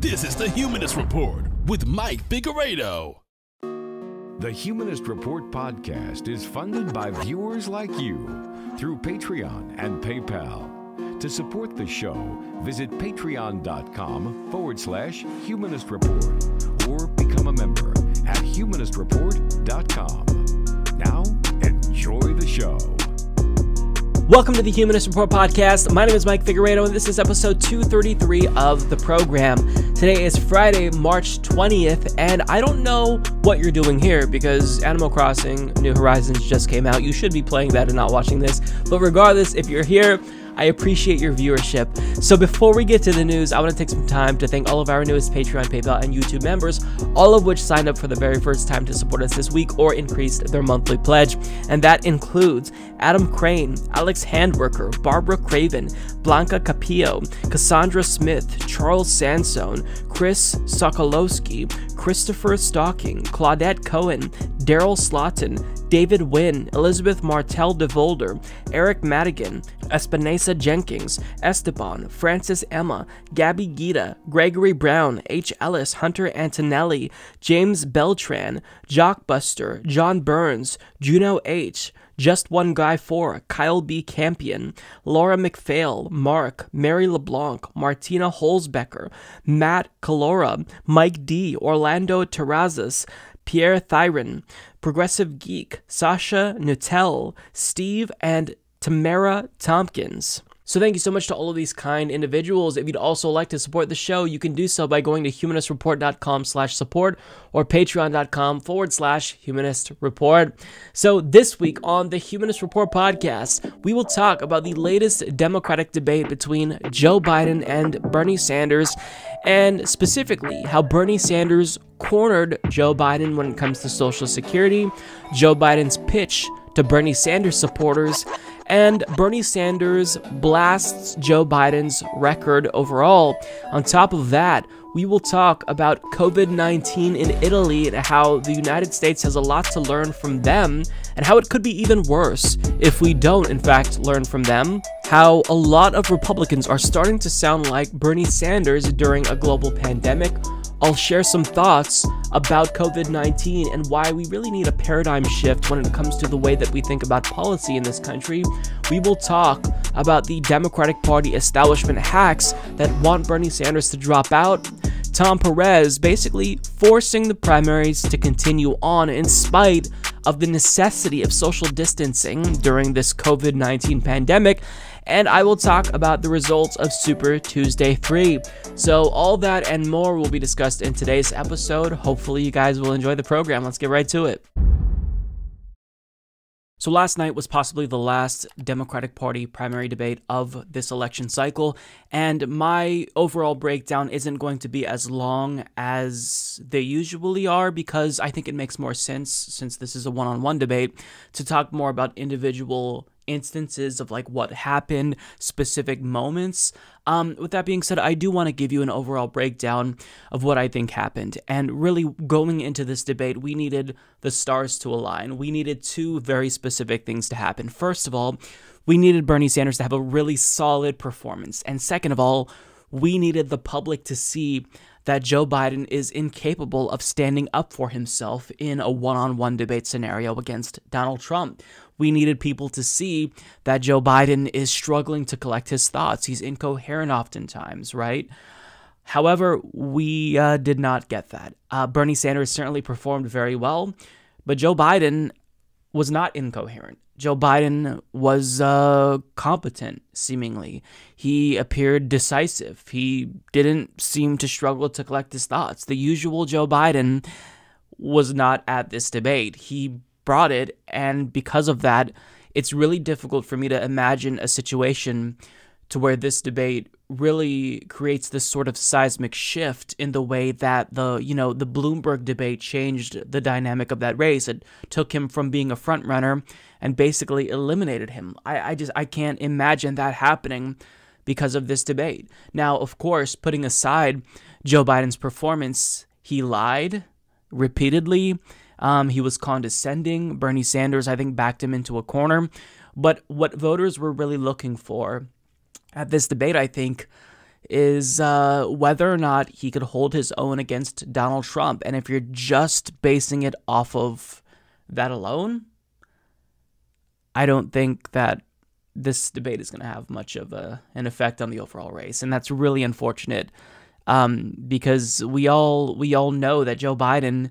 This is the Humanist Report with Mike Figueredo. The Humanist Report podcast is funded by viewers like you through Patreon and PayPal. To support the show, visit patreon.com forward slash humanist report or become a member at humanistreport.com. Now, enjoy the show. Welcome to the Humanist Report podcast. My name is Mike Figueredo, and this is episode 233 of the program. Today is Friday, March 20th, and I don't know what you're doing here because Animal Crossing New Horizons just came out. You should be playing that and not watching this. But regardless, if you're here, I appreciate your viewership. So before we get to the news, I want to take some time to thank all of our newest Patreon, PayPal, and YouTube members, all of which signed up for the very first time to support us this week or increased their monthly pledge. And that includes Adam Crane, Alex Handworker, Barbara Craven, Blanca Capillo, Cassandra Smith, Charles Sansone, Chris Sokolowski, Christopher Stocking, Claudette Cohen, Daryl Slotton, David Wynn, Elizabeth Martel DeVolder, Eric Madigan, Espinesa Jenkins, Esteban, Francis Emma, Gabby Gita, Gregory Brown, H. Ellis, Hunter Antonelli, James Beltran, Jock Buster, John Burns, Juno H., just One Guy 4, Kyle B. Campion, Laura McPhail, Mark, Mary LeBlanc, Martina Holzbecker, Matt Calora, Mike D., Orlando Terrazas, Pierre Thyron, Progressive Geek, Sasha Nuttell, Steve, and Tamara Tompkins. So thank you so much to all of these kind individuals. If you'd also like to support the show, you can do so by going to humanistreport.com slash support or patreon.com forward slash humanist report. So this week on the Humanist Report podcast, we will talk about the latest Democratic debate between Joe Biden and Bernie Sanders, and specifically how Bernie Sanders cornered Joe Biden when it comes to Social Security, Joe Biden's pitch to Bernie Sanders supporters, and Bernie Sanders blasts Joe Biden's record overall. On top of that, we will talk about COVID 19 in Italy and how the United States has a lot to learn from them, and how it could be even worse if we don't, in fact, learn from them. How a lot of Republicans are starting to sound like Bernie Sanders during a global pandemic I'll share some thoughts about COVID 19 and why we really need a paradigm shift when it comes to the way that we think about policy in this country. We will talk about the Democratic Party establishment hacks that want Bernie Sanders to drop out. Tom Perez basically forcing the primaries to continue on in spite of the necessity of social distancing during this COVID 19 pandemic and I will talk about the results of Super Tuesday 3. So, all that and more will be discussed in today's episode. Hopefully, you guys will enjoy the program. Let's get right to it. So, last night was possibly the last Democratic Party primary debate of this election cycle, and my overall breakdown isn't going to be as long as they usually are because I think it makes more sense, since this is a one on one debate, to talk more about individual instances of like what happened, specific moments. Um, with that being said, I do want to give you an overall breakdown of what I think happened. And really, going into this debate, we needed the stars to align. We needed two very specific things to happen. First of all, we needed Bernie Sanders to have a really solid performance. And second of all, we needed the public to see that Joe Biden is incapable of standing up for himself in a one on one debate scenario against Donald Trump we needed people to see that Joe Biden is struggling to collect his thoughts. He's incoherent oftentimes, right? However, we uh, did not get that. Uh, Bernie Sanders certainly performed very well, but Joe Biden was not incoherent. Joe Biden was uh, competent, seemingly. He appeared decisive. He didn't seem to struggle to collect his thoughts. The usual Joe Biden was not at this debate. He brought it. And because of that, it's really difficult for me to imagine a situation to where this debate really creates this sort of seismic shift in the way that the you know the Bloomberg debate changed the dynamic of that race. It took him from being a front runner and basically eliminated him. I, I just I can't imagine that happening because of this debate. Now, of course, putting aside Joe Biden's performance, he lied repeatedly. Um, he was condescending. Bernie Sanders, I think, backed him into a corner. But what voters were really looking for at this debate, I think, is uh, whether or not he could hold his own against Donald Trump. And if you're just basing it off of that alone, I don't think that this debate is going to have much of a, an effect on the overall race, and that's really unfortunate um, because we all we all know that Joe Biden.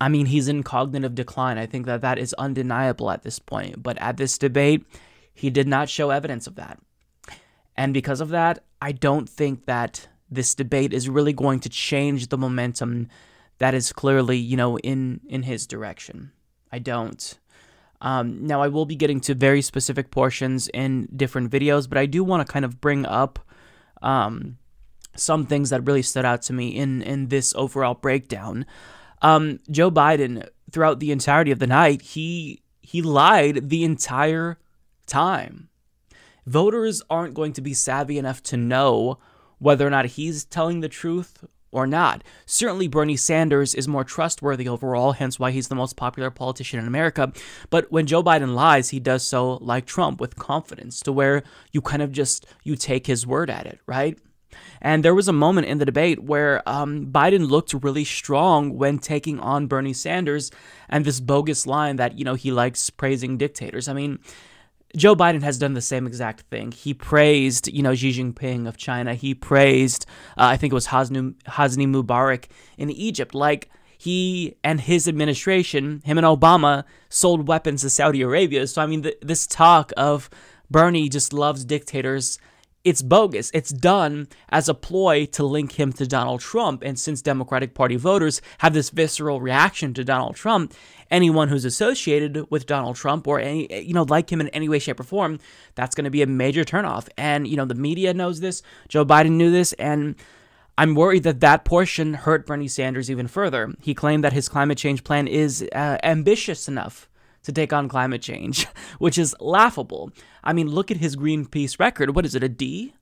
I mean, he's in cognitive decline. I think that that is undeniable at this point. But at this debate, he did not show evidence of that. And because of that, I don't think that this debate is really going to change the momentum that is clearly, you know, in in his direction. I don't. Um, now, I will be getting to very specific portions in different videos, but I do want to kind of bring up um, some things that really stood out to me in, in this overall breakdown. Um, Joe Biden, throughout the entirety of the night, he he lied the entire time. Voters aren't going to be savvy enough to know whether or not he's telling the truth or not. Certainly, Bernie Sanders is more trustworthy overall, hence why he's the most popular politician in America. But when Joe Biden lies, he does so like Trump with confidence, to where you kind of just you take his word at it, right? And there was a moment in the debate where um, Biden looked really strong when taking on Bernie Sanders and this bogus line that, you know, he likes praising dictators. I mean, Joe Biden has done the same exact thing. He praised, you know, Xi Jinping of China. He praised, uh, I think it was Hosni, Hosni Mubarak in Egypt. Like, he and his administration, him and Obama, sold weapons to Saudi Arabia. So, I mean, th- this talk of Bernie just loves dictators it's bogus. It's done as a ploy to link him to Donald Trump. And since Democratic Party voters have this visceral reaction to Donald Trump, anyone who's associated with Donald Trump or any, you know, like him in any way, shape, or form, that's going to be a major turnoff. And, you know, the media knows this. Joe Biden knew this. And I'm worried that that portion hurt Bernie Sanders even further. He claimed that his climate change plan is uh, ambitious enough to take on climate change, which is laughable. I mean, look at his Greenpeace record. What is it, a D?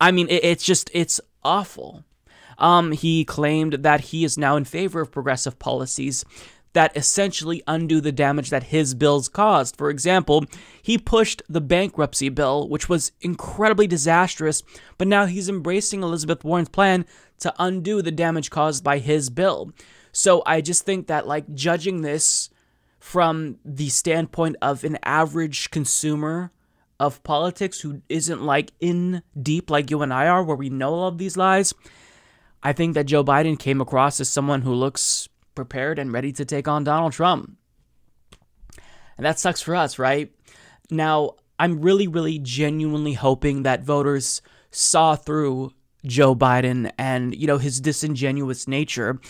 I mean, it, it's just, it's awful. Um, he claimed that he is now in favor of progressive policies that essentially undo the damage that his bills caused. For example, he pushed the bankruptcy bill, which was incredibly disastrous, but now he's embracing Elizabeth Warren's plan to undo the damage caused by his bill. So I just think that, like, judging this from the standpoint of an average consumer of politics who isn't like in deep like you and I are, where we know all of these lies, I think that Joe Biden came across as someone who looks prepared and ready to take on Donald Trump. And that sucks for us, right? Now, I'm really, really genuinely hoping that voters saw through Joe Biden and, you know, his disingenuous nature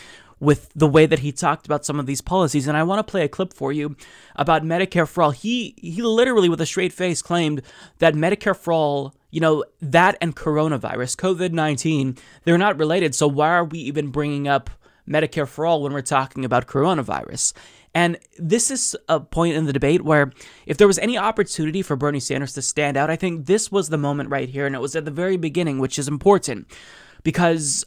with the way that he talked about some of these policies. And I want to play a clip for you about Medicare for all. He he literally, with a straight face, claimed that Medicare for all, you know, that and coronavirus, COVID nineteen, they're not related. So why are we even bringing up Medicare for all when we're talking about coronavirus? And this is a point in the debate where if there was any opportunity for Bernie Sanders to stand out, I think this was the moment right here. And it was at the very beginning, which is important because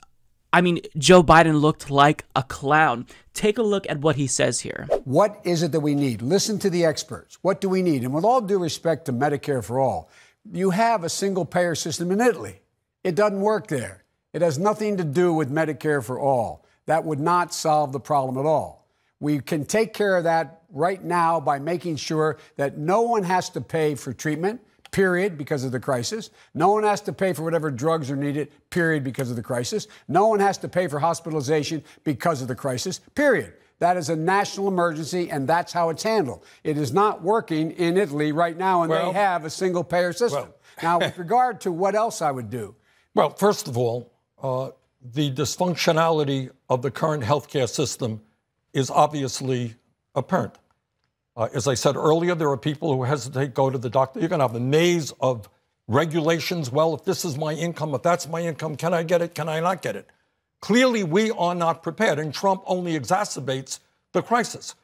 I mean, Joe Biden looked like a clown. Take a look at what he says here. What is it that we need? Listen to the experts. What do we need? And with all due respect to Medicare for all, you have a single payer system in Italy. It doesn't work there. It has nothing to do with Medicare for all. That would not solve the problem at all. We can take care of that right now by making sure that no one has to pay for treatment period, because of the crisis. No one has to pay for whatever drugs are needed, period, because of the crisis. No one has to pay for hospitalization because of the crisis, period. That is a national emergency, and that's how it's handled. It is not working in Italy right now, and well, they have a single payer system. Well, now, with regard to what else I would do. Well, first of all, uh, the dysfunctionality of the current healthcare system is obviously apparent. Uh, as I said earlier, there are people who hesitate, to go to the doctor. You're going to have a maze of regulations. Well, if this is my income, if that's my income, can I get it? Can I not get it? Clearly, we are not prepared, and Trump only exacerbates the crisis.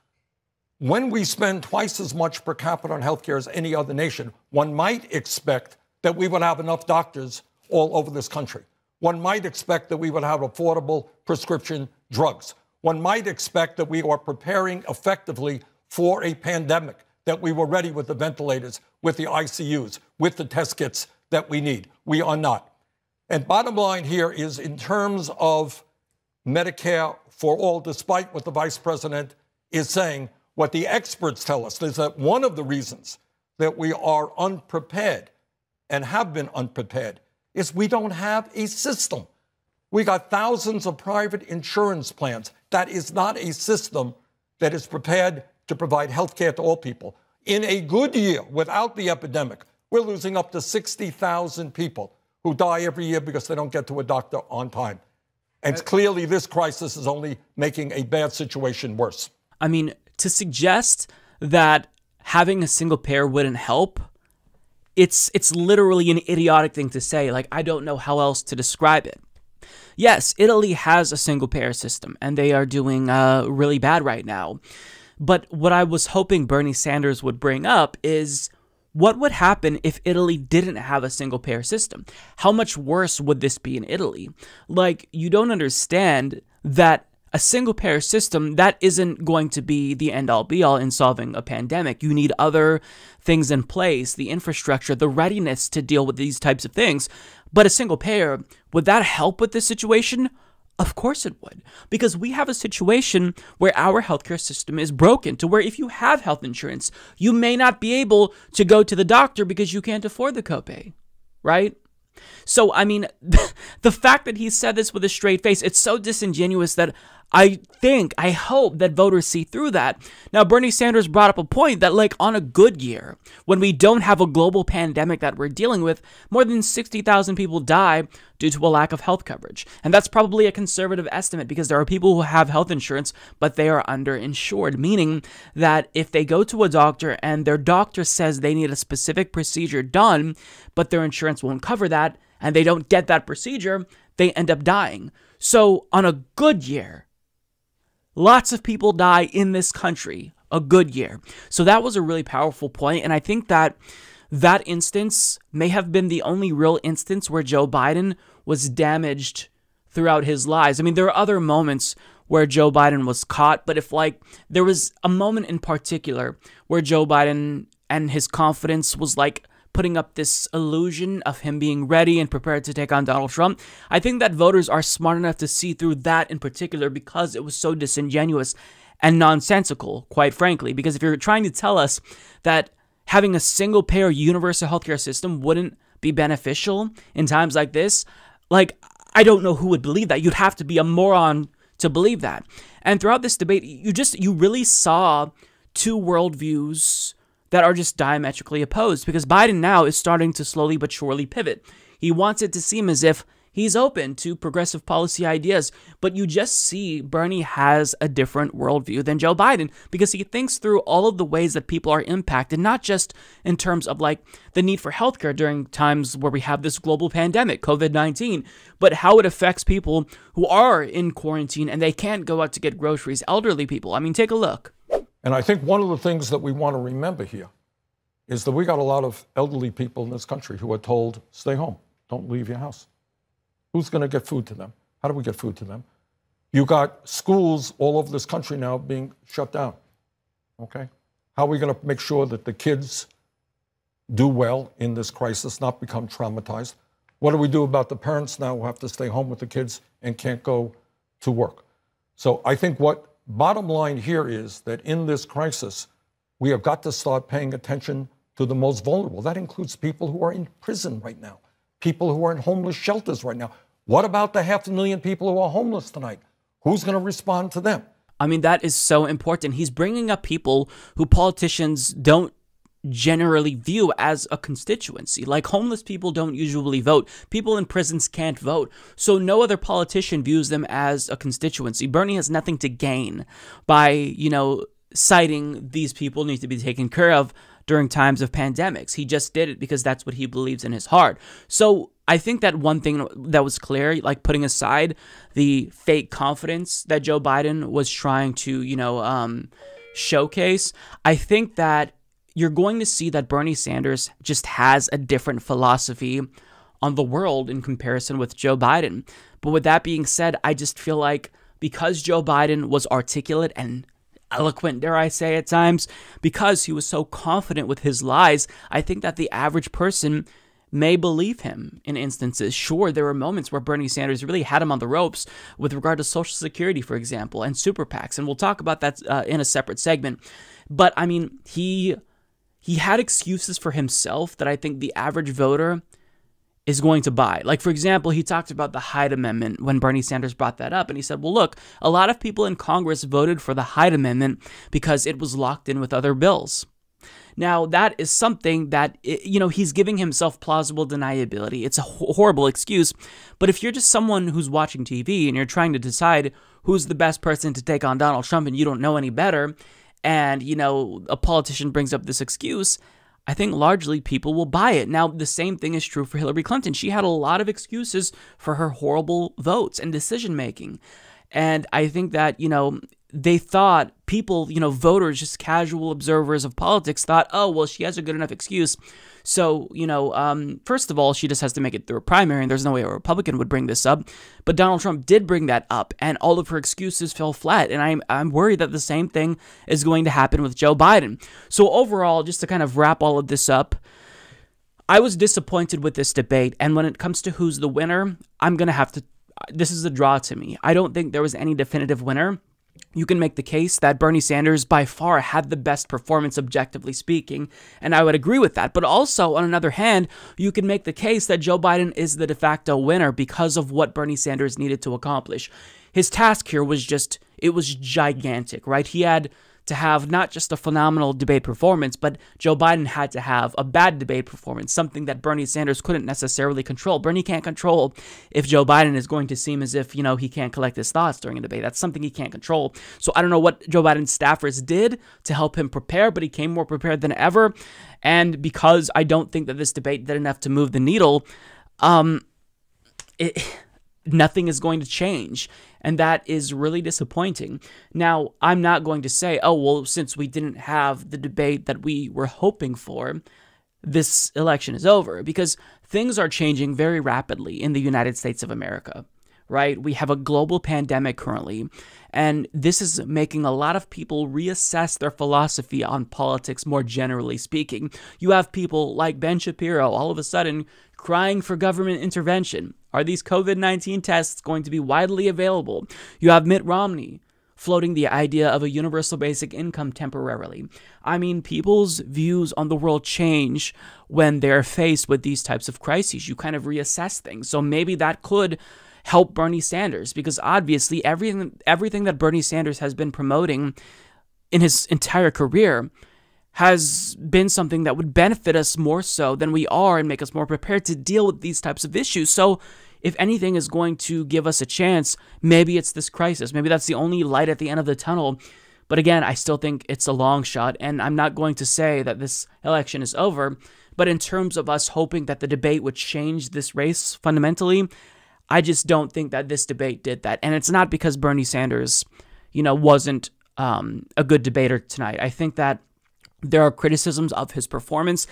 When we spend twice as much per capita on healthcare as any other nation, one might expect that we would have enough doctors all over this country. One might expect that we would have affordable prescription drugs. One might expect that we are preparing effectively for a pandemic, that we were ready with the ventilators, with the ICUs, with the test kits that we need. We are not. And bottom line here is in terms of Medicare for all, despite what the vice president is saying, what the experts tell us is that one of the reasons that we are unprepared and have been unprepared is we don't have a system. We got thousands of private insurance plans. That is not a system that is prepared to provide health care to all people. In a good year without the epidemic, we're losing up to 60,000 people who die every year because they don't get to a doctor on time. And clearly, this crisis is only making a bad situation worse. I mean, to suggest that having a single payer wouldn't help, it's it's literally an idiotic thing to say. Like I don't know how else to describe it. Yes, Italy has a single payer system, and they are doing uh, really bad right now. But what I was hoping Bernie Sanders would bring up is what would happen if Italy didn't have a single payer system? How much worse would this be in Italy? Like, you don't understand that a single payer system that isn't going to be the end all be all in solving a pandemic. You need other things in place, the infrastructure, the readiness to deal with these types of things. But a single payer, would that help with this situation? Of course it would, because we have a situation where our healthcare system is broken to where if you have health insurance, you may not be able to go to the doctor because you can't afford the copay, right? So, I mean, the fact that he said this with a straight face, it's so disingenuous that I think, I hope that voters see through that. Now, Bernie Sanders brought up a point that, like, on a good year, when we don't have a global pandemic that we're dealing with, more than 60,000 people die due to a lack of health coverage. And that's probably a conservative estimate because there are people who have health insurance, but they are underinsured, meaning that if they go to a doctor and their doctor says they need a specific procedure done, but their insurance won't cover that, and they don't get that procedure, they end up dying. So, on a good year, Lots of people die in this country a good year. So that was a really powerful point, and I think that that instance may have been the only real instance where Joe Biden was damaged throughout his lies. I mean, there are other moments where Joe Biden was caught, but if like there was a moment in particular where Joe Biden and his confidence was like putting up this illusion of him being ready and prepared to take on Donald Trump. I think that voters are smart enough to see through that in particular because it was so disingenuous and nonsensical, quite frankly. Because if you're trying to tell us that having a single payer universal healthcare system wouldn't be beneficial in times like this, like, I don't know who would believe that. You'd have to be a moron to believe that. And throughout this debate, you just, you really saw two worldviews that are just diametrically opposed because Biden now is starting to slowly but surely pivot. He wants it to seem as if he's open to progressive policy ideas, but you just see Bernie has a different worldview than Joe Biden because he thinks through all of the ways that people are impacted, not just in terms of like the need for healthcare during times where we have this global pandemic, COVID 19, but how it affects people who are in quarantine and they can't go out to get groceries, elderly people. I mean, take a look. And I think one of the things that we want to remember here is that we got a lot of elderly people in this country who are told, stay home, don't leave your house. Who's going to get food to them? How do we get food to them? You got schools all over this country now being shut down. Okay? How are we going to make sure that the kids do well in this crisis, not become traumatized? What do we do about the parents now who have to stay home with the kids and can't go to work? So I think what bottom line here is that in this crisis, we have got to start paying attention to the most vulnerable. That includes people who are in prison right now, people who are in homeless shelters right now. What about the half a million people who are homeless tonight? Who's going to respond to them? I mean, that is so important. He's bringing up people who politicians don't generally view as a constituency. Like homeless people don't usually vote. People in prisons can't vote. So no other politician views them as a constituency. Bernie has nothing to gain by, you know, citing these people need to be taken care of during times of pandemics. He just did it because that's what he believes in his heart. So I think that one thing that was clear, like putting aside the fake confidence that Joe Biden was trying to, you know, um, showcase, I think that you're going to see that Bernie Sanders just has a different philosophy on the world in comparison with Joe Biden. But with that being said, I just feel like because Joe Biden was articulate and eloquent, dare I say at times, because he was so confident with his lies, I think that the average person may believe him in instances. Sure, there were moments where Bernie Sanders really had him on the ropes with regard to Social Security, for example, and super PACs, and we'll talk about that uh, in a separate segment. But I mean, he he had excuses for himself that I think the average voter is going to buy. Like, for example, he talked about the Hyde Amendment when Bernie Sanders brought that up. And he said, well, look, a lot of people in Congress voted for the Hyde Amendment because it was locked in with other bills. Now, that is something that, you know, he's giving himself plausible deniability. It's a horrible excuse. But if you're just someone who's watching TV and you're trying to decide who's the best person to take on Donald Trump and you don't know any better, and, you know, a politician brings up this excuse, I think largely people will buy it. Now, the same thing is true for Hillary Clinton. She had a lot of excuses for her horrible votes and decision making. And I think that, you know, they thought people, you know, voters, just casual observers of politics thought, oh, well, she has a good enough excuse. So, you know, um, first of all, she just has to make it through a primary, and there's no way a Republican would bring this up. But Donald Trump did bring that up, and all of her excuses fell flat. And I'm, I'm worried that the same thing is going to happen with Joe Biden. So, overall, just to kind of wrap all of this up, I was disappointed with this debate. And when it comes to who's the winner, I'm going to have to. This is a draw to me. I don't think there was any definitive winner you can make the case that Bernie Sanders by far had the best performance objectively speaking, and I would agree with that. But also, on another hand, you can make the case that Joe Biden is the de facto winner because of what Bernie Sanders needed to accomplish. His task here was just, it was gigantic, right? He had to have not just a phenomenal debate performance, but Joe Biden had to have a bad debate performance, something that Bernie Sanders couldn't necessarily control. Bernie can't control if Joe Biden is going to seem as if, you know, he can't collect his thoughts during a debate. That's something he can't control. So I don't know what Joe Biden's staffers did to help him prepare, but he came more prepared than ever. And because I don't think that this debate did enough to move the needle, um, it, nothing is going to change. And that is really disappointing. Now, I'm not going to say, oh, well, since we didn't have the debate that we were hoping for, this election is over, because things are changing very rapidly in the United States of America right? We have a global pandemic currently, and this is making a lot of people reassess their philosophy on politics more generally speaking. You have people like Ben Shapiro all of a sudden crying for government intervention. Are these COVID 19 tests going to be widely available? You have Mitt Romney floating the idea of a universal basic income temporarily. I mean, people's views on the world change when they're faced with these types of crises. You kind of reassess things. So maybe that could help Bernie Sanders because obviously everything everything that Bernie Sanders has been promoting in his entire career has been something that would benefit us more so than we are and make us more prepared to deal with these types of issues. So if anything is going to give us a chance, maybe it's this crisis. Maybe that's the only light at the end of the tunnel. But again, I still think it's a long shot, and I'm not going to say that this election is over. But in terms of us hoping that the debate would change this race fundamentally, I just don't think that this debate did that. And it's not because Bernie Sanders, you know, wasn't um, a good debater tonight. I think that there are criticisms of his performance.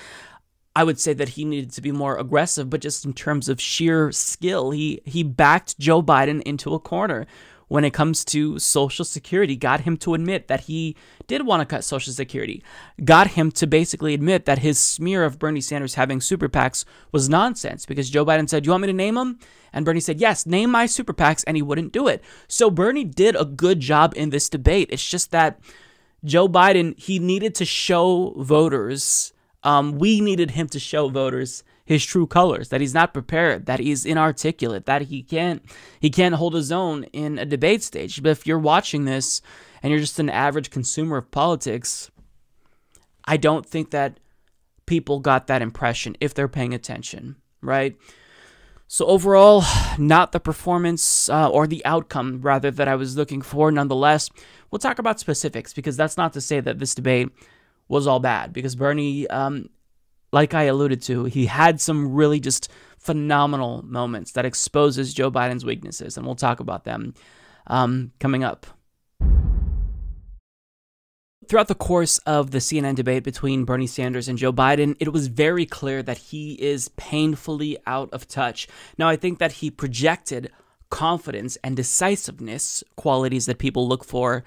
I would say that he needed to be more aggressive, but just in terms of sheer skill, he he backed Joe Biden into a corner when it comes to Social Security, got him to admit that he did want to cut Social Security, got him to basically admit that his smear of Bernie Sanders having super PACs was nonsense because Joe Biden said, You want me to name them? And Bernie said, Yes, name my super PACs, and he wouldn't do it. So Bernie did a good job in this debate. It's just that Joe Biden, he needed to show voters, um, we needed him to show voters his true colors, that he's not prepared, that he's inarticulate, that he can't he can't hold his own in a debate stage. But if you're watching this and you're just an average consumer of politics, I don't think that people got that impression if they're paying attention, right? So overall, not the performance uh, or the outcome, rather, that I was looking for. Nonetheless, we'll talk about specifics because that's not to say that this debate was all bad. Because Bernie um, like I alluded to, he had some really just phenomenal moments that exposes Joe Biden's weaknesses, and we'll talk about them um, coming up. Throughout the course of the CNN debate between Bernie Sanders and Joe Biden, it was very clear that he is painfully out of touch. Now, I think that he projected confidence and decisiveness, qualities that people look for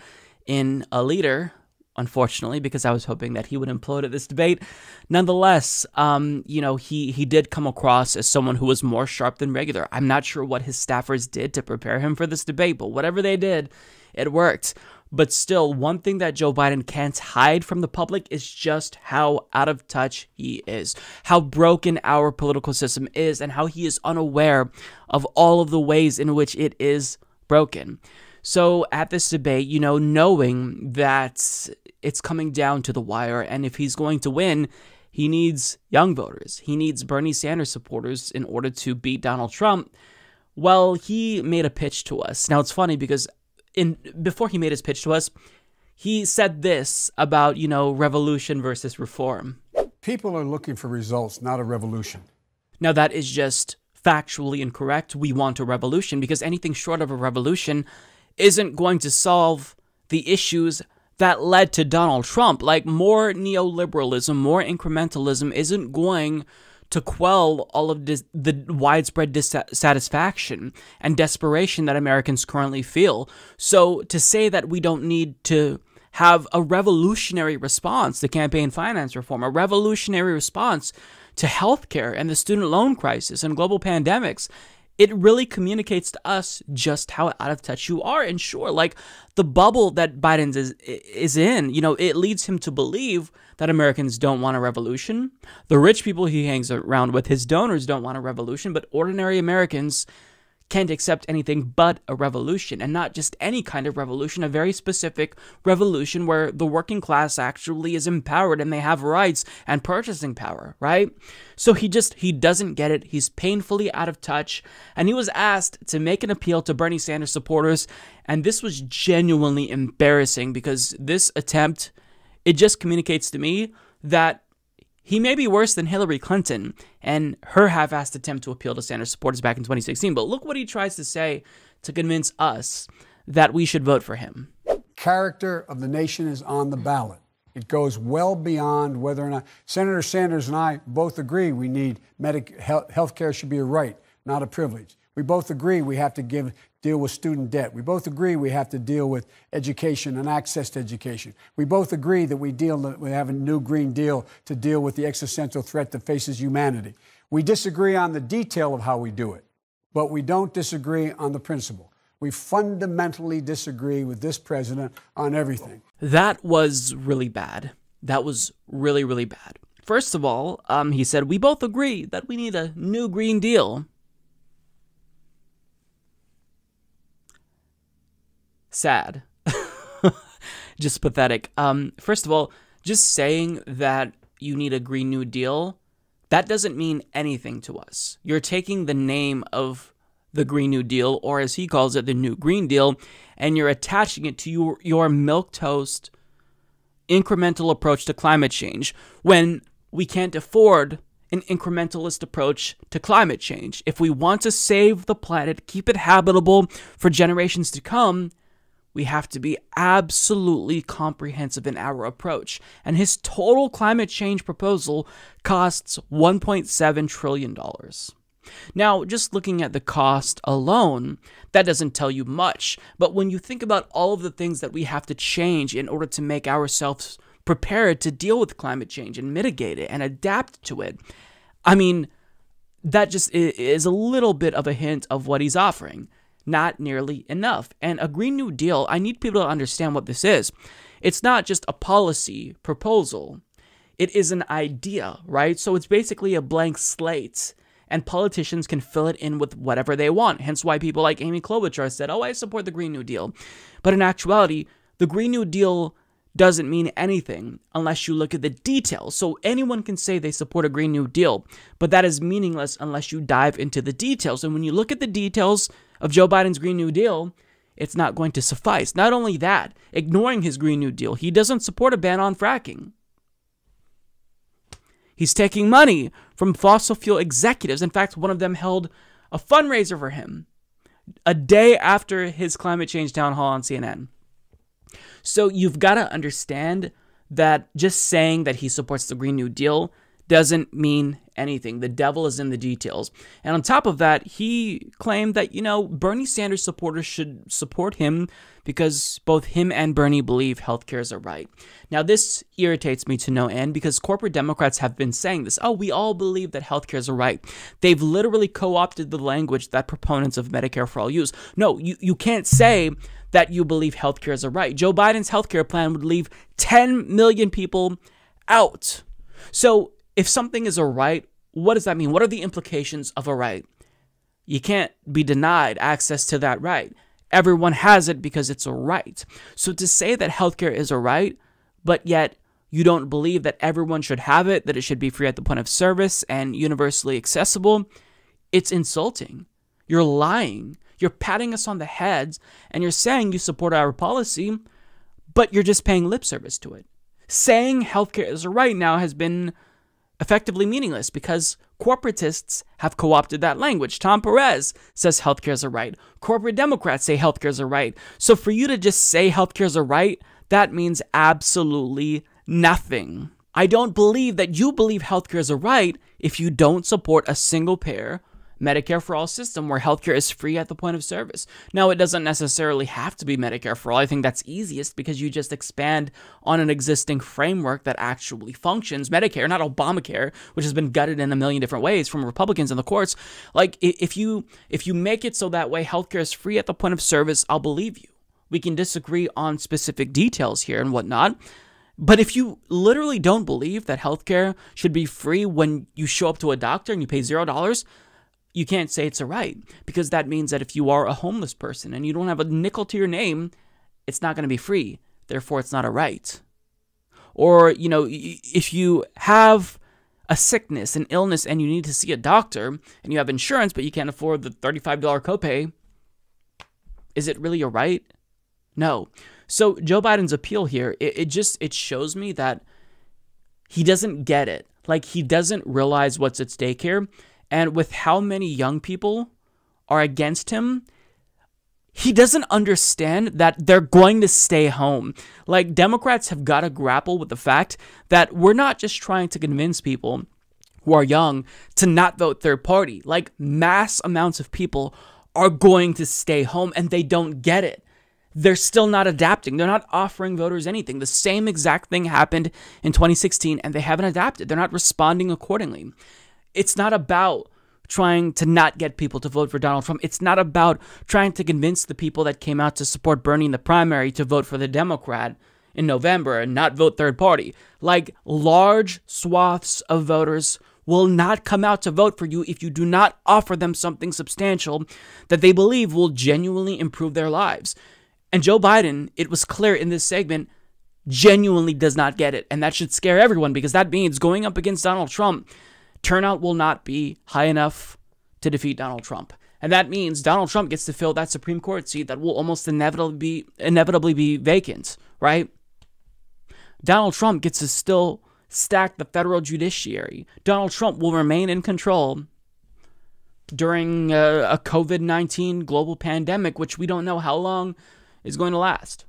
in a leader, unfortunately, because I was hoping that he would implode at this debate. Nonetheless, um, you know, he he did come across as someone who was more sharp than regular. I'm not sure what his staffers did to prepare him for this debate, but whatever they did, it worked. But still, one thing that Joe Biden can't hide from the public is just how out of touch he is, how broken our political system is, and how he is unaware of all of the ways in which it is broken. So, at this debate, you know, knowing that it's coming down to the wire, and if he's going to win, he needs young voters. He needs Bernie Sanders supporters in order to beat Donald Trump. Well, he made a pitch to us. Now, it's funny because in before he made his pitch to us, he said this about, you know, revolution versus reform. People are looking for results, not a revolution. Now that is just factually incorrect. We want a revolution because anything short of a revolution isn't going to solve the issues that led to Donald Trump. Like more neoliberalism, more incrementalism isn't going to quell all of the widespread dissatisfaction and desperation that Americans currently feel. So to say that we don't need to have a revolutionary response to campaign finance reform, a revolutionary response to healthcare and the student loan crisis and global pandemics, it really communicates to us just how out of touch you are. And sure, like the bubble that Biden is is in, you know, it leads him to believe that Americans don't want a revolution. The rich people he hangs around with, his donors, don't want a revolution, but ordinary Americans can't accept anything but a revolution, and not just any kind of revolution, a very specific revolution where the working class actually is empowered and they have rights and purchasing power, right? So he just he doesn't get it. He's painfully out of touch, and he was asked to make an appeal to Bernie Sanders supporters, and this was genuinely embarrassing because this attempt it just communicates to me that he may be worse than Hillary Clinton and her half assed attempt to appeal to Sanders supporters back in 2016. But look what he tries to say to convince us that we should vote for him. Character of the nation is on the ballot. It goes well beyond whether or not Senator Sanders and I both agree we need medic health care should be a right, not a privilege. We both agree we have to give deal with student debt. We both agree we have to deal with education and access to education. We both agree that we deal we have a new green deal to deal with the existential threat that faces humanity. We disagree on the detail of how we do it, but we don't disagree on the principle. We fundamentally disagree with this president on everything. That was really bad. That was really, really bad. First of all, um, he said, We both agree that we need a new Green Deal. Sad. just pathetic. Um, first of all, just saying that you need a Green New Deal, that doesn't mean anything to us. You're taking the name of the Green New Deal, or as he calls it, the New Green Deal, and you're attaching it to your, your milk toast incremental approach to climate change when we can't afford an incrementalist approach to climate change. If we want to save the planet, keep it habitable for generations to come, we have to be absolutely comprehensive in our approach. And his total climate change proposal costs $1.7 trillion. Now, just looking at the cost alone, that doesn't tell you much. But when you think about all of the things that we have to change in order to make ourselves prepared to deal with climate change and mitigate it and adapt to it, I mean, that just is a little bit of a hint of what he's offering not nearly enough. And a Green New Deal, I need people to understand what this is. It's not just a policy proposal, it is an idea, right? So it's basically a blank slate. And politicians can fill it in with whatever they want. Hence why people like Amy Klobuchar said, Oh, I support the Green New Deal. But in actuality, the Green New Deal doesn't mean anything unless you look at the details. So anyone can say they support a Green New Deal, but that is meaningless unless you dive into the details. And when you look at the details, of Joe Biden's Green New Deal, it's not going to suffice. Not only that, ignoring his Green New Deal, he doesn't support a ban on fracking. He's taking money from fossil fuel executives. In fact, one of them held a fundraiser for him a day after his climate change town hall on CNN. So you've got to understand that just saying that he supports the Green New Deal doesn't mean anything. The devil is in the details. And on top of that, he claimed that, you know, Bernie Sanders supporters should support him because both him and Bernie believe healthcare is a right. Now, this irritates me to no end because corporate Democrats have been saying this. Oh, we all believe that healthcare is a right. They've literally co opted the language that proponents of Medicare for all use. No, you, you can't say that you believe healthcare is a right. Joe Biden's healthcare plan would leave 10 million people out. So if something is a right, what does that mean? What are the implications of a right? You can't be denied access to that right. Everyone has it because it's a right. So to say that healthcare is a right, but yet you don't believe that everyone should have it, that it should be free at the point of service and universally accessible, it's insulting. You're lying. You're patting us on the heads and you're saying you support our policy, but you're just paying lip service to it. Saying healthcare is a right now has been effectively meaningless because corporatists have co opted that language. Tom Perez says healthcare is a right. Corporate Democrats say healthcare is a right. So for you to just say healthcare is a right, that means absolutely nothing. I don't believe that you believe healthcare is a right if you don't support a single payer Medicare for All system where healthcare is free at the point of service. Now, it doesn't necessarily have to be Medicare for All. I think that's easiest because you just expand on an existing framework that actually functions. Medicare, not Obamacare, which has been gutted in a million different ways from Republicans in the courts. Like if you if you make it so that way healthcare is free at the point of service, I'll believe you. We can disagree on specific details here and whatnot. But if you literally don't believe that healthcare should be free when you show up to a doctor and you pay zero dollars, you can't say it's a right because that means that if you are a homeless person and you don't have a nickel to your name, it's not going to be free. Therefore, it's not a right. Or, you know, if you have a sickness, an illness, and you need to see a doctor and you have insurance, but you can't afford the $35 copay, is it really a right? No. So Joe Biden's appeal here, it, it just it shows me that he doesn't get it. Like he doesn't realize what's at stake here. And with how many young people are against him, he doesn't understand that they're going to stay home. Like, Democrats have got to grapple with the fact that we're not just trying to convince people who are young to not vote third party. Like, mass amounts of people are going to stay home and they don't get it. They're still not adapting. They're not offering voters anything. The same exact thing happened in 2016 and they haven't adapted. They're not responding accordingly. It's not about trying to not get people to vote for Donald Trump. It's not about trying to convince the people that came out to support Bernie in the primary to vote for the Democrat in November and not vote third party. Like large swaths of voters will not come out to vote for you if you do not offer them something substantial that they believe will genuinely improve their lives. And Joe Biden, it was clear in this segment, genuinely does not get it. And that should scare everyone because that means going up against Donald Trump turnout will not be high enough to defeat Donald Trump. And that means Donald Trump gets to fill that Supreme Court seat that will almost inevitably be, inevitably be vacant, right? Donald Trump gets to still stack the federal judiciary. Donald Trump will remain in control during a, a COVID 19 global pandemic, which we don't know how long is going to last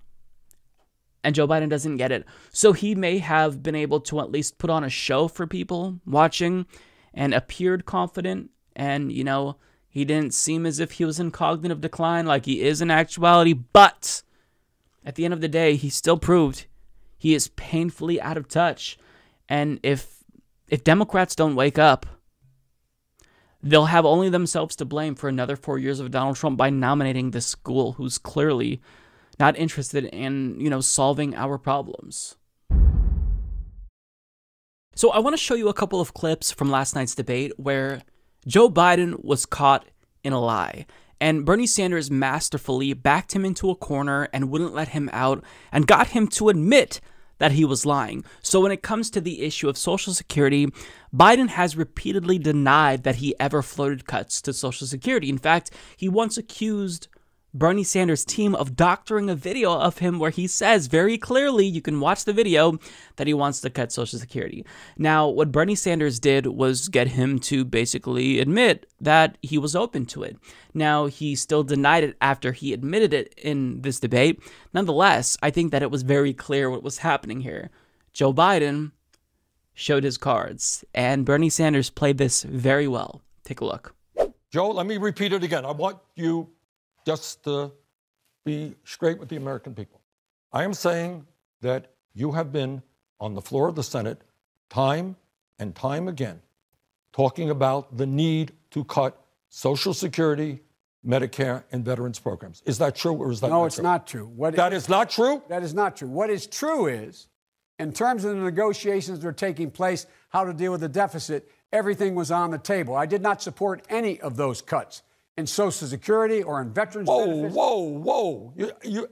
and Joe Biden doesn't get it. So he may have been able to at least put on a show for people watching and appeared confident. And, you know, he didn't seem as if he was in cognitive decline like he is in actuality. But at the end of the day, he still proved he is painfully out of touch. And if if Democrats don't wake up, they'll have only themselves to blame for another four years of Donald Trump by nominating this school who's clearly not interested in, you know, solving our problems. So I want to show you a couple of clips from last night's debate where Joe Biden was caught in a lie. And Bernie Sanders masterfully backed him into a corner and wouldn't let him out and got him to admit that he was lying. So when it comes to the issue of Social Security, Biden has repeatedly denied that he ever floated cuts to Social Security. In fact, he once accused Bernie Sanders' team of doctoring a video of him where he says very clearly, you can watch the video, that he wants to cut Social Security. Now, what Bernie Sanders did was get him to basically admit that he was open to it. Now, he still denied it after he admitted it in this debate. Nonetheless, I think that it was very clear what was happening here. Joe Biden showed his cards, and Bernie Sanders played this very well. Take a look. Joe, let me repeat it again. I want you just to be straight with the American people. I am saying that you have been on the floor of the Senate time and time again talking about the need to cut Social Security, Medicare, and veterans programs. Is that true or is that no, not it's true? not true. What That is not true? That is not true. What is true is, in terms of the negotiations that are taking place, how to deal with the deficit, everything was on the table. I did not support any of those cuts in Social Security or in veterans Whoa, benefits. whoa, whoa. You, you,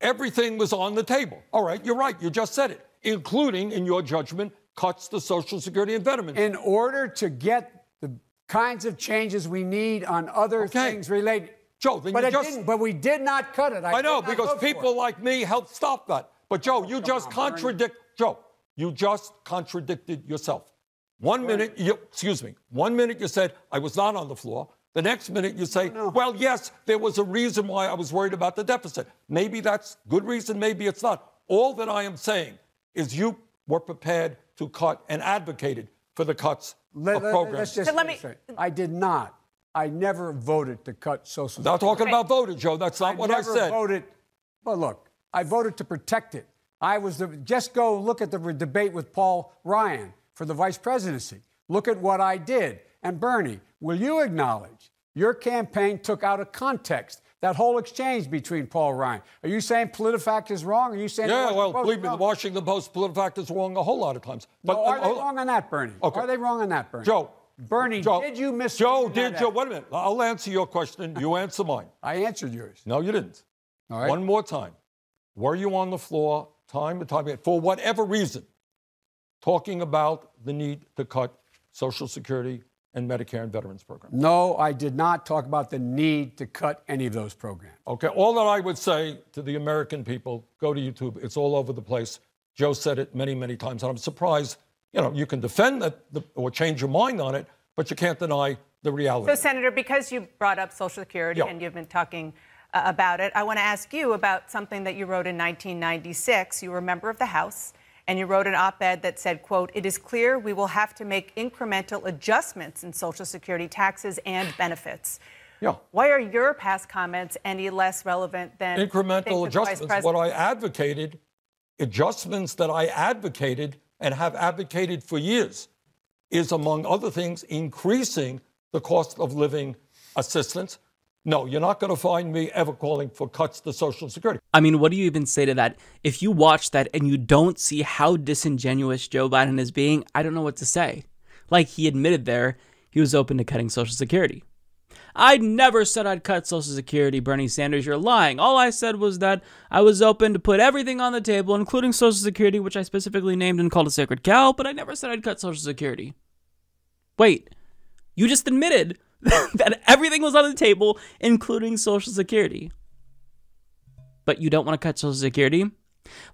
everything was on the table. All right, you're right. You just said it, including, in your judgment, cuts to Social Security and veterans. In order to get the kinds of changes we need on other Okay. things related. Joe, then but you just- didn't. But we did not cut it. I, I know because people like me helped stop that. But Joe, oh, you just on, Bernie. contradict Joe. You just contradicted yourself. One minute, you, excuse me. One minute you said I was not on the floor. The next minute you say, No. well, yes, there was a reason why I was worried about the deficit. Maybe that's good reason. Maybe it's not. All that I am saying is you were prepared to cut and advocated for the cuts Let, of let- programs. let's just let me- I did not. I never voted to cut Social Security. not talking about voted, Joe. That's not what I never said. voted. Well, look, I voted to protect it. I was the, just go look at the debate with Paul Ryan for the vice presidency. Look at what I did. And Bernie, will you acknowledge your campaign took out of context that whole exchange between Paul Ryan? Are you saying PolitiFact is wrong? Are you saying Yeah, well, Post believe me, the? Washington Post PolitiFact is wrong a whole lot of times. But No, are uh, they hold- wrong on that, Bernie? Okay. Are they wrong on that, Bernie? Joe. Bernie, Joe, did you miss? Joe, did you? out? Wait a minute. I'll answer your question. You answer mine. I answered yours. No, you didn't. All right. One more time. Were you on the floor time and time again, for whatever reason, talking about the need to cut Social Security and Medicare and veterans programs? No, I did not talk about the need to cut any of those programs. Okay. All that I would say to the American people, go to YouTube. It's all over the place. Joe said it many, many times, and I'm surprised. You know, you can defend that or change your mind on it, but you can't deny the reality. So, Senator, because you brought up Social Security Yeah. and you've been talking uh, about it, I want to ask you about something that you wrote in 1996. You were a member of the House, and you wrote an op-ed that said, "quote It is clear we will have to make incremental adjustments in Social Security taxes and benefits." yeah. Why are your past comments any less relevant than incremental things the Vice adjustments. What I advocated, adjustments that I advocated and have advocated for years, is among other things increasing the cost of living assistance. No, you're not going to find me ever calling for cuts to Social Security. I mean, what do you even say to that? If you watch that and you don't see how disingenuous Joe Biden is being, I don't know what to say. Like he admitted there, he was open to cutting Social Security. I never said I'd cut Social Security, Bernie Sanders. You're lying. All I said was that I was open to put everything on the table, including Social Security, which I specifically named and called a sacred cow, but I never said I'd cut Social Security. Wait, you just admitted that everything was on the table, including Social Security. But you don't want to cut Social Security?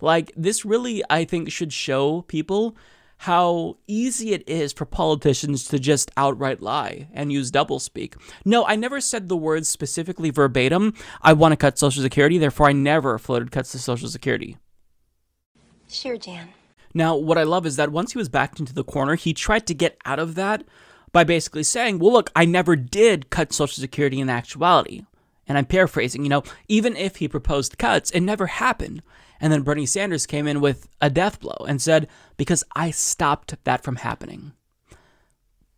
Like, this really, I think, should show people how easy it is for politicians to just outright lie and use doublespeak. No, I never said the words specifically verbatim. I want to cut Social Security, therefore, I never floated cuts to Social Security. Sure, Jan. Now, what I love is that once he was backed into the corner, he tried to get out of that by basically saying, well, look, I never did cut Social Security in actuality. And I'm paraphrasing, you know, even if he proposed cuts, it never happened. And then Bernie Sanders came in with a death blow and said, because I stopped that from happening.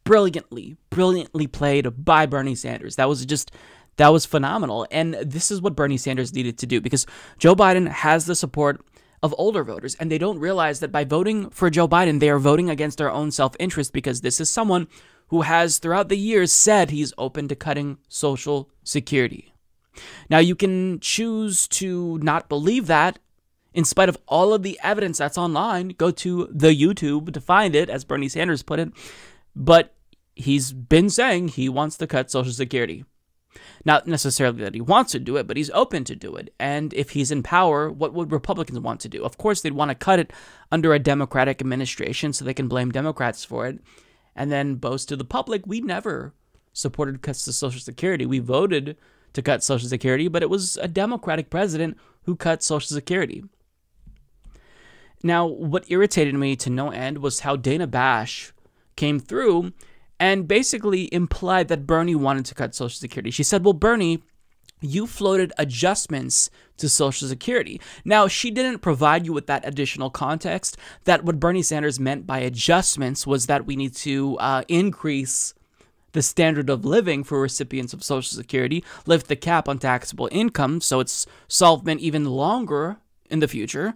Brilliantly, brilliantly played by Bernie Sanders. That was just, that was phenomenal. And this is what Bernie Sanders needed to do because Joe Biden has the support of older voters, and they don't realize that by voting for Joe Biden, they are voting against their own self interest because this is someone who has, throughout the years, said he's open to cutting Social Security. Now, you can choose to not believe that. In spite of all of the evidence that's online, go to the YouTube to find it, as Bernie Sanders put it. But he's been saying he wants to cut Social Security. Not necessarily that he wants to do it, but he's open to do it. And if he's in power, what would Republicans want to do? Of course, they'd want to cut it under a Democratic administration so they can blame Democrats for it and then boast to the public we never supported cuts to Social Security. We voted to cut Social Security, but it was a Democratic president who cut Social Security. Now, what irritated me to no end was how Dana Bash came through and basically implied that Bernie wanted to cut Social Security. She said, Well, Bernie, you floated adjustments to Social Security. Now, she didn't provide you with that additional context that what Bernie Sanders meant by adjustments was that we need to uh, increase the standard of living for recipients of Social Security, lift the cap on taxable income so it's solvent even longer in the future.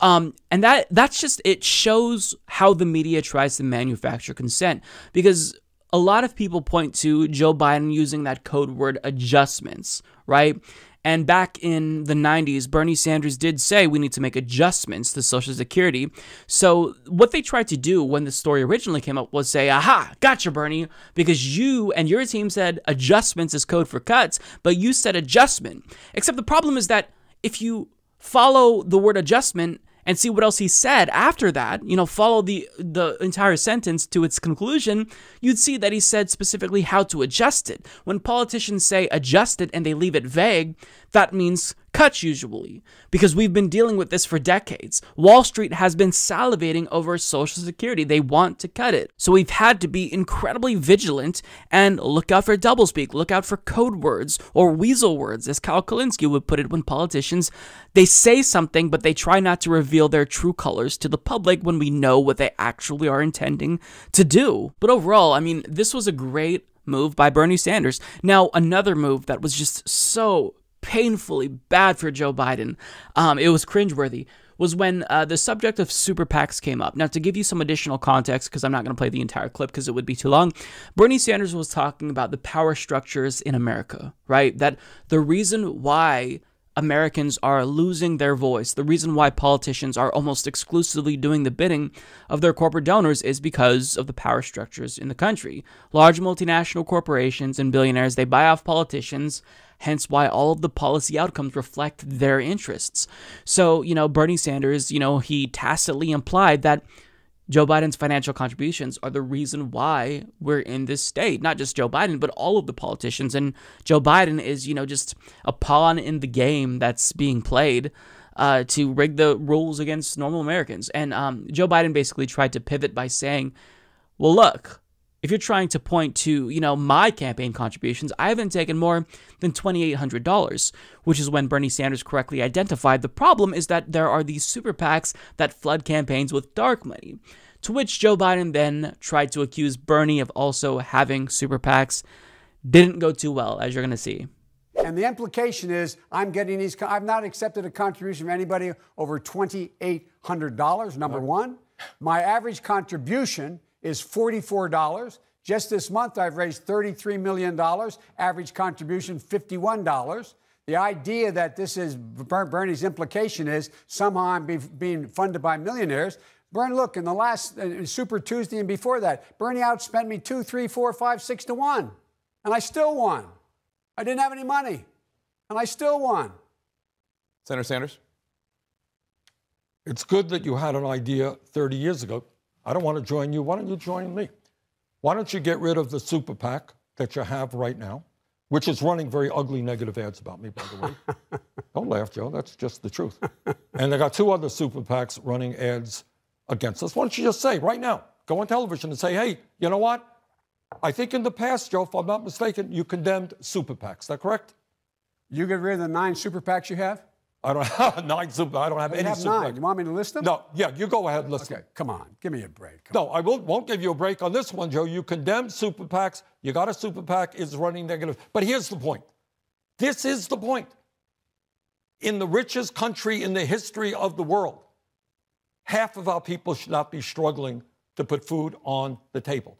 Um, and that that's just it shows how the media tries to manufacture consent because a lot of people point to Joe Biden using that code word adjustments, right? And back in the 90s, Bernie Sanders did say we need to make adjustments to Social Security. So, what they tried to do when the story originally came up was say, aha, gotcha, Bernie, because you and your team said adjustments is code for cuts, but you said adjustment. Except the problem is that if you follow the word adjustment, and see what else he said after that, you know, follow the the entire sentence to its conclusion, you'd see that he said specifically how to adjust it. When politicians say adjust it and they leave it vague, that means cuts usually, because we've been dealing with this for decades. Wall Street has been salivating over Social Security. They want to cut it. So we've had to be incredibly vigilant and look out for doublespeak, look out for code words or weasel words, as Kyle Kulinski would put it when politicians, they say something, but they try not to reveal their true colors to the public when we know what they actually are intending to do. But overall, I mean, this was a great move by Bernie Sanders. Now, another move that was just so painfully bad for Joe Biden, um, it was cringeworthy, was when uh, the subject of super PACs came up. Now, to give you some additional context, because I'm not going to play the entire clip because it would be too long, Bernie Sanders was talking about the power structures in America, right? That the reason why Americans are losing their voice. The reason why politicians are almost exclusively doing the bidding of their corporate donors is because of the power structures in the country. Large multinational corporations and billionaires, they buy off politicians, hence why all of the policy outcomes reflect their interests. So, you know, Bernie Sanders, you know, he tacitly implied that Joe Biden's financial contributions are the reason why we're in this state. Not just Joe Biden, but all of the politicians. And Joe Biden is, you know, just a pawn in the game that's being played uh, to rig the rules against normal Americans. And um, Joe Biden basically tried to pivot by saying, well, look, if you're trying to point to, you know, my campaign contributions, I haven't taken more than $2,800, which is when Bernie Sanders correctly identified the problem is that there are these super PACs that flood campaigns with dark money. To which Joe Biden then tried to accuse Bernie of also having super PACs. Didn't go too well, as you're going to see. And the implication is I'm getting these, I've not accepted a contribution from anybody over $2,800, number one. My average contribution is $44. Just this month, I've raised $33 million, average contribution $51. The idea that this is Bernie's implication is somehow I'm be, being funded by millionaires. Bernie, look, in the last uh, Super Tuesday and before that, Bernie outspent me two, three, four, five, six to one. And I still won. I didn't have any money. And I still won. Senator Sanders? It's good that you had an idea 30 years ago. I don't want to join you. Why don't you join me? Why don't you get rid of the super PAC that you have right now, which is running very ugly negative ads about me, by the way? don't laugh, Joe. That's just the truth. and they got two other super PACs running ads against us. Why don't you just say right now, go on television and say, hey, you know what? I think in the past, Joe, if I'm not mistaken, you condemned super PACs. Is that correct? You get rid of the nine super PACs you have? I don't have nine super. I don't have You any have super. nine. You want me to list them? No, yeah, you go ahead, list Okay, them. come on. Give me a break. Come No, I will, won't give you a break on this one, Joe. You condemn super PACs. You got a super PAC is running negative. But here's the point. This is the point. In the richest country in the history of the world, half of our people should not be struggling to put food on the table.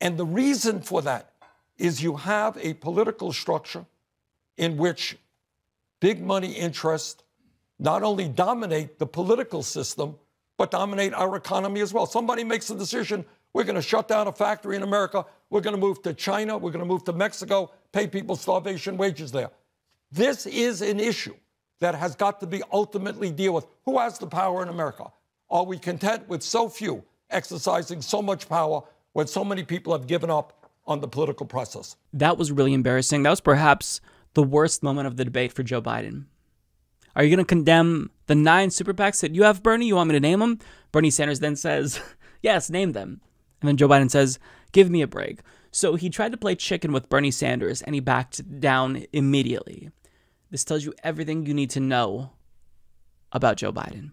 And the reason for that is you have a political structure in which big money interests not only dominate the political system, but dominate our economy as well. Somebody makes a decision we're going to shut down a factory in America, we're going to move to China, we're going to move to Mexico, pay people starvation wages there. This is an issue that has got to be ultimately dealt with. Who has the power in America? Are we content with so few exercising so much power when so many people have given up on the political process? That was really embarrassing. That was perhaps the worst moment of the debate for Joe Biden. Are you going to condemn the nine super PACs that you have, Bernie? You want me to name them? Bernie Sanders then says, Yes, name them. And then Joe Biden says, Give me a break. So he tried to play chicken with Bernie Sanders and he backed down immediately. This tells you everything you need to know about Joe Biden.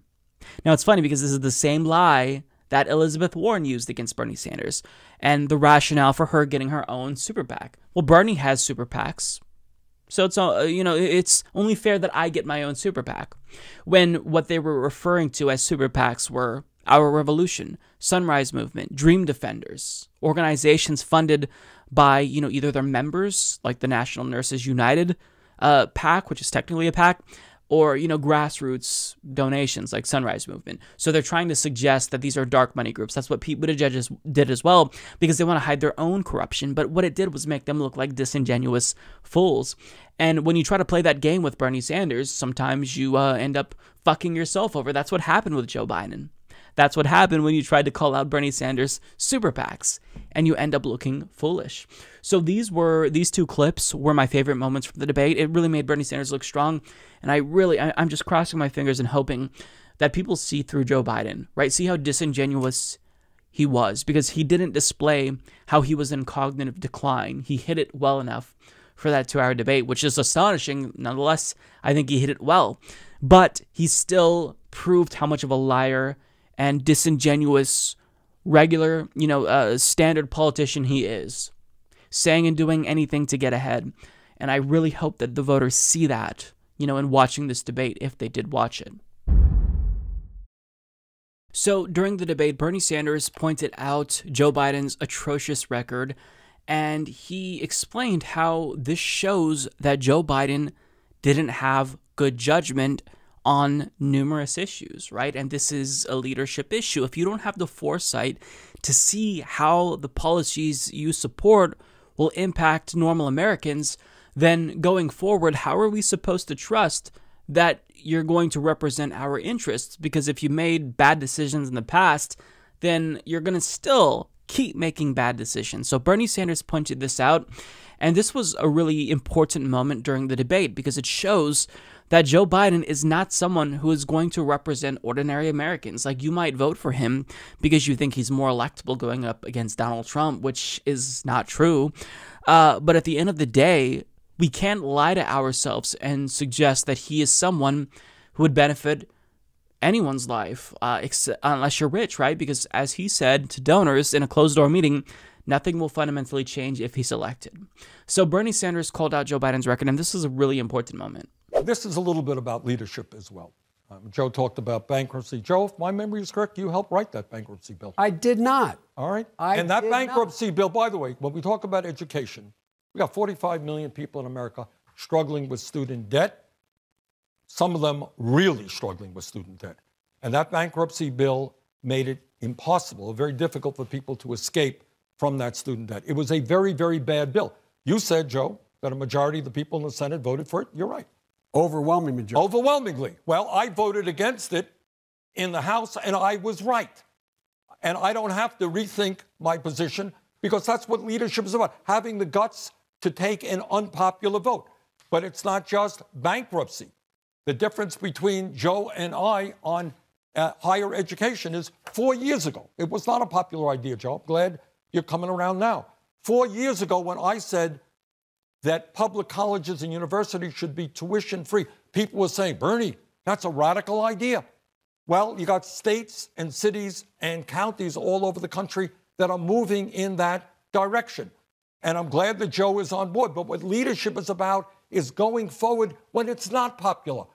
Now, it's funny because this is the same lie that Elizabeth Warren used against Bernie Sanders and the rationale for her getting her own super PAC. Well, Bernie has super PACs. So it's uh, you know it's only fair that I get my own super PAC. When what they were referring to as super PACs were Our Revolution, Sunrise Movement, Dream Defenders, organizations funded by you know either their members like the National Nurses United uh, PAC, which is technically a PAC, or you know grassroots donations like Sunrise Movement. So they're trying to suggest that these are dark money groups. That's what Pete Buttigieg did as well because they want to hide their own corruption. But what it did was make them look like disingenuous fools. And when you try to play that game with Bernie Sanders, sometimes you uh, end up fucking yourself over. That's what happened with Joe Biden. That's what happened when you tried to call out Bernie Sanders super PACs and you end up looking foolish. So these were these two clips were my favorite moments from the debate. It really made Bernie Sanders look strong, and I really I, I'm just crossing my fingers and hoping that people see through Joe Biden, right? See how disingenuous he was because he didn't display how he was in cognitive decline. He hit it well enough for that two hour debate, which is astonishing. Nonetheless, I think he hit it well. But he still proved how much of a liar and disingenuous, regular, you know, uh, standard politician he is, saying and doing anything to get ahead. And I really hope that the voters see that, you know, in watching this debate, if they did watch it. So during the debate, Bernie Sanders pointed out Joe Biden's atrocious record, and he explained how this shows that Joe Biden didn't have good judgment on numerous issues, right? And this is a leadership issue. If you don't have the foresight to see how the policies you support will impact normal Americans, then going forward, how are we supposed to trust that you're going to represent our interests? Because if you made bad decisions in the past, then you're going to still keep making bad decisions. So Bernie Sanders pointed this out, and this was a really important moment during the debate because it shows that Joe Biden is not someone who is going to represent ordinary Americans. Like you might vote for him because you think he's more electable going up against Donald Trump, which is not true. Uh, but at the end of the day, we can't lie to ourselves and suggest that he is someone who would benefit anyone's life, uh, unless you're rich, right? Because as he said to donors in a closed door meeting, nothing will fundamentally change if he's elected. So Bernie Sanders called out Joe Biden's record, and this is a really important moment. This is a little bit about leadership as well. Um, Joe talked about bankruptcy. Joe, if my memory is correct, you helped write that bankruptcy bill. I did not. All right. I and that bankruptcy not. bill, by the way, when we talk about education, we got 45 million people in America struggling with student debt. Some of them really struggling with student debt. And that bankruptcy bill made it impossible, very difficult for people to escape from that student debt. It was a very, very bad bill. You said, Joe, that a majority of the people in the Senate voted for it. You're right. Overwhelming majority. Overwhelmingly. Well, I voted against it in the House, and I was right. And I don't have to rethink my position because that's what leadership is about having the guts to take an unpopular vote. But it's not just bankruptcy. The difference between Joe and I on uh, higher education is four years ago. It was not a popular idea, Joe. I'm glad you're coming around now. Four years ago, when I said that public colleges and universities should be tuition free. People were saying, Bernie, that's a radical idea. Well, you got states and cities and counties all over the country that are moving in that direction. And I'm glad that Joe is on board. But what leadership is about is going forward when it's not popular,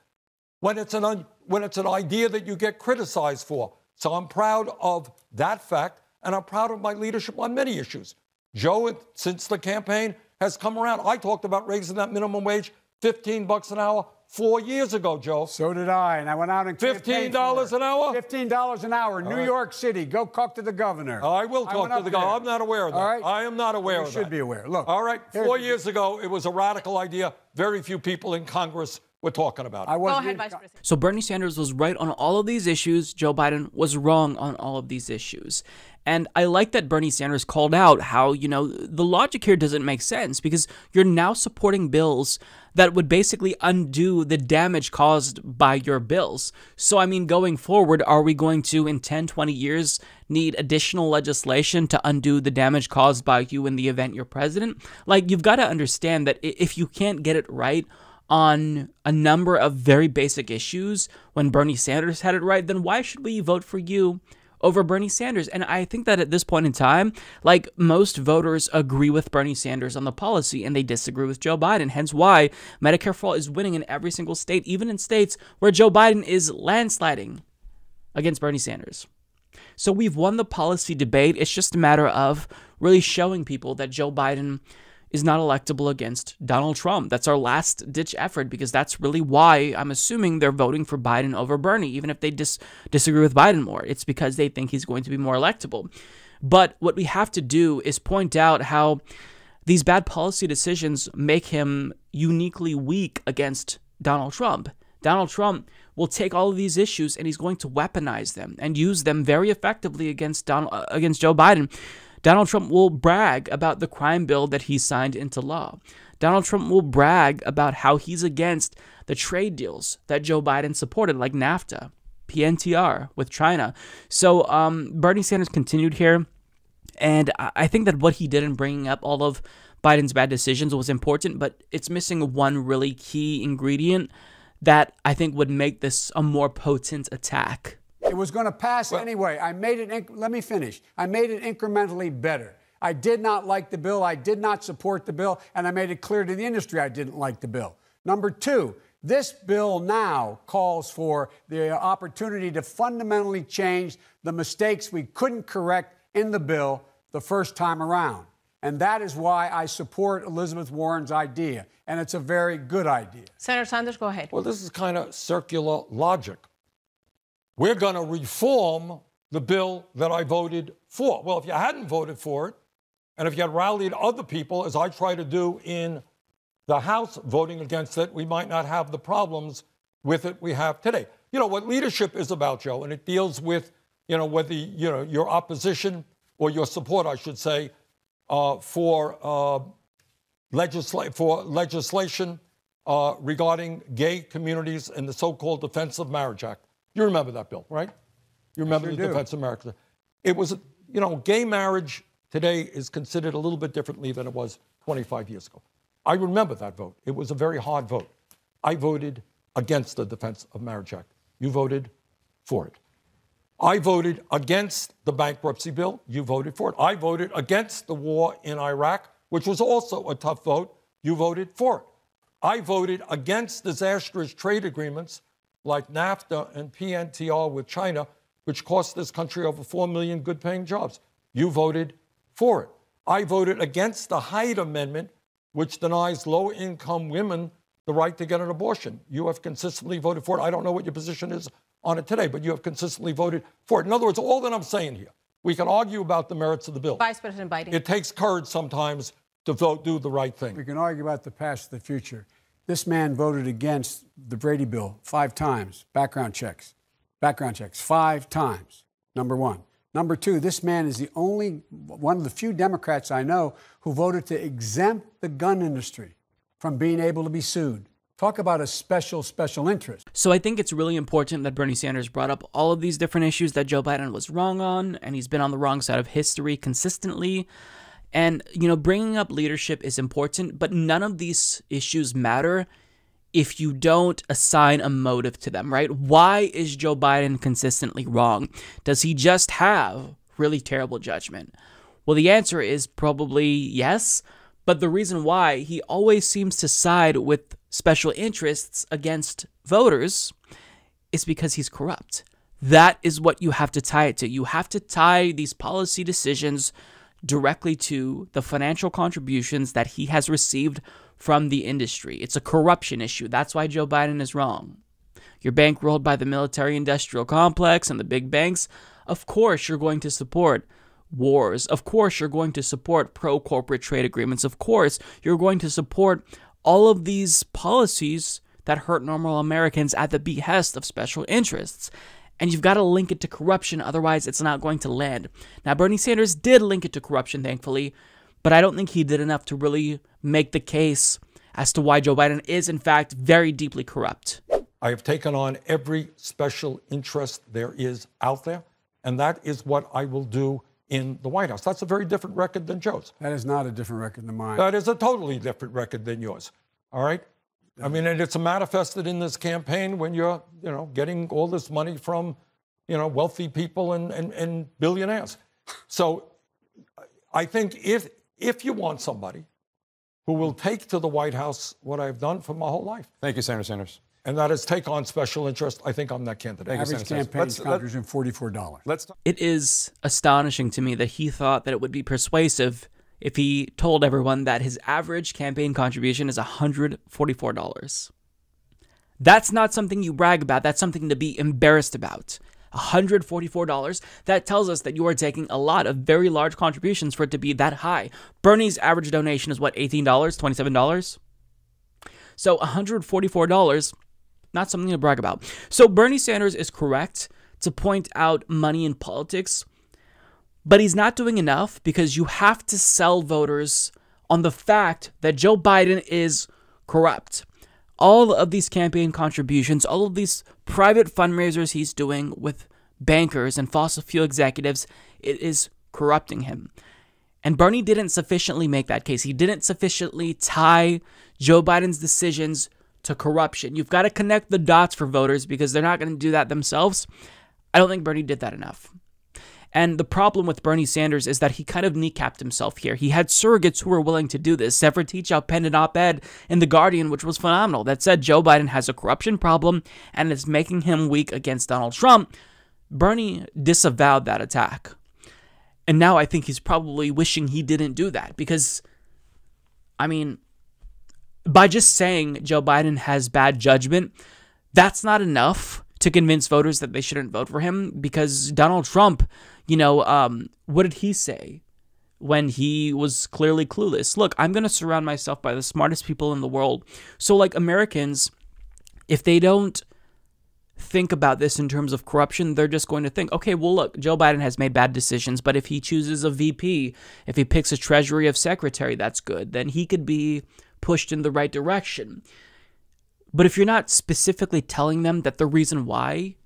when it's an, un- when it's an idea that you get criticized for. So I'm proud of that fact, and I'm proud of my leadership on many issues. Joe, since the campaign, has come around. I talked about raising that minimum wage 15 bucks an hour four years ago, Joe. So did I, and I went out and fifteen dollars an hour. Fifteen dollars an hour, New right. York City. Go talk to the governor. I will talk I to the governor. I'm not aware of that. All right. I am not aware you of that. You should be aware. Look. All right. Four years ago, it was a radical idea. Very few people in Congress we're talking about. It. Go wasn't ahead, Vice President. So Bernie Sanders was right on all of these issues. Joe Biden was wrong on all of these issues. And I like that Bernie Sanders called out how, you know, the logic here doesn't make sense because you're now supporting bills that would basically undo the damage caused by your bills. So, I mean, going forward, are we going to, in 10, 20 years, need additional legislation to undo the damage caused by you in the event you're president? Like, you've got to understand that if you can't get it right, on a number of very basic issues when Bernie Sanders had it right, then why should we vote for you over Bernie Sanders? And I think that at this point in time, like most voters agree with Bernie Sanders on the policy and they disagree with Joe Biden. Hence why Medicare for all is winning in every single state, even in states where Joe Biden is landsliding against Bernie Sanders. So we've won the policy debate. It's just a matter of really showing people that Joe Biden is not electable against Donald Trump. That's our last ditch effort because that's really why I'm assuming they're voting for Biden over Bernie, even if they dis- disagree with Biden more. It's because they think he's going to be more electable. But what we have to do is point out how these bad policy decisions make him uniquely weak against Donald Trump. Donald Trump will take all of these issues and he's going to weaponize them and use them very effectively against Donald, against Joe Biden. Donald Trump will brag about the crime bill that he signed into law. Donald Trump will brag about how he's against the trade deals that Joe Biden supported, like NAFTA, PNTR with China. So um, Bernie Sanders continued here. And I I think that what he did in bringing up all of Biden's bad decisions was important, but it's missing one really key ingredient that I think would make this a more potent attack. It was going to pass anyway. I made it. Let me finish. I made it incrementally better. I did not like the bill. I did not support the bill, and I made it clear to the industry I didn't like the bill. Number two, this bill now calls for the opportunity to fundamentally change the mistakes we couldn't correct in the bill the first time around. And that is why I support Elizabeth Warren's idea. And it's a very good idea. Senator Sanders, go ahead. Well, this is kind of circular logic. We're going to reform the bill that I voted for. Well, if you hadn't voted for it, and if you had rallied other people, as I try to do in the House voting against it, we might not have the problems with it we have today. You know what leadership is about, Joe, and it deals with, you know, whether you know your opposition or your support, I should say, uh, for uh, legisla- for legislation uh, regarding gay communities and the so-called Defense of Marriage Act. You remember that bill, right? You remember sure the do. Defense of Marriage Act. It was, you know, gay marriage today is considered a little bit differently than it was 25 years ago. I remember that vote. It was a very hard vote. I voted against the Defense of Marriage Act. You voted for it. I voted against the bankruptcy bill. You voted for it. I voted against the war in Iraq, which was also a tough vote. You voted for it. I voted against disastrous trade agreements like NAFTA and PNTR with China, which cost this country over 4 million good paying jobs. You voted for it. I voted against the Hyde Amendment, which denies low income women the right to get an abortion. You have consistently voted for it. I don't know what your position is on it today, but you have consistently voted for it. In other words, all that I'm saying here, we can argue about the merits of the bill. Vice President Biden. It takes courage sometimes to vote, do the right thing. We can argue about the past and the future. This man voted against the Brady bill five times, background checks. Background checks, five times. Number one. Number two, this man is the only one of the few Democrats I know who voted to exempt the gun industry from being able to be sued. Talk about a special, special interest. So I think it's really important that Bernie Sanders brought up all of these different issues that Joe Biden was wrong on, and he's been on the wrong side of history consistently. And, you know, bringing up leadership is important, but none of these issues matter if you don't assign a motive to them, right? Why is Joe Biden consistently wrong? Does he just have really terrible judgment? Well, the answer is probably yes, but the reason why he always seems to side with special interests against voters is because he's corrupt. That is what you have to tie it to. You have to tie these policy decisions directly to the financial contributions that he has received from the industry. It's a corruption issue. That's why Joe Biden is wrong. You're bankrolled by the military industrial complex and the big banks. Of course, you're going to support wars. Of course, you're going to support pro corporate trade agreements. Of course, you're going to support all of these policies that hurt normal Americans at the behest of special interests. And you've got to link it to corruption, otherwise, it's not going to land. Now, Bernie Sanders did link it to corruption, thankfully, but I don't think he did enough to really make the case as to why Joe Biden is, in fact, very deeply corrupt. I have taken on every special interest there is out there, and that is what I will do in the White House. That's a very different record than Joe's. That is not a different record than mine. That is a totally different record than yours. All right? I mean, and it's manifested in this campaign when you're, you know, getting all this money from, you know, wealthy people and, and, and billionaires. So I think if if you want somebody who will take to the White House what I've done for my whole life, Thank you, Senator Sanders. and that is take on special interest, I think I'm that candidate. Thank Average Senator campaign contribution forty-four dollars. Let's talk. It is astonishing to me that he thought that it would be persuasive if he told everyone that his average campaign contribution is $144. That's not something you brag about, that's something to be embarrassed about. $144. That tells us that you are taking a lot of very large contributions for it to be that high. Bernie's average donation is what, $18, $27? So $144, not something to brag about. So Bernie Sanders is correct to point out money in politics, but he's not doing enough because you have to sell voters on the fact that Joe Biden is corrupt. All of these campaign contributions, all of these private fundraisers he's doing with bankers and fossil fuel executives, it is corrupting him. And Bernie didn't sufficiently make that case. He didn't sufficiently tie Joe Biden's decisions to corruption. You've got to connect the dots for voters because they're not going to do that themselves. I don't think Bernie did that enough. And the problem with Bernie Sanders is that he kind of kneecapped himself here. He had surrogates who were willing to do this. Zephyr Teachout penned an op ed in The Guardian, which was phenomenal, that said Joe Biden has a corruption problem and is making him weak against Donald Trump. Bernie disavowed that attack. And now I think he's probably wishing he didn't do that because, I mean, by just saying Joe Biden has bad judgment, that's not enough to convince voters that they shouldn't vote for him because Donald Trump, you know, um, what did he say when he was clearly clueless? Look, I'm going to surround myself by the smartest people in the world. So, like Americans, if they don't think about this in terms of corruption, they're just going to think, okay, well, look, Joe Biden has made bad decisions, but if he chooses a VP, if he picks a Treasury of Secretary, that's good. Then he could be pushed in the right direction. But if you're not specifically telling them that the reason why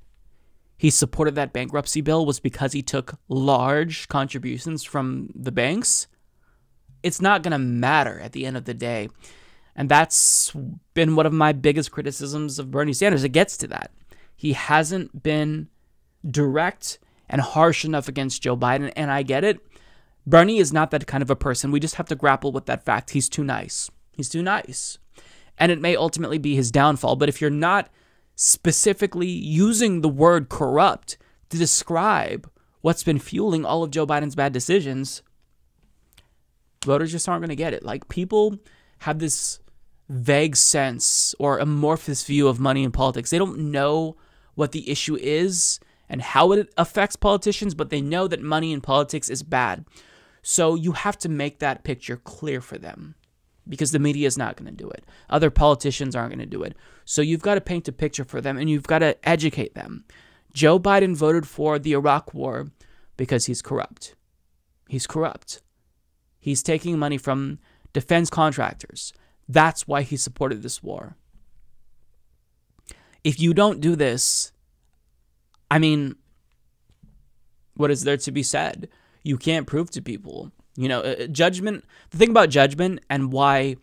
he supported that bankruptcy bill was because he took large contributions from the banks, it's not going to matter at the end of the day. And that's been one of my biggest criticisms of Bernie Sanders. It gets to that. He hasn't been direct and harsh enough against Joe Biden, and I get it. Bernie is not that kind of a person. We just have to grapple with that fact. He's too nice. He's too nice. And it may ultimately be his downfall. But if you're not specifically using the word corrupt to describe what's been fueling all of Joe Biden's bad decisions, voters just aren't going to get it. Like people have this vague sense or amorphous view of money in politics. They don't know what the issue is and how it affects politicians, but they know that money in politics is bad. So you have to make that picture clear for them because the media is not going to do it. Other politicians aren't going to do it. So you've got to paint a picture for them and you've got to educate them. Joe Biden voted for the Iraq war because he's corrupt. He's corrupt. He's taking money from defense contractors. That's why he supported this war. If you don't do this, I mean, what is there to be said? You can't prove to people. You know, uh, judgment, the thing about judgment and why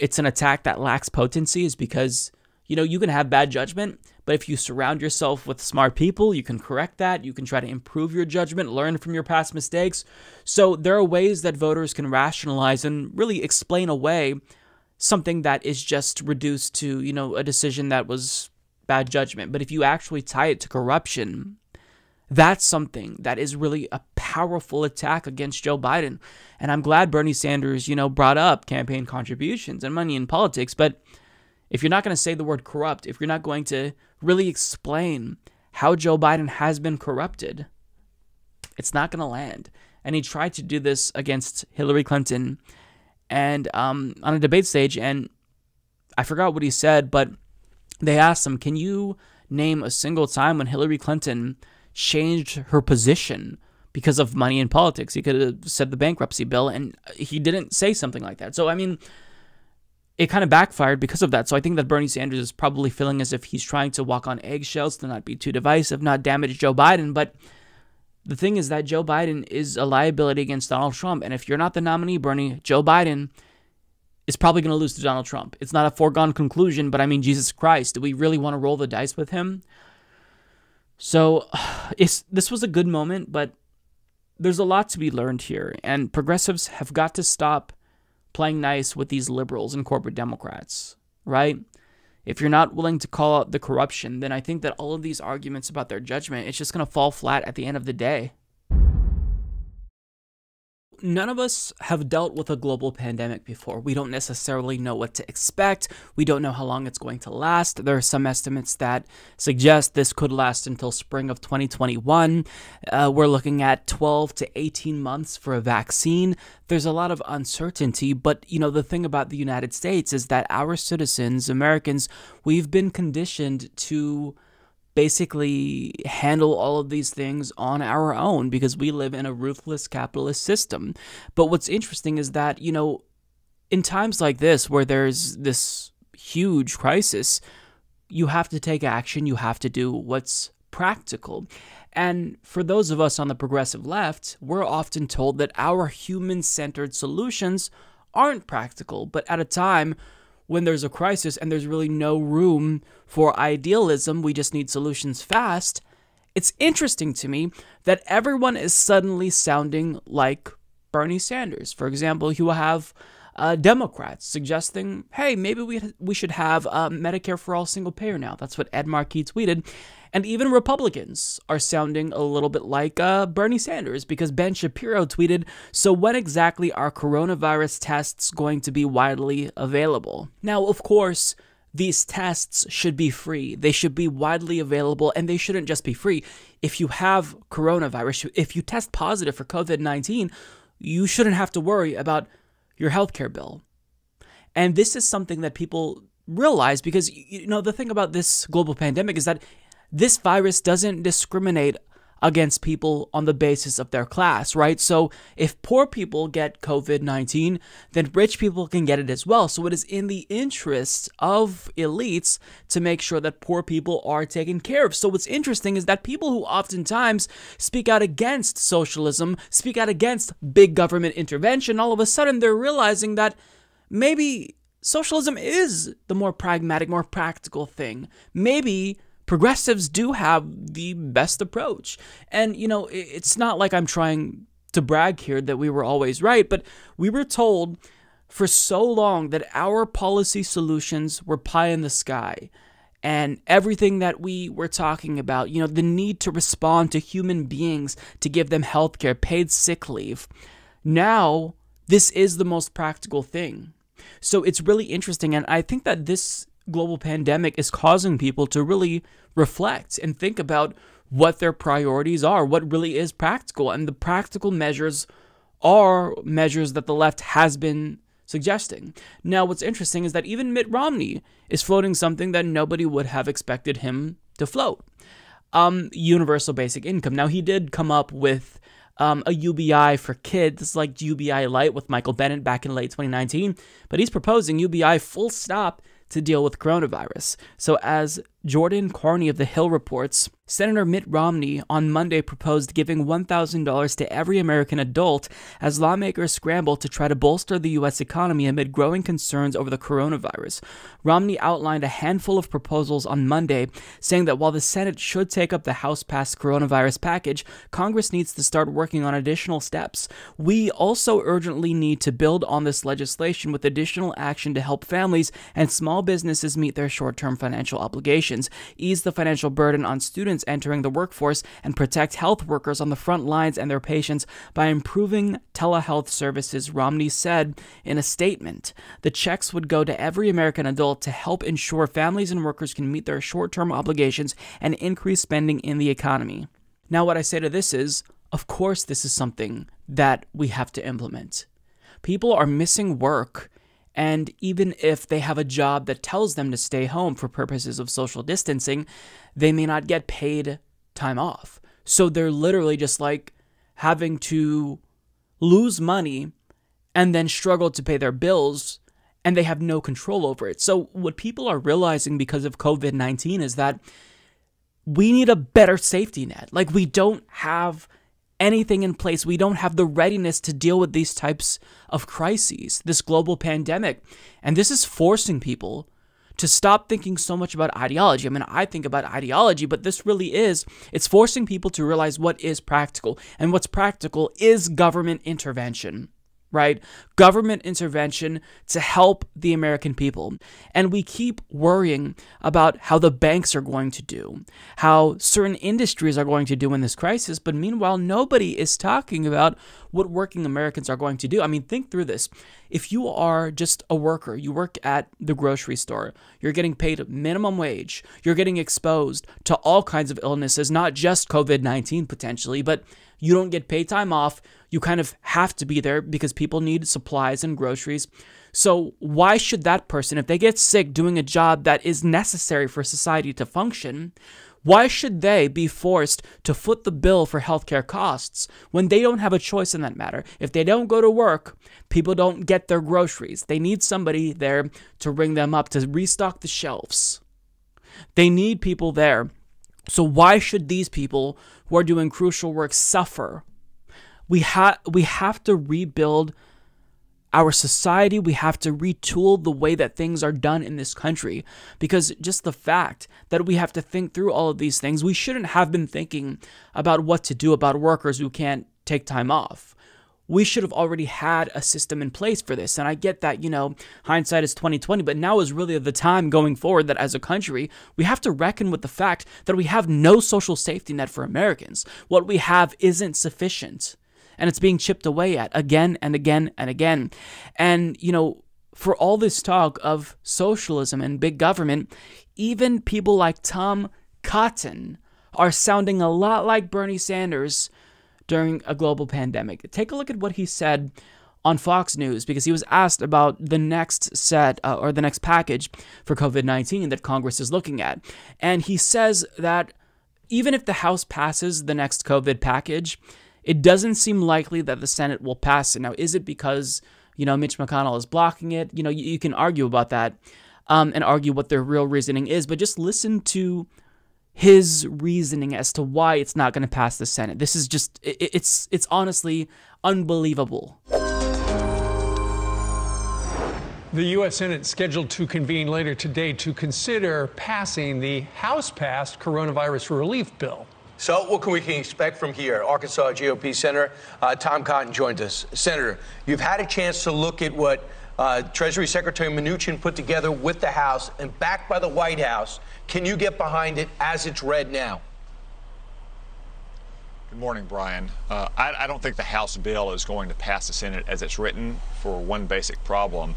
it's an attack that lacks potency is because, you know, you can have bad judgment, but if you surround yourself with smart people, you can correct that. You can try to improve your judgment, learn from your past mistakes. So there are ways that voters can rationalize and really explain away something that is just reduced to, you know, a decision that was bad judgment. But if you actually tie it to corruption, that's something that is really a powerful attack against Joe Biden. And I'm glad Bernie Sanders, you know, brought up campaign contributions and money in politics. But if you're not going to say the word corrupt, if you're not going to really explain how Joe Biden has been corrupted, it's not going to land. And he tried to do this against Hillary Clinton and um, on a debate stage. And I forgot what he said, but they asked him, Can you name a single time when Hillary Clinton changed her position because of money in politics? He could have said the bankruptcy bill, and he didn't say something like that. So, I mean, it kind of backfired because of that. So I think that Bernie Sanders is probably feeling as if he's trying to walk on eggshells to not be too divisive, not damage Joe Biden. But the thing is that Joe Biden is a liability against Donald Trump. And if you're not the nominee, Bernie, Joe Biden is probably going to lose to Donald Trump. It's not a foregone conclusion, but I mean, Jesus Christ, do we really want to roll the dice with him? So this was a good moment, but there's a lot to be learned here. And progressives have got to stop playing nice with these liberals and corporate Democrats, right? If you're not willing to call out the corruption, then I think that all of these arguments about their judgment, it's just going to fall flat at the end of the day none of us have dealt with a global pandemic before. We don't necessarily know what to expect. We don't know how long it's going to last. There are some estimates that suggest this could last until spring of 2021. Uh, we're looking at 12 to 18 months for a vaccine. There's a lot of uncertainty, but you know, the thing about the United States is that our citizens, Americans, we've been conditioned to basically handle all of these things on our own because we live in a ruthless capitalist system. But what's interesting is that, you know, in times like this where there's this huge crisis, you have to take action, you have to do what's practical. And for those of us on the progressive left, we're often told that our human centered solutions aren't practical, but at a time when there's a crisis and there's really no room for idealism, we just need solutions fast. It's interesting to me that everyone is suddenly sounding like Bernie Sanders. For example, you have uh, Democrats suggesting, hey, maybe we, we should have uh, Medicare for all single payer now. That's what Ed Markey tweeted. And even Republicans are sounding a little bit like uh, Bernie Sanders because Ben Shapiro tweeted So, when exactly are coronavirus tests going to be widely available? Now, of course, these tests should be free. They should be widely available and they shouldn't just be free. If you have coronavirus, if you test positive for COVID 19, you shouldn't have to worry about your healthcare bill. And this is something that people realize because, you know, the thing about this global pandemic is that this virus doesn't discriminate against people on the basis of their class, right? So if poor people get COVID 19, then rich people can get it as well. So it is in the interest of elites to make sure that poor people are taken care of. So what's interesting is that people who oftentimes speak out against socialism, speak out against big government intervention, all of a sudden they're realizing that maybe socialism is the more pragmatic, more practical thing. Maybe progressives do have the best approach. And, you know, it's not like I'm trying to brag here that we were always right, but we were told for so long that our policy solutions were pie in the sky. And everything that we were talking about, you know, the need to respond to human beings to give them healthcare, paid sick leave. Now, this is the most practical thing. So it's really interesting. And I think that this global pandemic is causing people to really reflect and think about what their priorities are, what really is practical. And the practical measures are measures that the left has been suggesting. Now, what's interesting is that even Mitt Romney is floating something that nobody would have expected him to float um, universal basic income. Now, he did come up with um, a UBI for kids, like UBI Light with Michael Bennet back in late 2019, but he's proposing UBI full stop to deal with coronavirus. So, as Jordan Carney of The Hill reports, Senator Mitt Romney on Monday proposed giving $1,000 to every American adult as lawmakers scramble to try to bolster the U.S. economy amid growing concerns over the coronavirus. Romney outlined a handful of proposals on Monday, saying that while the Senate should take up the House passed coronavirus package, Congress needs to start working on additional steps. We also urgently need to build on this legislation with additional action to help families and small businesses meet their short term financial obligations ease the financial burden on students entering the workforce, and protect health workers on the front lines and their patients by improving telehealth services, Romney said in a statement. The checks would go to every American adult to help ensure families and workers can meet their short term obligations and increase spending in the economy. Now, what I say to this is, of course, this is something that we have to implement. People are missing work And even if they have a job that tells them to stay home for purposes of social distancing, they may not get paid time off. So they're literally just like having to lose money and then struggle to pay their bills and they have no control over it. So, what people are realizing because of COVID 19 is that we need a better safety net. Like, we don't have anything in place. We don't have the readiness to deal with these types of crises, this global pandemic. And this is forcing people to stop thinking so much about ideology. I mean, I think about ideology, but this really is, it's forcing people to realize what is practical. And what's practical is government intervention right? Government intervention to help the American people. And we keep worrying about how the banks are going to do, how certain industries are going to do in this crisis. But meanwhile, nobody is talking about what working Americans are going to do. I mean, think through this. If you are just a worker, you work at the grocery store, you're getting paid minimum wage, you're getting exposed to all kinds of illnesses, not just COVID 19 potentially, but you don't get paid time off. You kind of have to be there because people need supplies and groceries. So, why should that person, if they get sick doing a job that is necessary for society to function, why should they be forced to foot the bill for healthcare costs when they don't have a choice in that matter? If they don't go to work, people don't get their groceries. They need somebody there to ring them up to restock the shelves. They need people there. So why should these people who are doing crucial work suffer. We have we have to rebuild our society, we have to retool the way that things are done in this country because just the fact that we have to think through all of these things, we shouldn't have been thinking about what to do about workers who can't take time off we should have already had a system in place for this. And I get that, you know, hindsight is 2020, but now is really the time going forward that as a country, we have to reckon with the fact that we have no social safety net for Americans. What we have isn't sufficient. And it's being chipped away at again and again and again. And, you know, for all this talk of socialism and big government, even people like Tom Cotton are sounding a lot like Bernie Sanders during a global pandemic. Take a look at what he said on Fox News because he was asked about the next set uh, or the next package for COVID 19 that Congress is looking at. And he says that even if the House passes the next COVID package, it doesn't seem likely that the Senate will pass it. Now, is it because, you know, Mitch McConnell is blocking it? You know, you, you can argue about that um, and argue what their real reasoning is, but just listen to his reasoning as to why it's not going to pass the Senate. This is just it, it's it's honestly unbelievable. The U.S. Senate scheduled to convene later today to consider passing the House passed coronavirus relief bill. So, what can we expect from here? Arkansas GOP Senator uh, Tom Cotton joins us. Senator, you've had a chance to look at what uh, Treasury Secretary Mnuchin put together with the House and backed by the White House. Can you get behind it as it's read now? Good morning, Brian. Uh, I, I, don't think the House bill is going to pass the Senate as it's written for one basic problem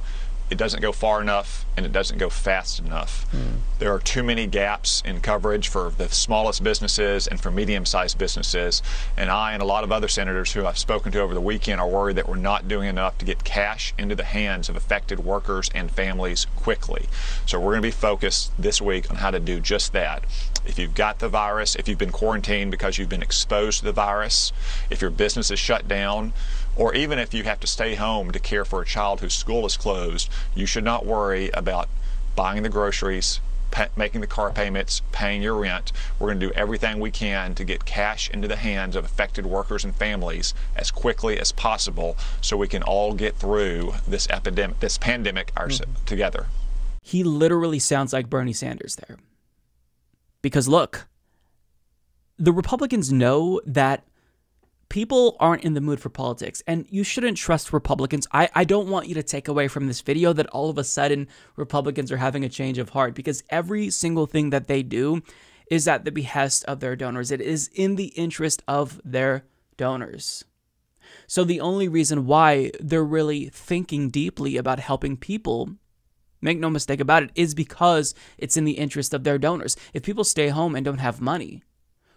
it doesn't go far enough and it doesn't go fast enough. Mm. There are too many gaps in coverage for the smallest businesses and for medium sized businesses. And I and a lot of other senators who I've spoken to over the weekend are worried that we're not doing enough to get cash into the hands of affected workers and families quickly. So we're going to be focused this week on how to do just that. If you've got the virus, if you've been quarantined because you've been exposed to the virus, if your business is shut down, or even if you have to stay home to care for a child whose school is closed, you should not worry about buying the groceries, making the car payments, paying your rent. We're going to do everything we can to get cash into the hands of affected workers and families as quickly as possible so we can all get through this epidemic, this pandemic our, mm-hmm. together. He literally sounds like Bernie Sanders there. Because look, the Republicans know that people aren't in the mood for politics and you shouldn't trust Republicans. I, I don't want you to take away from this video that all of a sudden Republicans are having a change of heart because every single thing that they do is at the behest of their donors. It is in the interest of their donors. So the only reason why they're really thinking deeply about helping people Make no mistake about it, is because it's in the interest of their donors. If people stay home and don't have money,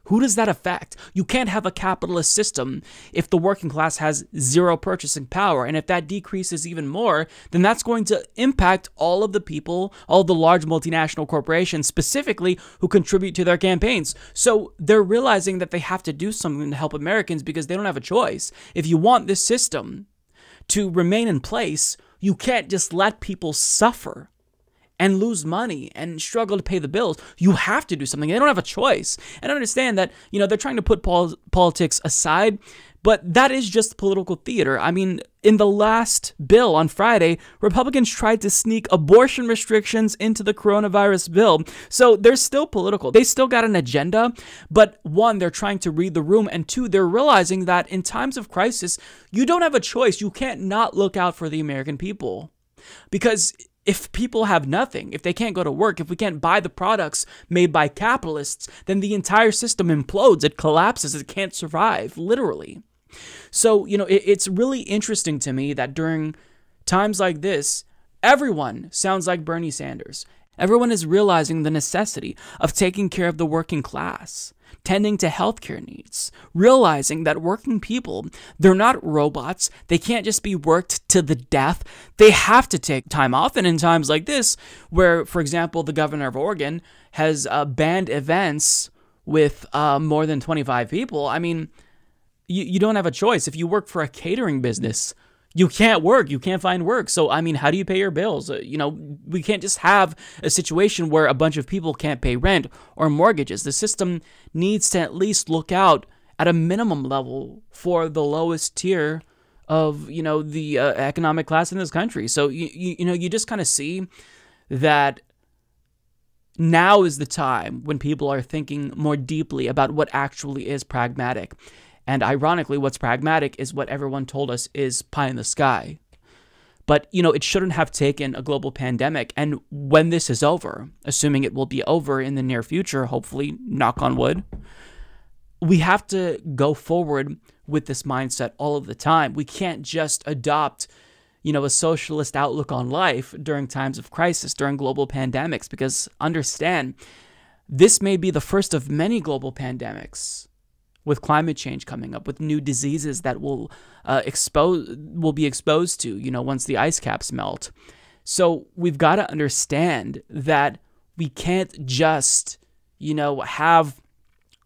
Who does that affect? You can't have a capitalist system if the working class has zero purchasing power. And if that decreases even more, then that's going to impact all of the people, all the large multinational corporations specifically who contribute to their campaigns. So they're realizing that they have to do something to help Americans because they don't have a choice. If you want this system to remain in place, you can't just let people suffer and lose money and struggle to pay the bills. You have to do something. They don't have a choice. And I understand that, you know, they're trying to put pol- politics aside, but that is just political theater. I mean, in the last bill on Friday, Republicans tried to sneak abortion restrictions into the coronavirus bill. So they're still political. They still got an agenda, but one, they're trying to read the room, and two, they're realizing that in times of crisis, you don't have a choice. You can't not look out for the American people. Because if people have nothing, if they can't go to work, if we can't buy the products made by capitalists, then the entire system implodes, it collapses, it can't survive, literally. So, you know, it, it's really interesting to me that during times like this, everyone sounds like Bernie Sanders. Everyone is realizing the necessity of taking care of the working class tending to healthcare needs, realizing that working people, they're not robots. They can't just be worked to the death. They have to take time off. And in times like this, where, for example, the governor of Oregon has uh, banned events with uh, more than 25 people, I mean, you, you don't have a choice. If you work for a catering business, you can't work you can't find work. So i mean how do you pay your bills? Uh, you know we can't just have a situation where a bunch of people can't pay rent or mortgages. The system needs to at least look out at a minimum level for the lowest tier of you know the uh, economic class in this country. So you, you, you know you just kind of see that now is the time when people are thinking more deeply about what actually is pragmatic and ironically, what's pragmatic is what everyone told us is pie in the sky. But, you know, it shouldn't have taken a global pandemic. And when this is over, assuming it will be over in the near future, hopefully, knock on wood, we have to go forward with this mindset all of the time. We can't just adopt, you know, a socialist outlook on life during times of crisis, during global pandemics, because understand, this may be the first of many global pandemics with climate change coming up, with new diseases that will uh, expose will be exposed to, you know, once the ice caps melt. So we've got to understand that we can't just, you know, have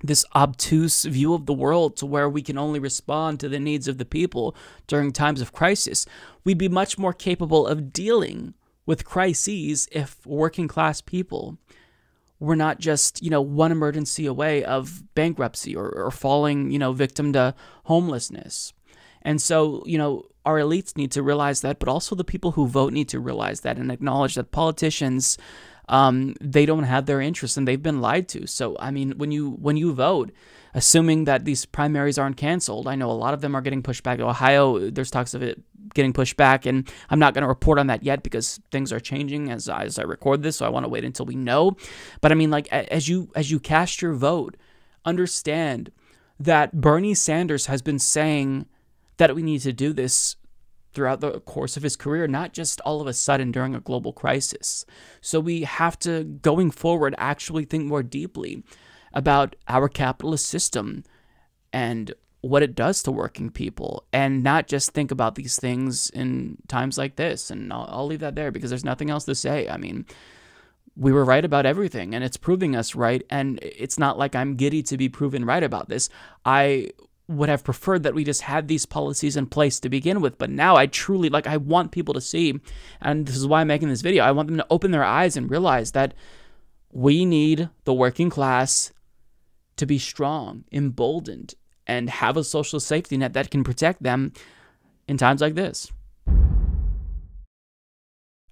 this obtuse view of the world to where we can only respond to the needs of the people during times of crisis. We'd be much more capable of dealing with crises if working class people we're not just you know one emergency away of bankruptcy or, or falling you know victim to homelessness. And so you know our elites need to realize that but also the people who vote need to realize that and acknowledge that politicians um, they don't have their interests and they've been lied to. So i mean when you when you vote assuming that these primaries aren't canceled i know a lot of them are getting pushed back ohio there's talks of it getting pushed back. And I'm not going to report on that yet because things are changing as, as I record this. So I want to wait until we know. But I mean, like as you as you cast your vote, understand that Bernie Sanders has been saying that we need to do this throughout the course of his career, not just all of a sudden during a global crisis. So we have to, going forward, actually think more deeply about our capitalist system and what it does to working people and not just think about these things in times like this. And I'll, I'll, leave that there because there's nothing else to say. I mean, we were right about everything and it's proving us right. And it's not like I'm giddy to be proven right about this. I would have preferred that we just had these policies in place to begin with. But now I truly, like, I want people to see, and this is why I'm making this video, I want them to open their eyes and realize that we need the working class to be strong, emboldened, and have a social safety net that can protect them in times like this.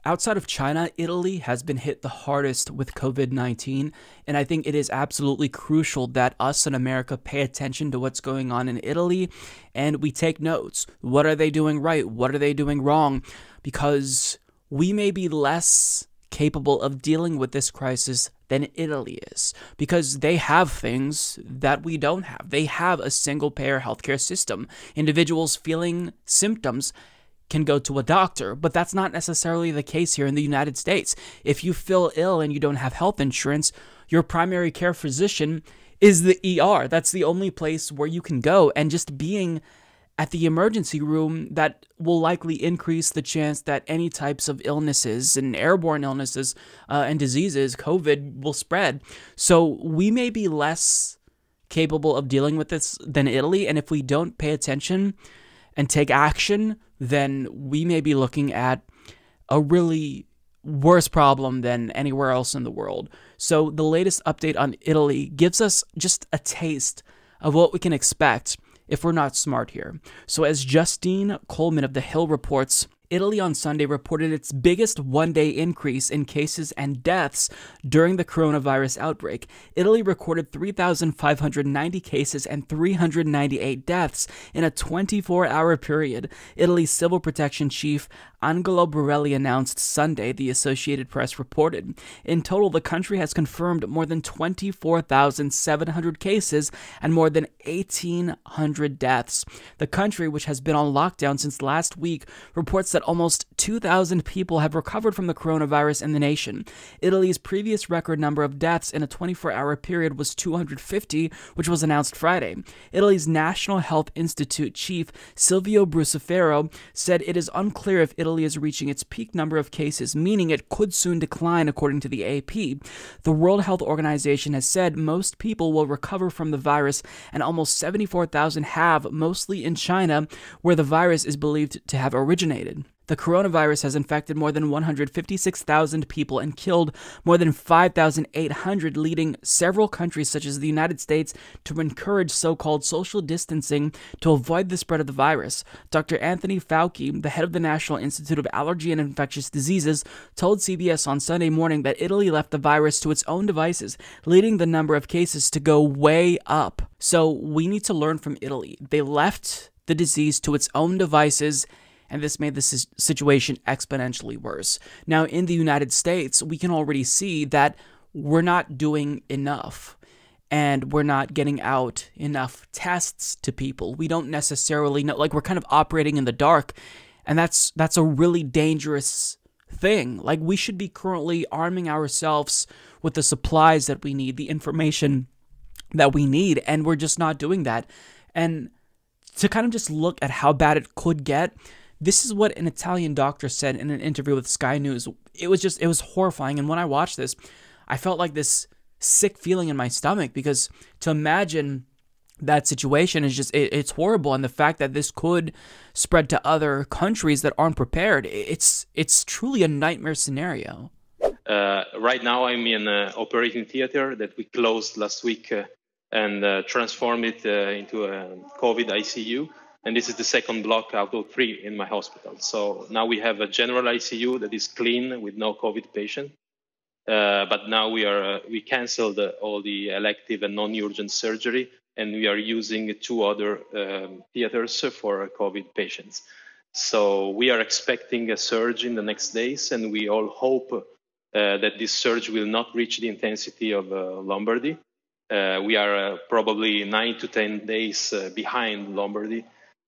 Outside of China, Italy has been hit the hardest with COVID 19, and I think it is absolutely crucial that us in America pay attention to what's going on in Italy and we take notes. What are they doing right? What are they doing wrong? Because we may be less capable of dealing with this crisis than Italy is because they have things that we don't have. They have a single payer healthcare system. Individuals feeling symptoms can go to a doctor, but that's not necessarily the case here in the United States. If you feel ill and you don't have health insurance, your primary care physician is the ER. That's the only place where you can go. And just being at the emergency room, that will likely increase the chance that any types of illnesses and airborne illnesses uh, and diseases, COVID, will spread. So we may be less capable of dealing with this than Italy. And if we don't pay attention and take action, then we may be looking at a really worse problem than anywhere else in the world. So the latest update on Italy gives us just a taste of what we can expect if we're not smart here. So as Justine Coleman of The Hill reports, Italy on Sunday reported its biggest one day increase in cases and deaths during the coronavirus outbreak. Italy recorded 3,590 cases and 398 deaths in a 24 hour period. Italy's civil protection chief Angelo Borrelli announced Sunday, the Associated Press reported. In total, the country has confirmed more than 24,700 cases and more than 1,800 deaths. The country, which has been on lockdown since last week, reports that almost 2,000 people have recovered from the coronavirus in the nation. Italy's previous record number of deaths in a 24 hour period was 250, which was announced Friday. Italy's National Health Institute chief, Silvio Brusaferro, said it is unclear if Italy is reaching its peak number of cases, meaning it could soon decline, according to the AP. The World Health Organization has said most people will recover from the virus, and almost 74,000 have, mostly in China, where the virus is believed to have originated. The coronavirus has infected more than 156,000 people and killed more than 5,800, leading several countries, such as the United States, to encourage so called social distancing to avoid the spread of the virus. Dr. Anthony Fauci, the head of the National Institute of Allergy and Infectious Diseases, told CBS on Sunday morning that Italy left the virus to its own devices, leading the number of cases to go way up. So we need to learn from Italy. They left the disease to its own devices and this made the situation exponentially worse. Now, in the United States, we can already see that we're not doing enough and we're not getting out enough tests to people. We don't necessarily know like we're kind of operating in the dark and that's that's a really dangerous thing. Like we should be currently arming ourselves with the supplies that we need, the information that we need and we're just not doing that. And to kind of just look at how bad it could get, this is what an Italian doctor said in an interview with Sky News. It was just, it was horrifying. And when I watched this, I felt like this sick feeling in my stomach because to imagine that situation is just it, it's horrible and the fact that this could spread to other countries that aren't prepared it's it's truly a nightmare scenario uh, right now i'm in an operating theater that we closed last week uh, and uh, transformed it uh, into a covid icu and this is the second block out of three in my hospital. So now we have a general ICU that is clean with no COVID patient. Uh, but now we are uh, we canceled all the elective and non-urgent surgery, and we are using two other um, theaters for COVID patients. So we are expecting a surge in the next days, and we all hope uh, that this surge will not reach the intensity of uh, Lombardy. Uh, we are uh, probably nine to ten days behind Lombardy,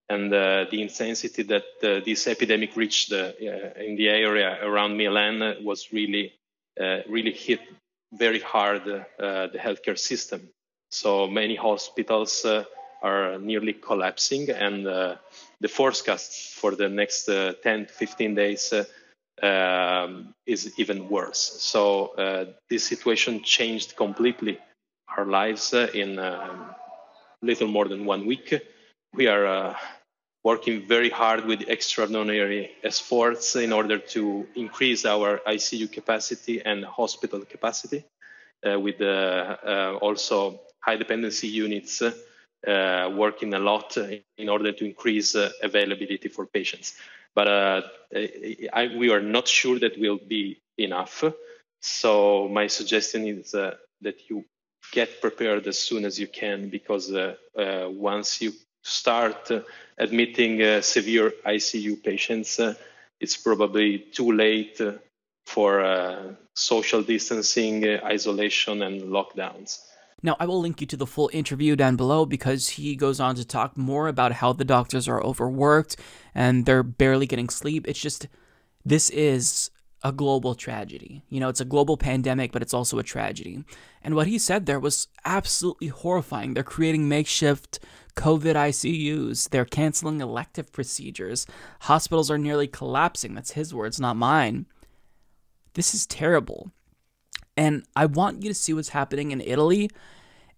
and uh, the intensity that uh, this epidemic reached uh, in the area around Milan was really, really hit very hard the healthcare system. So many hospitals are nearly collapsing, and the forecast for the next 10 to 15 days um, is even worse. So uh, this situation changed completely our lives uh, in uh, little more than one week. We are working very hard with extraordinary efforts in order to increase our ICU capacity and hospital capacity uh, with uh, uh, also high dependency units uh, working a lot in order to increase uh, availability for patients. But uh, I, we are not sure that will be enough. So my suggestion is that you get prepared as soon as you can because once you start admitting uh, severe ICU patients, uh, it's probably too late uh, for social distancing, isolation, and lockdowns. Now, I will link you to the full interview down below because he goes on to talk more about how the doctors are overworked and they're barely getting sleep. It's just, this is a global tragedy. You know, it's a global pandemic, but it's also a tragedy. And what he said there was absolutely horrifying. They're creating makeshift COVID ICUs, they're canceling elective procedures, hospitals are nearly collapsing. That's his words, not mine. This is terrible. And I want you to see what's happening in Italy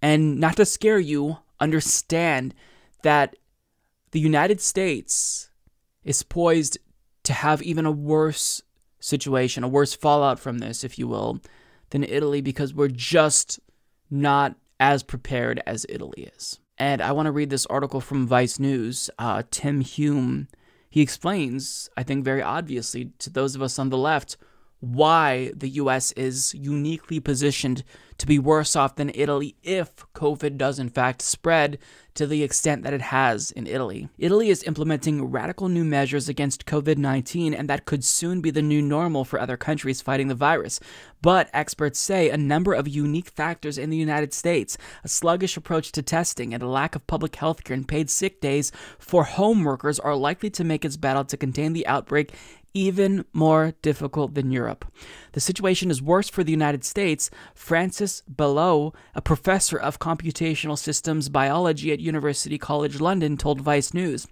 and not to scare you, understand that the United States is poised to have even a worse situation, a worse fallout from this, if you will, than Italy because we're just not as prepared as Italy is. And I want to read this article from Vice News. Uh, Tim Hume, he explains, I think very obviously to those of us on the left, why the US is uniquely positioned to be worse off than Italy if COVID does in fact spread to the extent that it has in Italy. Italy is implementing radical new measures against COVID 19, and that could soon be the new normal for other countries fighting the virus. But experts say a number of unique factors in the United States, a sluggish approach to testing, and a lack of public health care and paid sick days for home workers are likely to make its battle to contain the outbreak even more difficult than Europe. The situation is worse for the United States. Francis Balloux, a professor of computational systems biology at University College London, told Vice News.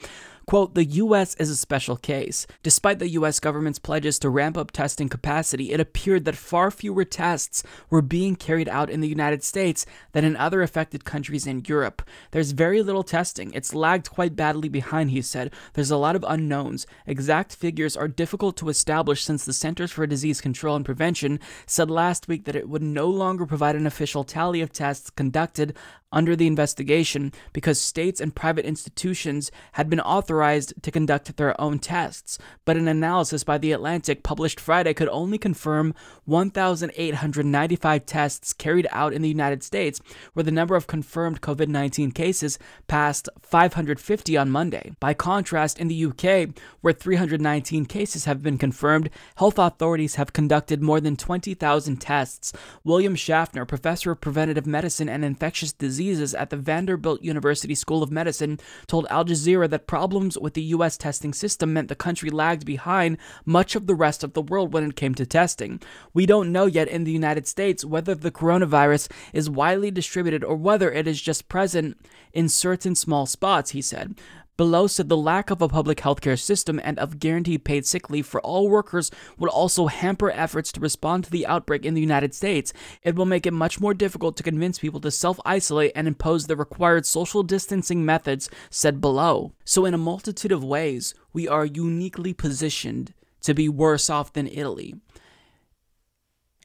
Quote, the U.S. is a special case. Despite the U.S. government's pledges to ramp up testing capacity, it appeared that far fewer tests were being carried out in the United States than in other affected countries in Europe. There's very little testing. It's lagged quite badly behind, he said. There's a lot of unknowns. Exact figures are difficult to establish since the Centers for Disease Control and Prevention said last week that it would no longer provide an official tally of tests conducted under the investigation because states and private institutions had been authorized to conduct their own tests. But an analysis by The Atlantic published Friday could only confirm 1,895 tests carried out in the United States, where the number of confirmed COVID 19 cases passed 550 on Monday. By contrast, in the UK, where 319 cases have been confirmed, health authorities have conducted more than 20,000 tests. William Schaffner, professor of preventative medicine and infectious diseases at the Vanderbilt University School of Medicine told Al Jazeera that problems with the U.S. testing system meant the country lagged behind much of the rest of the world when it came to testing. We don't know yet in the United States whether the coronavirus is widely distributed or whether it is just present in certain small spots, he said. Balloux said the lack of a public healthcare system and of guaranteed paid sick leave for all workers would also hamper efforts to respond to the outbreak in the United States. It will make it much more difficult to convince people to self isolate and impose the required social distancing methods, said Balloux. So, in a multitude of ways, we are uniquely positioned to be worse off than Italy.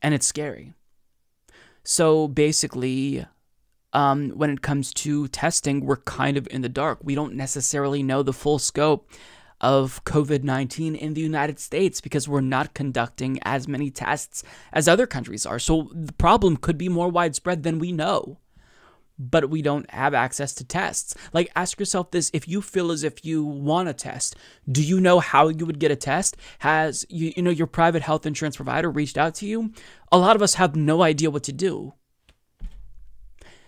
And it's scary. So, basically, um, when it comes to testing, we're kind of in the dark. We don't necessarily know the full scope of COVID 19 in the United States because we're not conducting as many tests as other countries are. So the problem could be more widespread than we know. But we don't have access to tests. Like, ask yourself this if you feel as if you want a test, do you know how you would get a test? Has you, you know your private health insurance provider reached out to you? A lot of us have no idea what to do.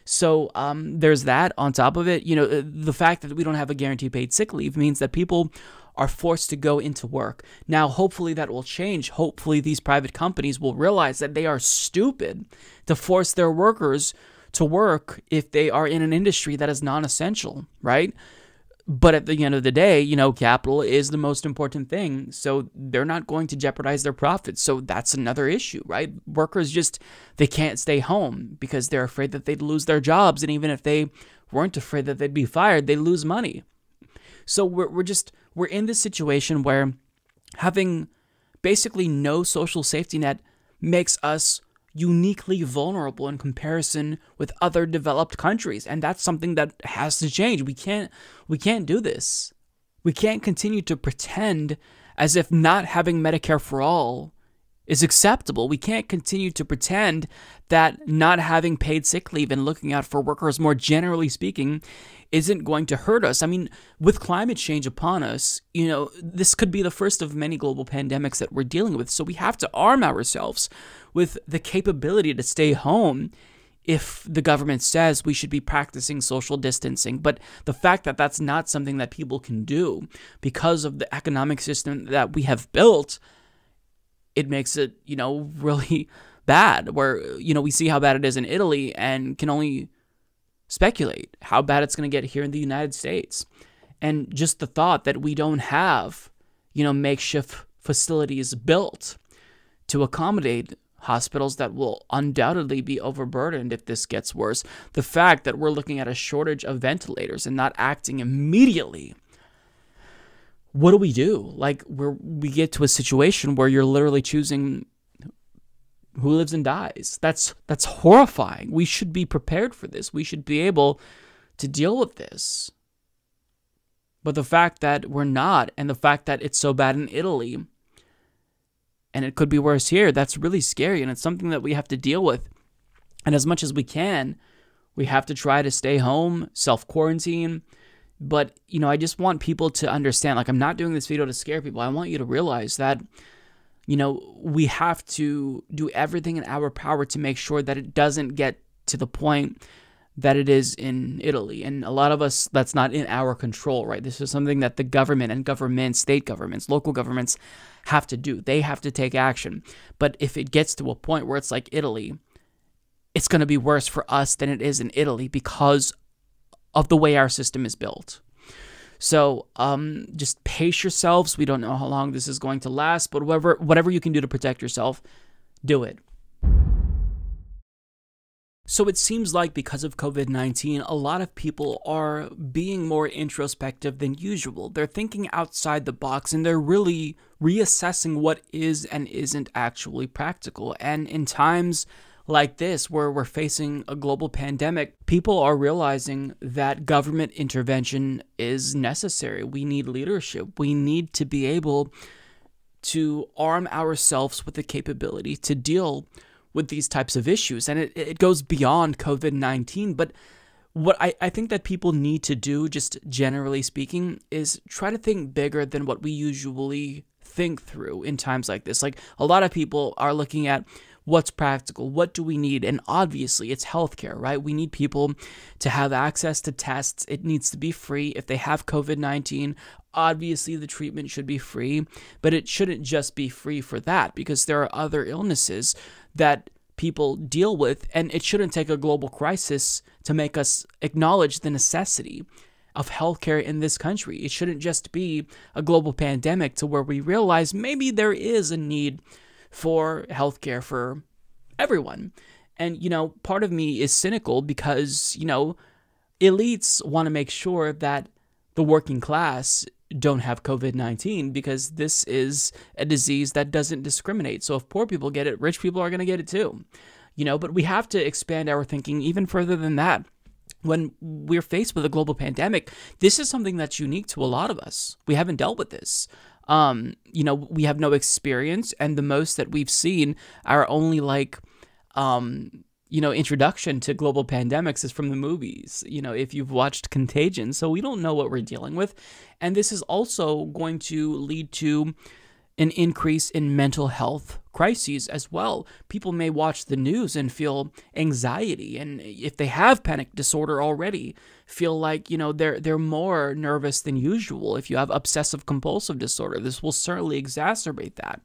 So um, there's that. On top of it, you know, the fact that we don't have a guaranteed paid sick leave means that people are forced to go into work. Now, hopefully that will change. Hopefully these private companies will realize that they are stupid to force their workers to work if they are in an industry that is non-essential, right? But at the end of the day, you know, capital is the most important thing. So they're not going to jeopardize their profits. So that's another issue, right? Workers just, they can't stay home because they're afraid that they'd lose their jobs. And even if they weren't afraid that they'd be fired, they lose money. So we're, we're just, we're in this situation where having basically no social safety net makes us uniquely vulnerable in comparison with other developed countries and that's something that has to change. We can't we can't do this. We can't continue to pretend as if not having medicare for all is acceptable. We can't continue to pretend that not having paid sick leave and looking out for workers more generally speaking isn't going to hurt us. I mean, with climate change upon us, you know, this could be the first of many global pandemics that we're dealing with. So we have to arm ourselves with the capability to stay home if the government says we should be practicing social distancing. But the fact that that's not something that people can do because of the economic system that we have built, it makes it, you know, really bad. Where, you know, we see how bad it is in Italy and can only speculate how bad it's going to get here in the United States. And just the thought that we don't have, you know, makeshift facilities built to accommodate hospitals that will undoubtedly be overburdened if this gets worse. The fact that we're looking at a shortage of ventilators and not acting immediately. What do we do? Like we we get to a situation where you're literally choosing who lives and dies. That's that's horrifying. We should be prepared for this. We should be able to deal with this. But the fact that we're not and the fact that it's so bad in Italy and it could be worse here. That's really scary, and it's something that we have to deal with. And as much as we can, we have to try to stay home, self quarantine. But, you know, I just want people to understand like, I'm not doing this video to scare people. I want you to realize that, you know, we have to do everything in our power to make sure that it doesn't get to the point that it is in Italy. And a lot of us, that's not in our control, right? This is something that the government and governments, state governments, local governments have to do. They have to take action. But if it gets to a point where it's like Italy, it's going to be worse for us than it is in Italy because of the way our system is built. So um, just pace yourselves. We don't know how long this is going to last, but whatever whatever you can do to protect yourself, do it. So it seems like because of COVID 19, a lot of people are being more introspective than usual. They're thinking outside the box and they're really reassessing what is and isn't actually practical. And in times like this, where we're facing a global pandemic, people are realizing that government intervention is necessary. We need leadership. We need to be able to arm ourselves with the capability to deal with these types of issues. And it, it goes beyond COVID 19. But what I, I think that people need to do, just generally speaking, is try to think bigger than what we usually think through in times like this. Like a lot of people are looking at what's practical, what do we need? And obviously, it's healthcare, right? We need people to have access to tests. It needs to be free. If they have COVID 19, obviously the treatment should be free, but it shouldn't just be free for that because there are other illnesses that people deal with, and it shouldn't take a global crisis to make us acknowledge the necessity of healthcare in this country. It shouldn't just be a global pandemic to where we realize maybe there is a need for healthcare for everyone. And, you know, part of me is cynical because, you know, elites want to make sure that the working class don't have COVID 19 because this is a disease that doesn't discriminate. So if poor people get it, rich people are going to get it too. You know, but we have to expand our thinking even further than that. When we're faced with a global pandemic, this is something that's unique to a lot of us. We haven't dealt with this. Um, you know, we have no experience, and the most that we've seen are only like um, you know, introduction to global pandemics is from the movies, you know, if you've watched Contagion. So we don't know what we're dealing with. And this is also going to lead to an increase in mental health crises as well. People may watch the news and feel anxiety and if they have panic disorder already, feel like, you know, they're they're more nervous than usual. If you have obsessive compulsive disorder, this will certainly exacerbate that.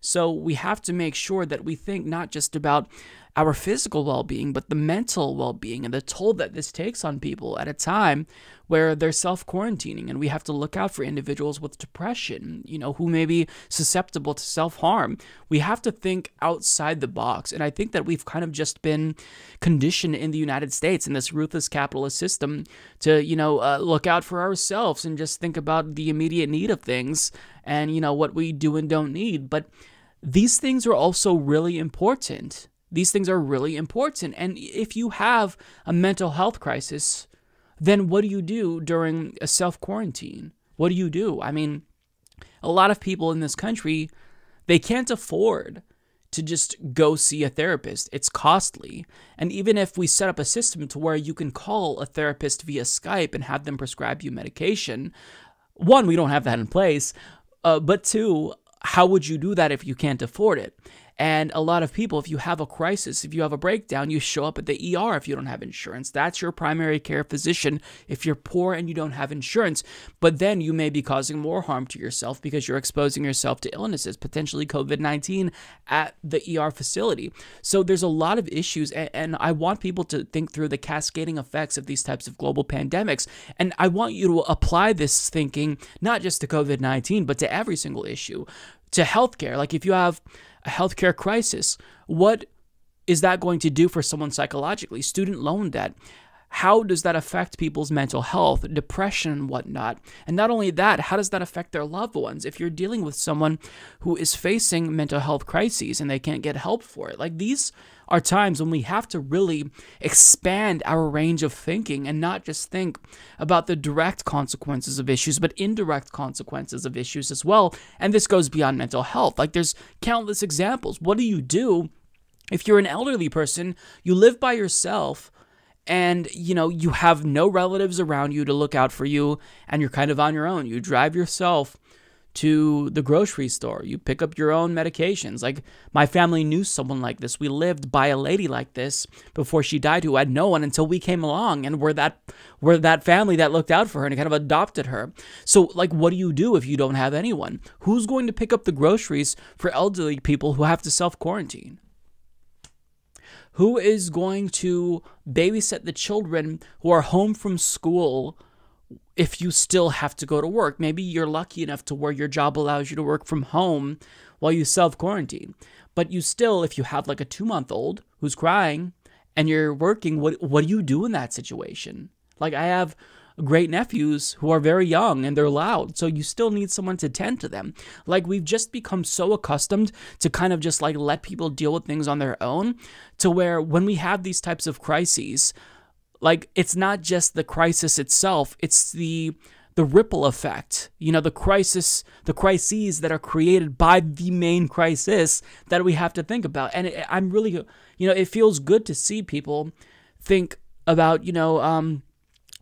So we have to make sure that we think not just about our physical well being, but the mental well being and the toll that this takes on people at a time where they're self quarantining. And we have to look out for individuals with depression, you know, who may be susceptible to self harm. We have to think outside the box. And I think that we've kind of just been conditioned in the United States in this ruthless capitalist system to, you know, uh, look out for ourselves and just think about the immediate need of things and, you know, what we do and don't need. But these things are also really important these things are really important. And if you have a mental health crisis, then what do you do during a self quarantine? What do you do? I mean, a lot of people in this country, they can't afford to just go see a therapist. It's costly. And even if we set up a system to where you can call a therapist via Skype and have them prescribe you medication, one, we don't have that in place. Uh, but two, how would you do that if you can't afford it? And a lot of people, if you have a crisis, if you have a breakdown, you show up at the ER if you don't have insurance. That's your primary care physician if you're poor and you don't have insurance. But then you may be causing more harm to yourself because you're exposing yourself to illnesses, potentially COVID 19 at the ER facility. So there's a lot of issues. And I want people to think through the cascading effects of these types of global pandemics. And I want you to apply this thinking not just to COVID 19, but to every single issue, to healthcare. Like if you have a healthcare crisis, what is that going to do for someone psychologically? Student loan debt. How does that affect people's mental health, depression, and whatnot? And not only that, how does that affect their loved ones? If you're dealing with someone who is facing mental health crises and they can't get help for it, like these are times when we have to really expand our range of thinking and not just think about the direct consequences of issues, but indirect consequences of issues as well. And this goes beyond mental health. Like there's countless examples. What do you do if you're an elderly person, you live by yourself? and you know you have no relatives around you to look out for you and you're kind of on your own you drive yourself to the grocery store. You pick up your own medications. Like my family knew someone like this. We lived by a lady like this before she died who had no one until we came along and we're that we're that family that looked out for her and kind of adopted her. So like what do you do if you don't have anyone? Who's going to pick up the groceries for elderly people who have to self-quarantine? Who is going to babysit the children who are home from school if you still have to go to work. Maybe you're lucky enough to where your job allows you to work from home while you self quarantine. But you still, if you have like a two month old who's crying and you're working, what what do you do in that situation? Like I have great nephews who are very young and they're loud, so you still need someone to tend to them. Like we've just become so accustomed to kind of just like let people deal with things on their own to where when we have these types of crises, like it's not just the crisis itself it's the the ripple effect you know the crisis the crises that are created by the main crisis that we have to think about. And it, i'm really you know it feels good to see people think about you know um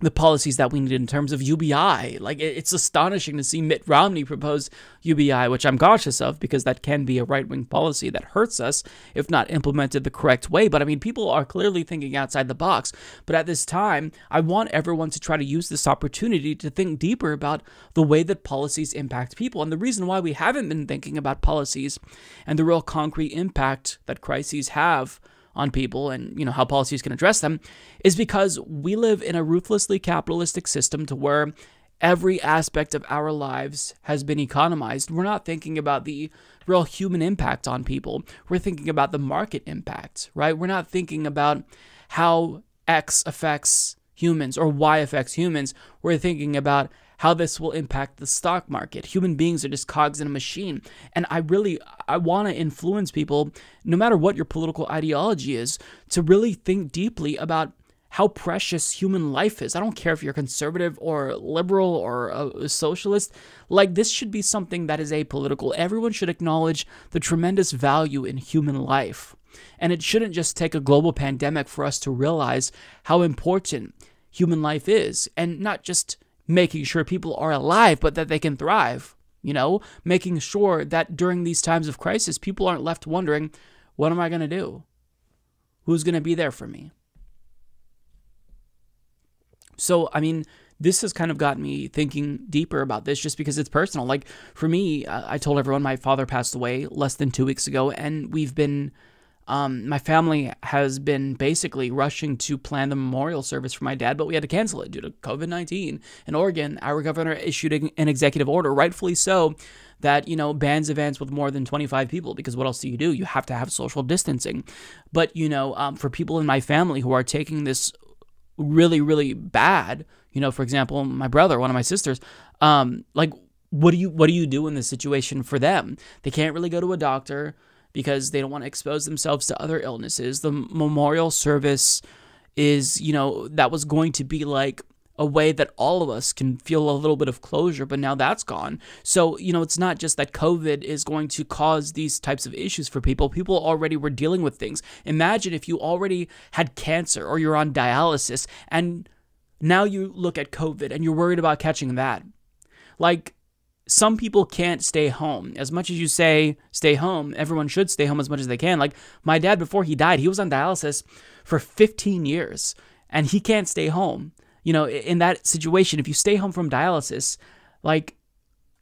the policies that we need in terms of UBI. Like it's astonishing to see Mitt Romney propose UBI, which I'm cautious of because that can be a right-wing policy that hurts us if not implemented the correct way. But I mean, people are clearly thinking outside the box. But at this time, I want everyone to try to use this opportunity to think deeper about the way that policies impact people. And the reason why we haven't been thinking about policies and the real concrete impact that crises have on people and you know how policies can address them is because we live in a ruthlessly capitalistic system to where every aspect of our lives has been economized. We're not thinking about the real human impact on people. We're thinking about the market impact, right? We're not thinking about how X affects humans or Y affects humans. We're thinking about how this will impact the stock market. Human beings are just cogs in a machine. And I really I want to influence people no matter what your political ideology is to really think deeply about how precious human life is. I don't care if you're conservative or liberal or a socialist. Like, this should be something that is apolitical. Everyone should acknowledge the tremendous value in human life. And it shouldn't just take a global pandemic for us to realize how important human life is. And not just making sure people are alive, but that they can thrive. You know, making sure that during these times of crisis, people aren't left wondering, what am I going to do? Who's going to be there for me? So, I mean, this has kind of got me thinking deeper about this just because it's personal. Like, for me, uh, I told everyone my father passed away less than two weeks ago, and we've been um, my family has been basically rushing to plan the memorial service for my dad, but we had to cancel it due to COVID 19. In Oregon, our governor issued an executive order, rightfully so, that, you know, bans events with more than 25 people because what else do you do? You have to have social distancing. But, you know, um, for people in my family who are taking this really, really bad, you know, for example, my brother, one of my sisters, um, like, what do you what do you do in this situation for them? They can't really go to a doctor because they don't want to expose themselves to other illnesses. The memorial service is, you know, that was going to be like a way that all of us can feel a little bit of closure, but now that's gone. So, you know, it's not just that COVID is going to cause these types of issues for people. People already were dealing with things. Imagine if you already had cancer or you're on dialysis and now you look at COVID and you're worried about catching that. Like, some people can't stay home. As much as you say stay home, everyone should stay home as much as they can. Like my dad, before he died, he was on dialysis for 15 years and he can't stay home. You know, in that situation, if you stay home from dialysis, like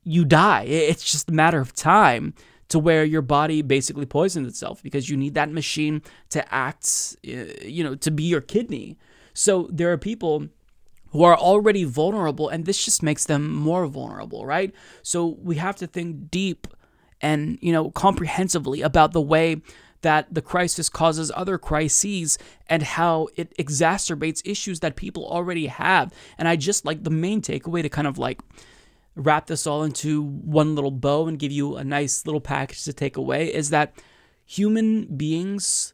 you die. It's just a matter of time to where your body basically poisons itself because you need that machine to act, you know, to be your kidney. So there are people who are already vulnerable, and this just makes them more vulnerable, right? So we have to think deep and, you know, comprehensively about the way that the crisis causes other crises and how it exacerbates issues that people already have. And I just like the main takeaway to kind of like wrap this all into one little bow and give you a nice little package to take away is that human beings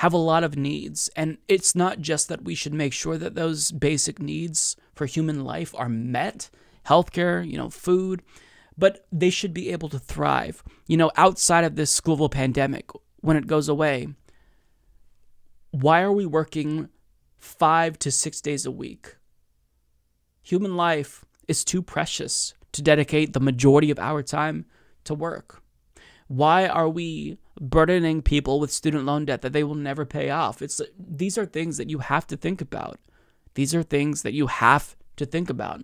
have a lot of needs. And it's not just that we should make sure that those basic needs for human life are met healthcare, you know, food, but they should be able to thrive. You know, outside of this global pandemic, when it goes away, why are we working five to six days a week? Human life is too precious to dedicate the majority of our time to work. Why are we burdening people with student loan debt that they will never pay off? It's these are things that you have to think about. These are things that you have to think about.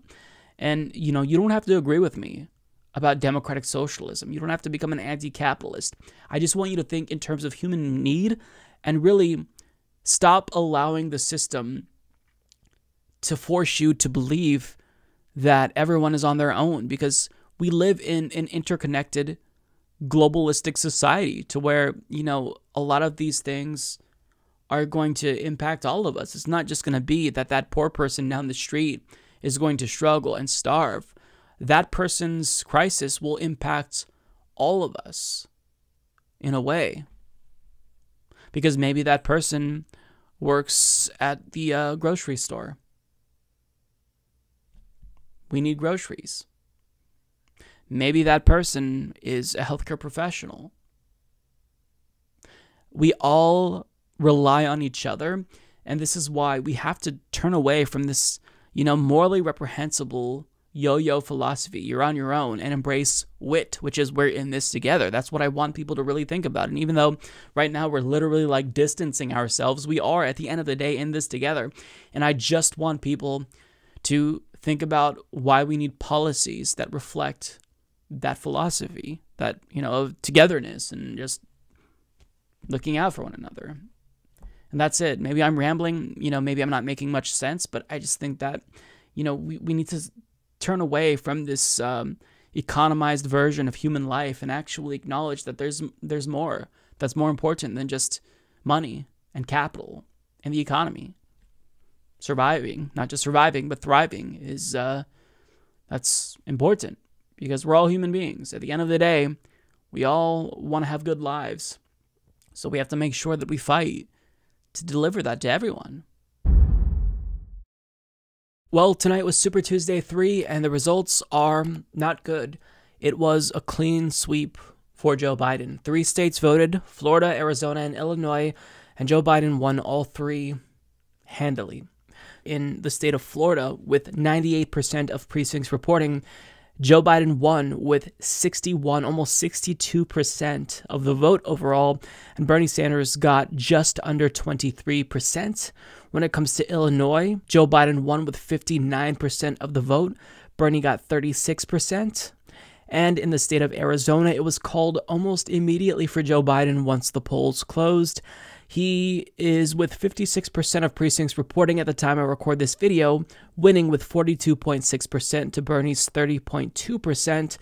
And you know, you don't have to agree with me about democratic socialism. You don't have to become an anti-capitalist. I just want you to think in terms of human need and really stop allowing the system to force you to believe that everyone is on their own because we live in an interconnected globalistic society to where, you know, a lot of these things are going to impact all of us. It's not just going to be that that poor person down the street is going to struggle and starve. That person's crisis will impact all of us in a way. Because maybe that person works at the uh, grocery store we need groceries. Maybe that person is a healthcare professional. We all rely on each other, and this is why we have to turn away from this, you know, morally reprehensible yo-yo philosophy. You're on your own and embrace wit, which is we're in this together. That's what I want people to really think about. And even though right now we're literally like distancing ourselves, we are at the end of the day in this together. And I just want people to think about why we need policies that reflect that philosophy, that, you know, of togetherness and just looking out for one another. And that's it. Maybe I'm rambling, you know, maybe I'm not making much sense, but I just think that, you know, we, we need to turn away from this um, economized version of human life and actually acknowledge that there's there's more that's more important than just money and capital and the economy surviving, not just surviving, but thriving is uh, that's important because we're all human beings. At the end of the day, we all want to have good lives. So we have to make sure that we fight to deliver that to everyone. Well, tonight was Super Tuesday 3, and the results are not good. It was a clean sweep for Joe Biden. Three states voted Florida, Arizona, and Illinois, and Joe Biden won all three handily in the state of Florida with 98% of precincts reporting. Joe Biden won with 61, almost 62% of the vote overall, and Bernie Sanders got just under 23%. When it comes to Illinois, Joe Biden won with 59% of the vote, Bernie got 36%. And in the state of Arizona, it was called almost immediately for Joe Biden once the polls closed. He is with 56% of precincts reporting at the time I record this video, winning with 42.6% to Bernie's 30.2%.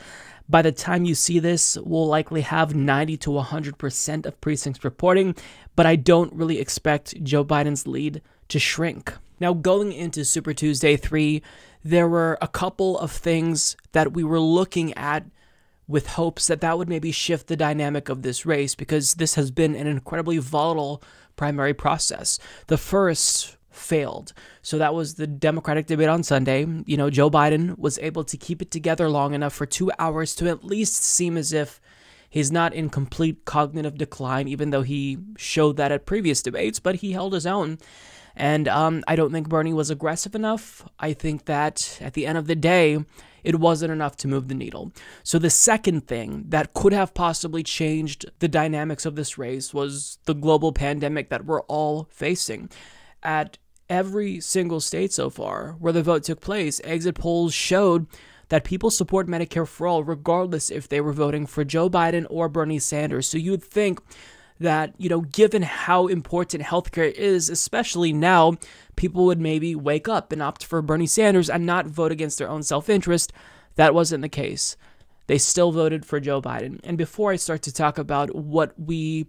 By the time you see this, we'll likely have 90 to 100% of precincts reporting, but I don't really expect Joe Biden's lead to shrink. Now, going into Super Tuesday 3, there were a couple of things that we were looking at with hopes that that would maybe shift the dynamic of this race because this has been an incredibly volatile primary process. The first failed. So that was the Democratic debate on Sunday. You know, Joe Biden was able to keep it together long enough for two hours to at least seem as if he's not in complete cognitive decline, even though he showed that at previous debates, but he held his own. And um, I don't think Bernie was aggressive enough. I think that at the end of the day, it wasn't enough to move the needle. So, the second thing that could have possibly changed the dynamics of this race was the global pandemic that we're all facing. At every single state so far where the vote took place, exit polls showed that people support Medicare for all, regardless if they were voting for Joe Biden or Bernie Sanders. So you'd think that, you know, given how important healthcare is, especially now, people would maybe wake up and opt for Bernie Sanders and not vote against their own self interest. That wasn't the case. They still voted for Joe Biden. And before I start to talk about what we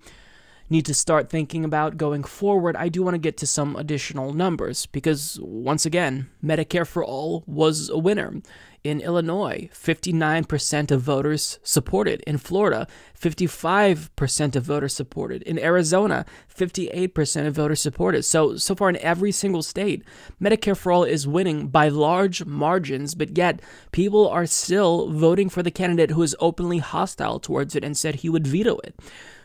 need to start thinking about going forward, I do want to get to some additional numbers because, once again, Medicare for All was a winner. In Illinois, 59% of voters supported. In Florida, 55% of voters supported. In Arizona, 58% of voters supported. So, so far in every single state, Medicare for All is winning by large margins, but yet people are still voting for the candidate who is openly hostile towards it and said he would veto it.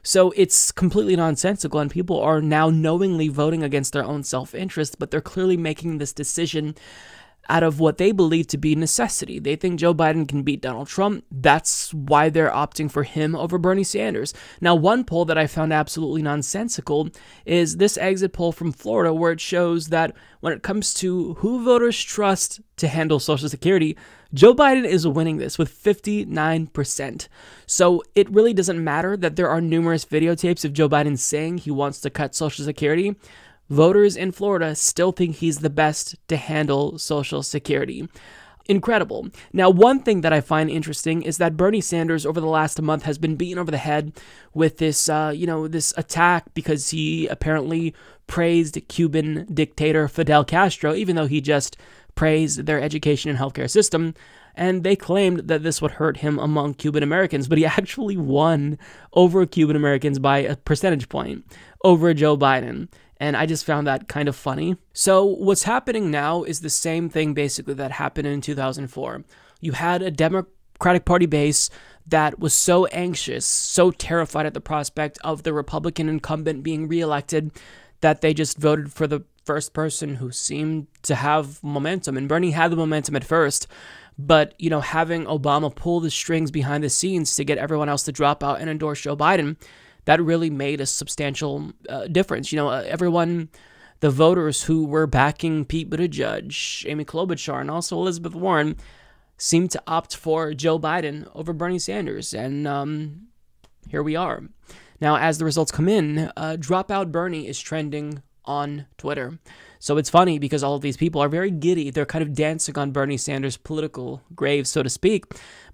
So it's completely nonsensical, and people are now knowingly voting against their own self interest, but they're clearly making this decision out of what they believe to be necessity. They think Joe Biden can beat Donald Trump. That's why they're opting for him over Bernie Sanders. Now, one poll that I found absolutely nonsensical is this exit poll from Florida, where it shows that when it comes to who voters trust to handle Social Security, Joe Biden is winning this with 59%. So it really doesn't matter that there are numerous videotapes of Joe Biden saying he wants to cut Social Security voters in Florida still think he's the best to handle Social Security. Incredible. Now, one thing that I find interesting is that Bernie Sanders over the last month has been beaten over the head with this, uh, you know, this attack because he apparently praised Cuban dictator Fidel Castro, even though he just praised their education and healthcare system. And they claimed that this would hurt him among Cuban Americans, but he actually won over Cuban Americans by a percentage point over Joe Biden and I just found that kind of funny. So, what's happening now is the same thing basically that happened in 2004. You had a Democratic Party base that was so anxious, so terrified at the prospect of the Republican incumbent being reelected that they just voted for the first person who seemed to have momentum. And Bernie had the momentum at first, but you know, having Obama pull the strings behind the scenes to get everyone else to drop out and endorse Joe Biden that really made a substantial uh, difference. You know, uh, everyone, the voters who were backing Pete Buttigieg, Amy Klobuchar, and also Elizabeth Warren, seemed to opt for Joe Biden over Bernie Sanders, and um, here we are. Now, as the results come in, uh, Dropout Bernie is trending on Twitter. So it's funny because all of these people are very giddy. They're kind of dancing on Bernie Sanders' political grave, so to speak.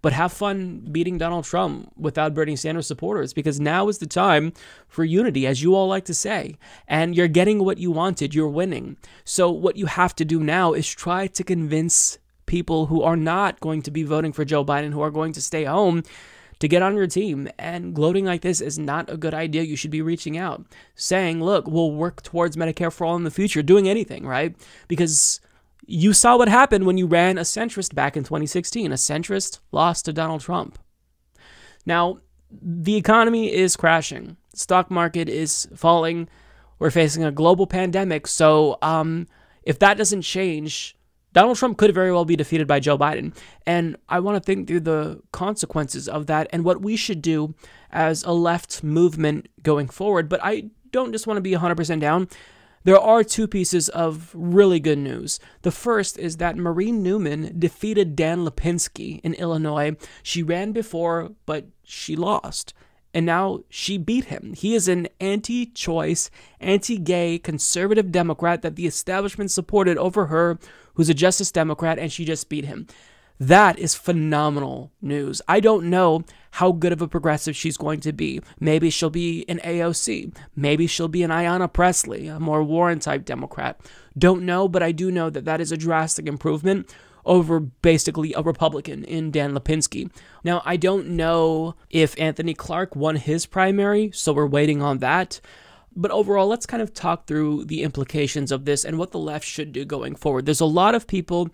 But have fun beating Donald Trump without Bernie Sanders supporters because now is the time for unity, as you all like to say. And you're getting what you wanted, you're winning. So what you have to do now is try to convince people who are not going to be voting for Joe Biden, who are going to stay home to get on your team. And gloating like this is not a good idea. You should be reaching out, saying, look, we'll work towards Medicare for all in the future, doing anything, right? Because you saw what happened when you ran a centrist back in 2016. A centrist lost to Donald Trump. Now, the economy is crashing. Stock market is falling. We're facing a global pandemic. So, um, if that doesn't change, Donald Trump could very well be defeated by Joe Biden. And I want to think through the consequences of that and what we should do as a left movement going forward. But I don't just want to be 100% down. There are two pieces of really good news. The first is that Marie Newman defeated Dan Lipinski in Illinois. She ran before, but she lost and now she beat him. He is an anti choice, anti gay, conservative Democrat that the establishment supported over her, who's a Justice Democrat, and she just beat him. That is phenomenal news. I don't know how good of a progressive she's going to be. Maybe she'll be an AOC. Maybe she'll be an Ayanna Pressley, a more Warren type Democrat. Don't know, but I do know that that is a drastic improvement over basically a Republican in Dan Lipinski. Now, I don't know if Anthony Clark won his primary, so we're waiting on that. But overall, let's kind of talk through the implications of this and what the left should do going forward. There's a lot of people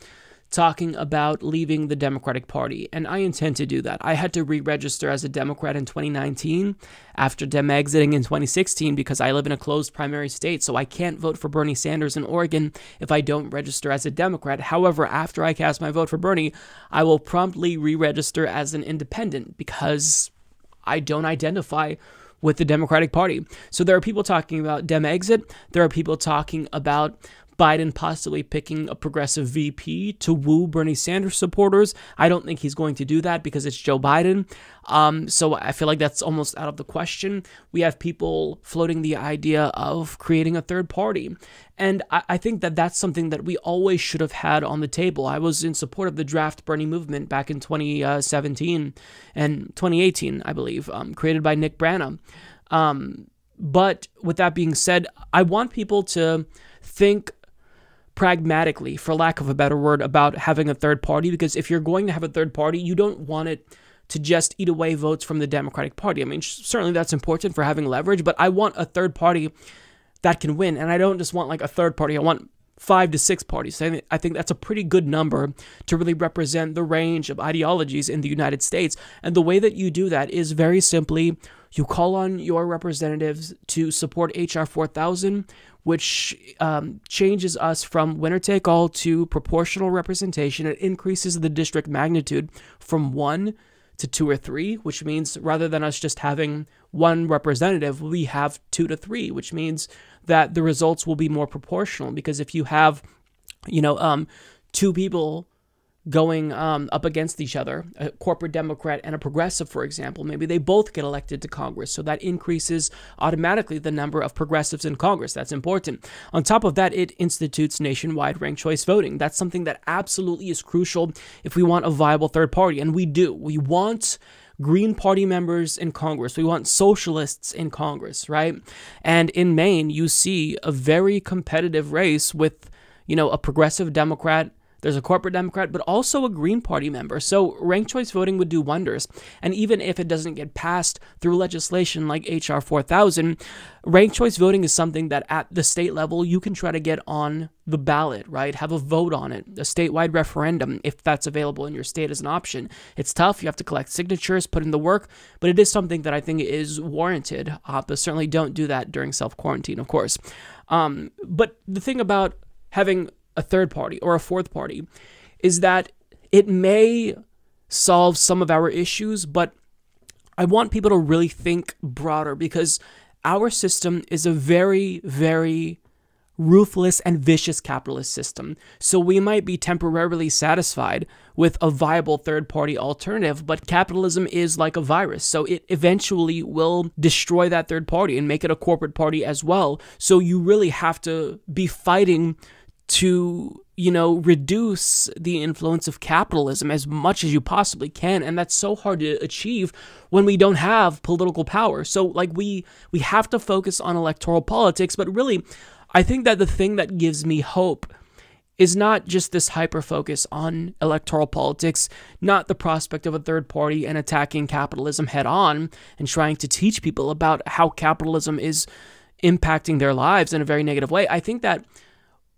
talking about leaving the Democratic Party, and I intend to do that. I had to re register as a Democrat in 2019 after Dem exiting in 2016 because I live in a closed primary state, so I can't vote for Bernie Sanders in Oregon if I don't register as a Democrat. However, after I cast my vote for Bernie, I will promptly re register as an independent because I don't identify with the Democratic Party. So there are people talking about Dem exit. There are people talking about Biden possibly picking a progressive VP to woo Bernie Sanders supporters. I don't think he's going to do that because it's Joe Biden. Um, so I feel like that's almost out of the question. We have people floating the idea of creating a third party. And I, I think that that's something that we always should have had on the table. I was in support of the draft Bernie movement back in 2017 and 2018, I believe, um, created by Nick Brana. Um, but with that being said, I want people to think pragmatically, for lack of a better word, about having a third party. Because if you're going to have a third party, you don't want it to just eat away votes from the Democratic Party. I mean, certainly that's important for having leverage, but I want a third party that can win. And I don't just want like a third party, I want five to six parties. I think that's a pretty good number to really represent the range of ideologies in the United States. And the way that you do that is very simply you call on your representatives to support H.R. 4000, which um, changes us from winner take all to proportional representation. It increases the district magnitude from one to two or three, which means rather than us just having one representative, we have two to three, which means that the results will be more proportional. Because if you have, you know, um, two people going um, up against each other, a corporate Democrat and a progressive, for example. Maybe they both get elected to Congress, so that increases automatically the number of progressives in Congress. That's important. On top of that, it institutes nationwide ranked choice voting. That's something that absolutely is crucial if we want a viable third party, and we do. We want Green Party members in Congress. We want socialists in Congress, right? And in Maine, you see a very competitive race with, you know, a progressive Democrat there's a corporate Democrat, but also a Green Party member. So ranked choice voting would do wonders. And even if it doesn't get passed through legislation like H.R. 4000, ranked choice voting is something that at the state level you can try to get on the ballot, right? Have a vote on it, a statewide referendum if that's available in your state as an option. It's tough. You have to collect signatures, put in the work, but it is something that I think is warranted. Uh, but certainly don't do that during self quarantine, of course. Um, but the thing about having a third party or a fourth party is that it may solve some of our issues, but I want people to really think broader because our system is a very, very ruthless and vicious capitalist system. So we might be temporarily satisfied with a viable third party alternative, but capitalism is like a virus. So it eventually will destroy that third party and make it a corporate party as well. So you really have to be fighting to you know reduce the influence of capitalism as much as you possibly can and that's so hard to achieve when we don't have political power so like we we have to focus on electoral politics but really i think that the thing that gives me hope is not just this hyper focus on electoral politics, not the prospect of a third party and attacking capitalism head on and trying to teach people about how capitalism is impacting their lives in a very negative way. I think that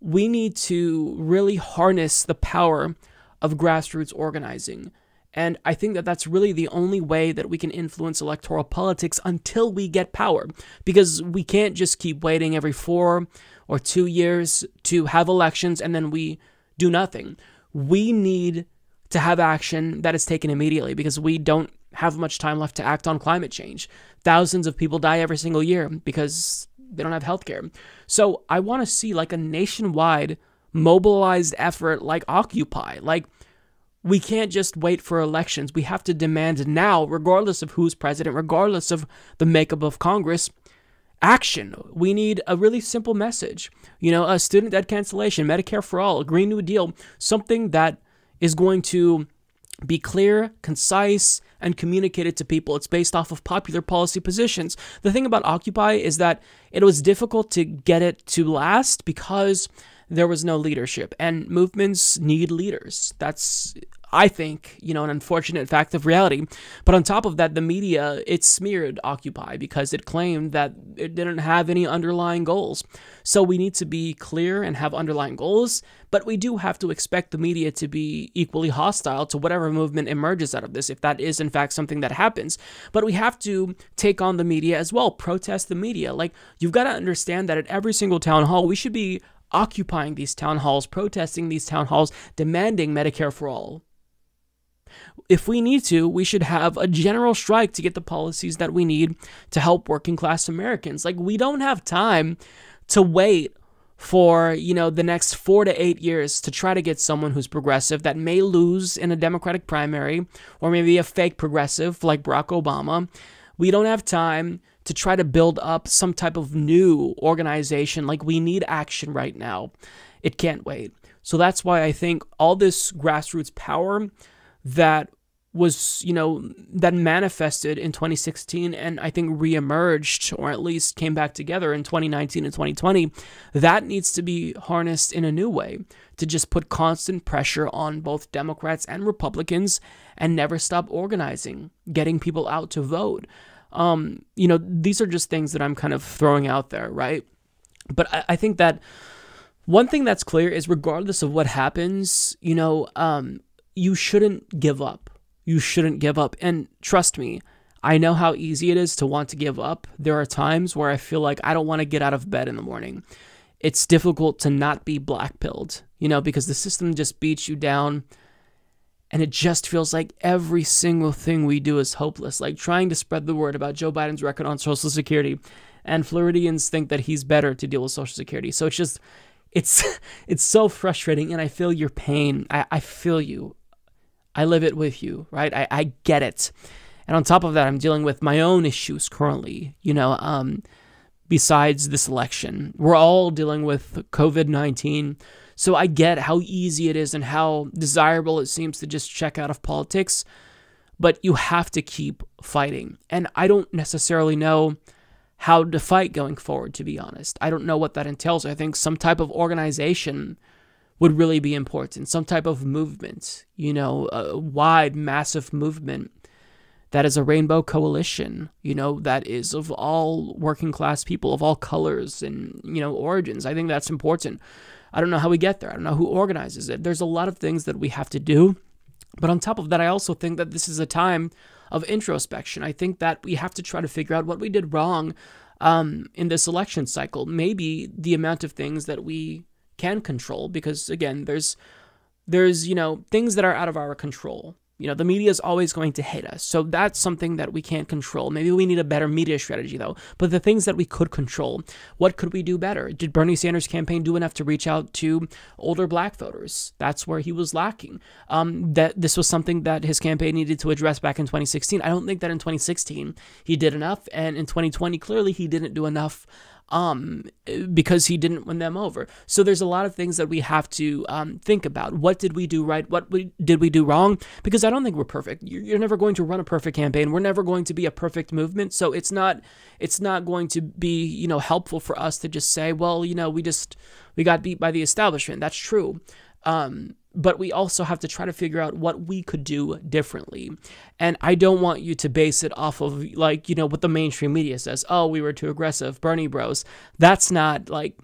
we need to really harness the power of grassroots organizing. And I think that that's really the only way that we can influence electoral politics until we get power. Because we can't just keep waiting every four or two years to have elections and then we do nothing. We need to have action that is taken immediately because we don't have much time left to act on climate change. Thousands of people die every single year because they don't have healthcare. So I want to see like a nationwide mobilized effort like Occupy. Like we can't just wait for elections. We have to demand now, regardless of who's president, regardless of the makeup of Congress, action. We need a really simple message. You know, a student debt cancellation, Medicare for all, a Green New Deal, something that is going to be clear, concise, and communicate it to people. It's based off of popular policy positions. The thing about Occupy is that it was difficult to get it to last because there was no leadership, and movements need leaders. That's I think, you know, an unfortunate fact of reality. But on top of that, the media, it smeared Occupy because it claimed that it didn't have any underlying goals. So we need to be clear and have underlying goals, but we do have to expect the media to be equally hostile to whatever movement emerges out of this, if that is in fact something that happens. But we have to take on the media as well, protest the media. Like, you've got to understand that at every single town hall, we should be occupying these town halls, protesting these town halls, demanding Medicare for all. If we need to, we should have a general strike to get the policies that we need to help working class Americans. Like, we don't have time to wait for, you know, the next four to eight years to try to get someone who's progressive that may lose in a Democratic primary or maybe a fake progressive like Barack Obama. We don't have time to try to build up some type of new organization. Like, we need action right now. It can't wait. So that's why I think all this grassroots power that was, you know, that manifested in 2016 and I think reemerged or at least came back together in 2019 and 2020, that needs to be harnessed in a new way to just put constant pressure on both Democrats and Republicans and never stop organizing, getting people out to vote. Um, you know, these are just things that I'm kind of throwing out there, right? But I, I think that one thing that's clear is regardless of what happens, you know, um, you shouldn't give up. You shouldn't give up. And trust me, I know how easy it is to want to give up. There are times where I feel like I don't want to get out of bed in the morning. It's difficult to not be black pilled, you know, because the system just beats you down. And it just feels like every single thing we do is hopeless. Like trying to spread the word about Joe Biden's record on Social Security. And Floridians think that he's better to deal with Social Security. So it's just, it's it's so frustrating and I feel your pain. I, I feel you. I live it with you, right? I, I get it. And on top of that, I'm dealing with my own issues currently, you know, um, besides this election. We're all dealing with COVID 19. So I get how easy it is and how desirable it seems to just check out of politics, but you have to keep fighting. And I don't necessarily know how to fight going forward, to be honest. I don't know what that entails. I think some type of organization would really be important. Some type of movement, you know, a wide, massive movement that is a rainbow coalition, you know, that is of all working class people, of all colors and, you know, origins. I think that's important. I don't know how we get there. I don't know who organizes it. There's a lot of things that we have to do. But on top of that, I also think that this is a time of introspection. I think that we have to try to figure out what we did wrong um, in this election cycle. Maybe the amount of things that we can control because again there's there's you know things that are out of our control. You know the media is always going to hate us. So that's something that we can't control. Maybe we need a better media strategy though. But the things that we could control what could we do better? Did bernie sanders campaign do enough to reach out to older black voters? That's where he was lacking. Um, that this was something that his campaign needed to address back in 2016 i don't think that in 2016 he did enough. And in 2020 clearly he didn't do enough um, because he didn't win them over. So there's a lot of things that we have to um, think about. What did we do right? What we, did we do wrong? Because I don't think we're perfect. You're, you're never going to run a perfect campaign. We're never going to be a perfect movement. So it's not it's not going to be you know helpful for us to just say, well, you know, we just we got beat by the establishment. That's true. Um, but we also have to try to figure out what we could do differently. And I don't want you to base it off of like, you know, what the mainstream media says. Oh, we were too aggressive, Bernie bros. That's not like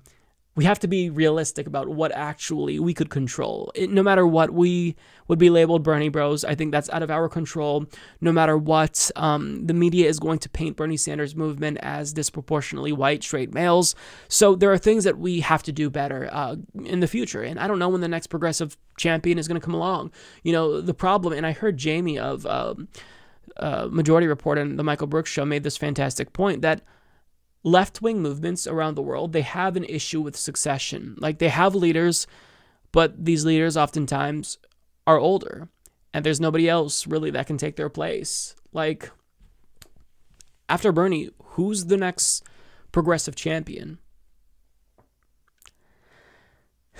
we have to be realistic about what actually we could control. It, no matter what, we would be labeled Bernie Bros. I think that's out of our control. No matter what, um, the media is going to paint Bernie Sanders' movement as disproportionately white, straight males. So there are things that we have to do better uh, in the future. And I don't know when the next progressive champion is going to come along. You know, the problem, and I heard Jamie of um, uh, Majority Report and the Michael Brooks Show made this fantastic point that left wing movements around the world, they have an issue with succession. Like they have leaders, but these leaders oftentimes are older and there's nobody else really that can take their place. Like after Bernie, who's the next progressive champion?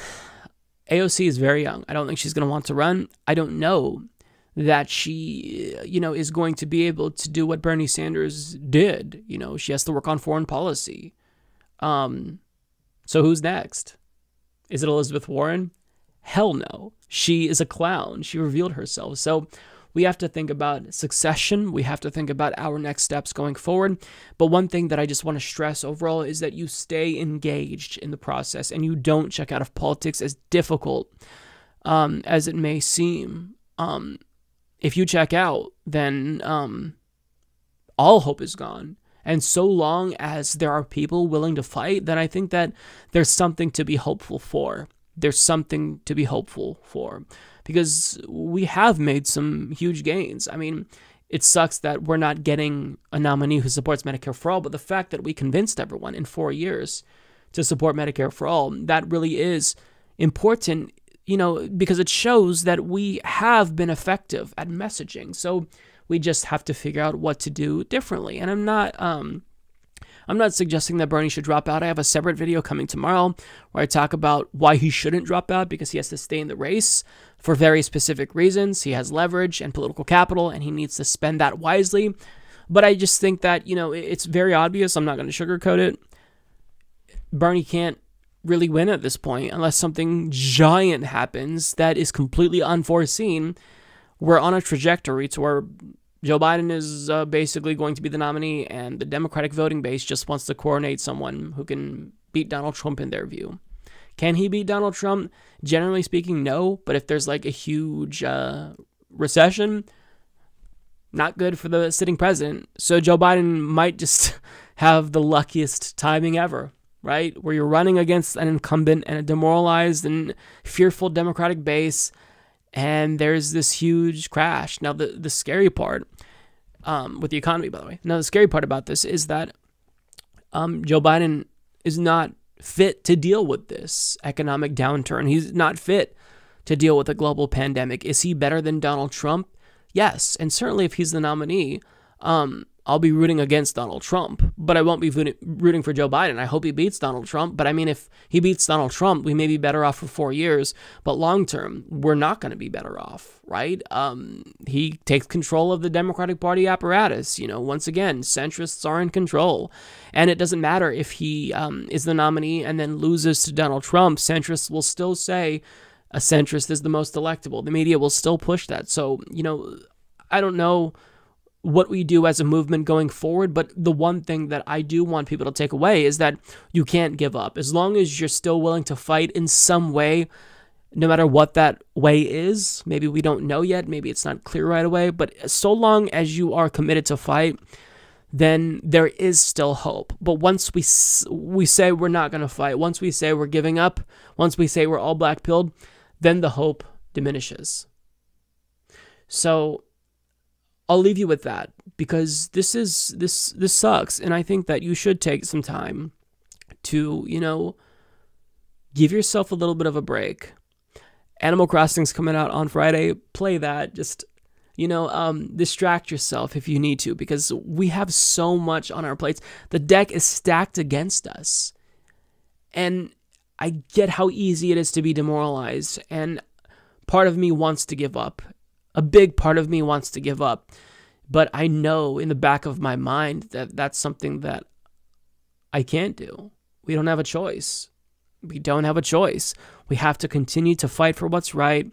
AOC is very young. I don't think she's going to want to run. I don't know that she, you know, is going to be able to do what Bernie Sanders did. You know, she has to work on foreign policy. Um, so who's next? Is it Elizabeth Warren? Hell no. She is a clown. She revealed herself. So we have to think about succession. We have to think about our next steps going forward. But one thing that I just want to stress overall is that you stay engaged in the process and you don't check out of politics as difficult um, as it may seem. Um, if you check out, then um, all hope is gone. And so long as there are people willing to fight, then I think that there's something to be hopeful for. There's something to be hopeful for because we have made some huge gains. I mean, it sucks that we're not getting a nominee who supports Medicare for all, but the fact that we convinced everyone in four years to support Medicare for all, that really is important, you know, because it shows that we have been effective at messaging. So we just have to figure out what to do differently. And I'm not, um, I'm not suggesting that Bernie should drop out. I have a separate video coming tomorrow where I talk about why he shouldn't drop out because he has to stay in the race for very specific reasons. He has leverage and political capital and he needs to spend that wisely. But I just think that, you know, it's very obvious. I'm not going to sugarcoat it. Bernie can't really win at this point unless something giant happens that is completely unforeseen. We're on a trajectory to where Joe Biden is uh, basically going to be the nominee, and the Democratic voting base just wants to coronate someone who can beat Donald Trump in their view. Can he beat Donald Trump? Generally speaking, no. But if there's like a huge uh, recession, not good for the sitting president. So Joe Biden might just have the luckiest timing ever, right? Where you're running against an incumbent and a demoralized and fearful Democratic base and there's this huge crash. Now, the, the scary part um, with the economy, by the way, now the scary part about this is that um, Joe Biden is not fit to deal with this economic downturn. He's not fit to deal with a global pandemic. Is he better than Donald Trump? Yes, and certainly if he's the nominee, um, I'll be rooting against Donald Trump, but I won't be rooting for Joe Biden. I hope he beats Donald Trump. But I mean, if he beats Donald Trump, we may be better off for four years. But long term, we're not going to be better off, right? Um, he takes control of the Democratic Party apparatus. You know, once again, centrists are in control. And it doesn't matter if he um, is the nominee and then loses to Donald Trump, centrists will still say a centrist is the most electable. The media will still push that. So, you know, I don't know what we do as a movement going forward. But the one thing that I do want people to take away is that you can't give up. As long as you're still willing to fight in some way, no matter what that way is, maybe we don't know yet, maybe it's not clear right away, but so long as you are committed to fight, then there is still hope. But once we we say we're not going to fight, once we say we're giving up, once we say we're all black pilled, then the hope diminishes. So I'll leave you with that because this is this this sucks and I think that you should take some time to, you know, give yourself a little bit of a break. Animal Crossing's coming out on Friday. Play that. Just you know, um, distract yourself if you need to because we have so much on our plates. The deck is stacked against us. And I get how easy it is to be demoralized and part of me wants to give up a big part of me wants to give up. But I know in the back of my mind that that's something that I can't do. We don't have a choice. We don't have a choice. We have to continue to fight for what's right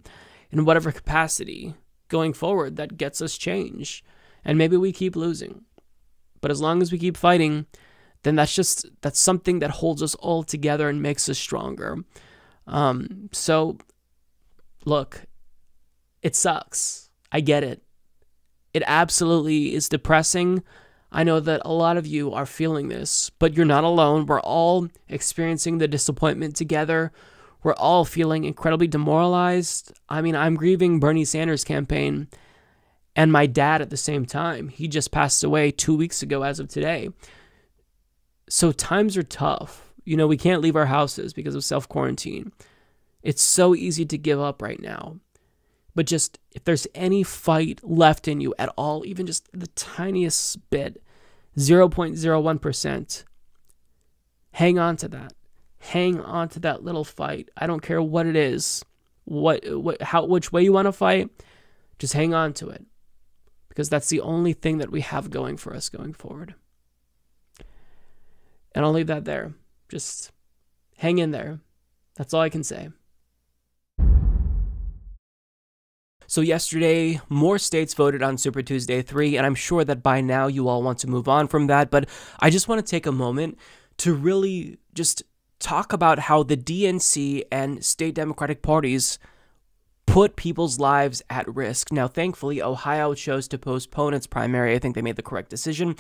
in whatever capacity going forward that gets us change. And maybe we keep losing. But as long as we keep fighting, then that's just that's something that holds us all together and makes us stronger. Um, so look, it sucks. I get it. It absolutely is depressing. I know that a lot of you are feeling this, but you're not alone. We're all experiencing the disappointment together. We're all feeling incredibly demoralized. I mean, I'm grieving Bernie Sanders' campaign and my dad at the same time. He just passed away two weeks ago as of today. So times are tough. You know, we can't leave our houses because of self quarantine. It's so easy to give up right now. But just if there's any fight left in you at all, even just the tiniest bit, 0.01%, hang on to that. Hang on to that little fight. I don't care what it is, what, what how which way you want to fight, just hang on to it. Because that's the only thing that we have going for us going forward. And I'll leave that there. Just hang in there. That's all I can say. So, yesterday, more states voted on Super Tuesday 3, and I'm sure that by now you all want to move on from that, but I just want to take a moment to really just talk about how the DNC and state Democratic parties put people's lives at risk. Now, thankfully, Ohio chose to postpone its primary. I think they made the correct decision.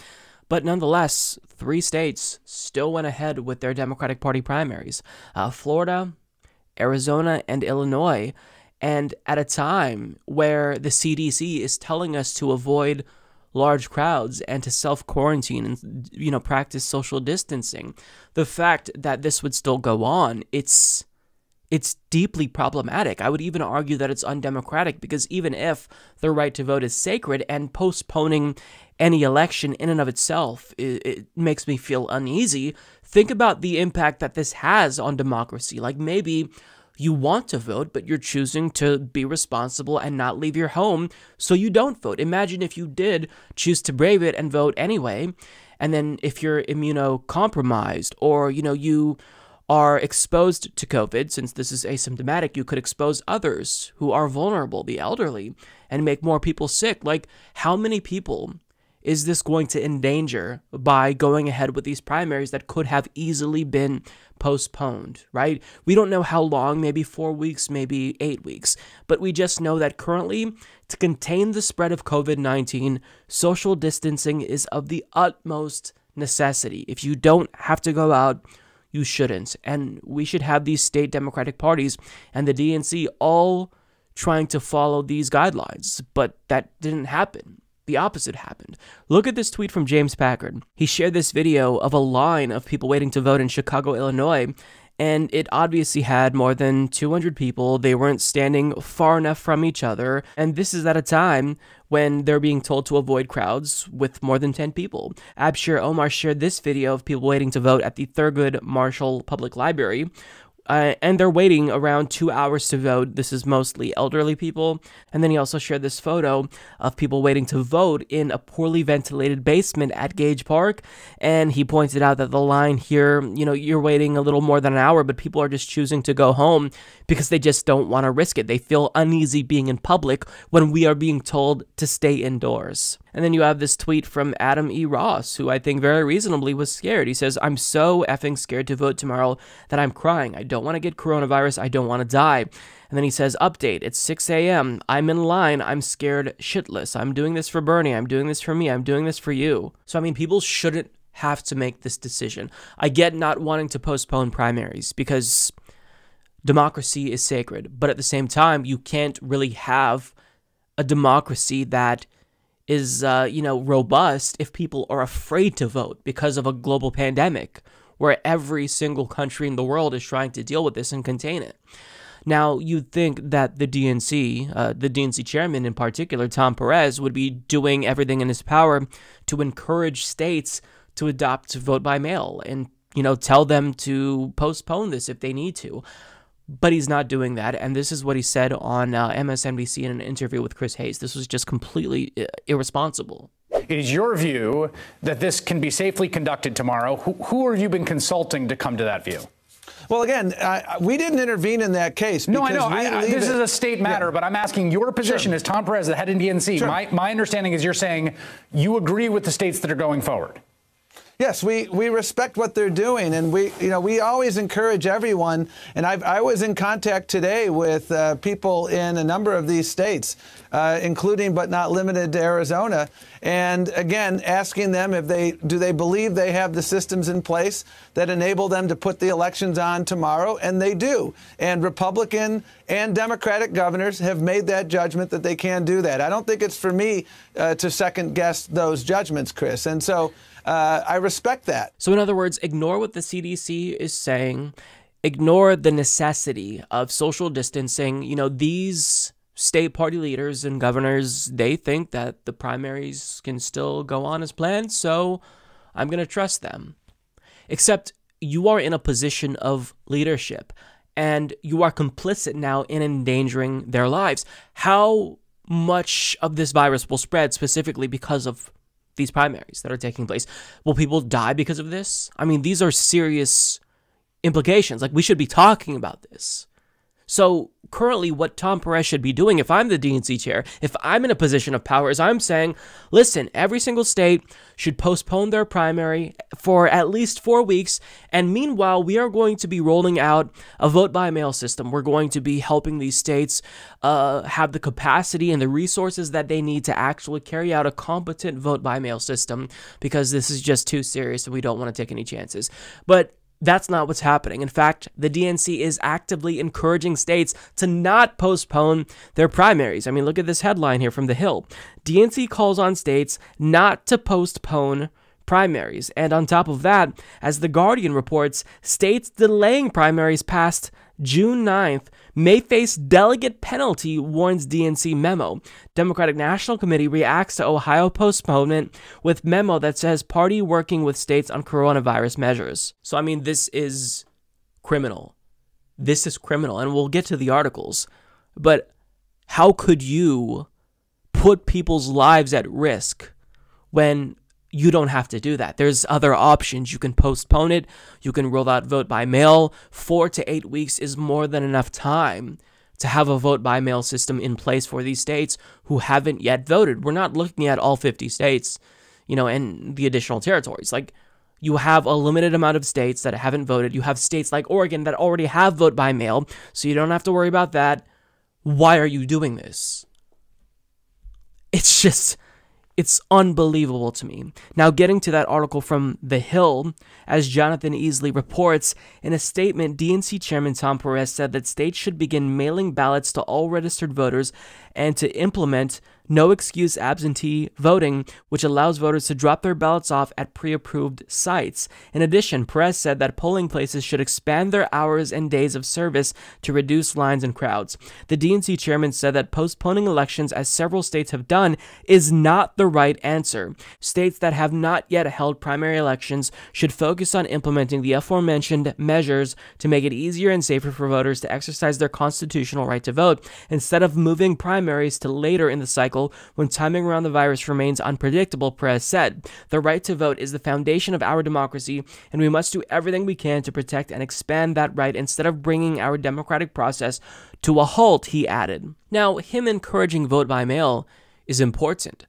But nonetheless, three states still went ahead with their Democratic Party primaries uh, Florida, Arizona, and Illinois. And at a time where the CDC is telling us to avoid large crowds and to self quarantine and you know practice social distancing. The fact that this would still go on it's it's deeply problematic. I would even argue that it's undemocratic because even if the right to vote is sacred and postponing any election in and of itself it, it makes me feel uneasy. Think about the impact that this has on democracy. Like maybe you want to vote, but you're choosing to be responsible and not leave your home so you don't vote. Imagine if you did choose to brave it and vote anyway, and then if you're immunocompromised or, you know, you are exposed to COVID, since this is asymptomatic, you could expose others who are vulnerable, the elderly, and make more people sick. Like, how many people is this going to endanger by going ahead with these primaries that could have easily been postponed, right? We don't know how long, maybe four weeks, maybe eight weeks, but we just know that currently, to contain the spread of COVID 19, social distancing is of the utmost necessity. If you don't have to go out, you shouldn't. And we should have these state Democratic parties and the DNC all trying to follow these guidelines, but that didn't happen. The opposite happened. Look at this tweet from James Packard. He shared this video of a line of people waiting to vote in Chicago, Illinois, and it obviously had more than 200 people. They weren't standing far enough from each other, and this is at a time when they're being told to avoid crowds with more than 10 people. Abshir Omar shared this video of people waiting to vote at the Thurgood Marshall Public Library, uh, and they're waiting around two hours to vote. This is mostly elderly people. And then he also shared this photo of people waiting to vote in a poorly ventilated basement at Gage Park. And he pointed out that the line here, you know, you're waiting a little more than an hour, but people are just choosing to go home because they just don't want to risk it. They feel uneasy being in public when we are being told to stay indoors. And then you have this tweet from Adam E. Ross, who I think very reasonably was scared. He says, I'm so effing scared to vote tomorrow that I'm crying. I don't want to get coronavirus. I don't want to die. And then he says, Update, it's 6 a.m. I'm in line. I'm scared shitless. I'm doing this for Bernie. I'm doing this for me. I'm doing this for you. So, I mean, people shouldn't have to make this decision. I get not wanting to postpone primaries because democracy is sacred. But at the same time, you can't really have a democracy that is uh, you know robust if people are afraid to vote because of a global pandemic where every single country in the world is trying to deal with this and contain it. Now, you'd think that the DNC, uh, the DNC chairman in particular, Tom Perez, would be doing everything in his power to encourage states to adopt vote by mail and, you know, tell them to postpone this if they need to but he's not doing that. And this is what he said on uh, MSNBC in an interview with Chris Hayes. This was just completely uh, irresponsible. It is your view that this can be safely conducted tomorrow. Who, who have you been consulting to come to that view? Well, again, we didn't intervene in that case. No, I know. I, I, this it, is a state matter, yeah. but I'm asking your position sure. as Tom Perez, the head of DNC. Sure. My, my understanding is you're saying you agree with the states that are going forward. Yes, we, we respect what they're doing, and we you know we always encourage everyone. And I've, I was in contact today with uh, people in a number of these states, uh, including but not limited to Arizona, and again asking them if they do they believe they have the systems in place that enable them to put the elections on tomorrow, and they do. And Republican and Democratic governors have made that judgment that they can do that. I don't think it's for me uh, to second guess those judgments, Chris. And so uh, I respect that. So, in other words, ignore what the CDC is saying, ignore the necessity of social distancing. You know, these state party leaders and governors, they think that the primaries can still go on as planned, so I'm going to trust them. Except you are in a position of leadership and you are complicit now in endangering their lives. How much of this virus will spread specifically because of these primaries that are taking place. Will people die because of this? I mean, these are serious implications. Like, we should be talking about this. So currently what Tom Perez should be doing if I'm the DNC chair, if I'm in a position of power, is I'm saying, listen, every single state should postpone their primary for at least four weeks. And meanwhile, we are going to be rolling out a vote by mail system. We're going to be helping these states uh, have the capacity and the resources that they need to actually carry out a competent vote by mail system because this is just too serious and we don't want to take any chances. But that's not what's happening. In fact, the DNC is actively encouraging states to not postpone their primaries. I mean, look at this headline here from The Hill. DNC calls on states not to postpone primaries. And on top of that, as The Guardian reports, states delaying primaries past June 9th may face delegate penalty, warns DNC memo. Democratic National Committee reacts to Ohio postponement with memo that says party working with states on coronavirus measures. So, I mean, this is criminal. This is criminal. And we'll get to the articles. But how could you put people's lives at risk when you don't have to do that. There's other options. You can postpone it. You can roll out vote by mail. Four to eight weeks is more than enough time to have a vote by mail system in place for these states who haven't yet voted. We're not looking at all 50 states, you know, and the additional territories. Like, you have a limited amount of states that haven't voted. You have states like Oregon that already have vote by mail, so you don't have to worry about that. Why are you doing this? It's just it's unbelievable to me. Now, getting to that article from The Hill, as Jonathan Easley reports, in a statement, DNC Chairman Tom Perez said that states should begin mailing ballots to all registered voters and to implement no excuse absentee voting, which allows voters to drop their ballots off at pre approved sites. In addition, Perez said that polling places should expand their hours and days of service to reduce lines and crowds. The DNC chairman said that postponing elections, as several states have done, is not the right answer. States that have not yet held primary elections should focus on implementing the aforementioned measures to make it easier and safer for voters to exercise their constitutional right to vote, instead of moving primaries to later in the cycle when timing around the virus remains unpredictable, Perez said. The right to vote is the foundation of our democracy, and we must do everything we can to protect and expand that right instead of bringing our democratic process to a halt, he added. Now, him encouraging vote by mail is important.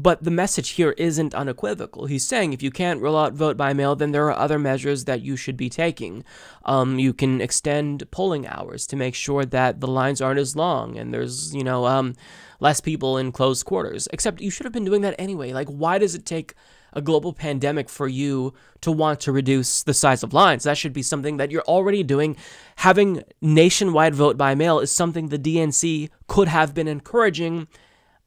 But the message here isn't unequivocal. He's saying if you can't roll out vote by mail, then there are other measures that you should be taking. Um, you can extend polling hours to make sure that the lines aren't as long and there's, you know, um, less people in closed quarters. Except you should have been doing that anyway. Like, why does it take a global pandemic for you to want to reduce the size of lines? That should be something that you're already doing. Having nationwide vote by mail is something the DNC could have been encouraging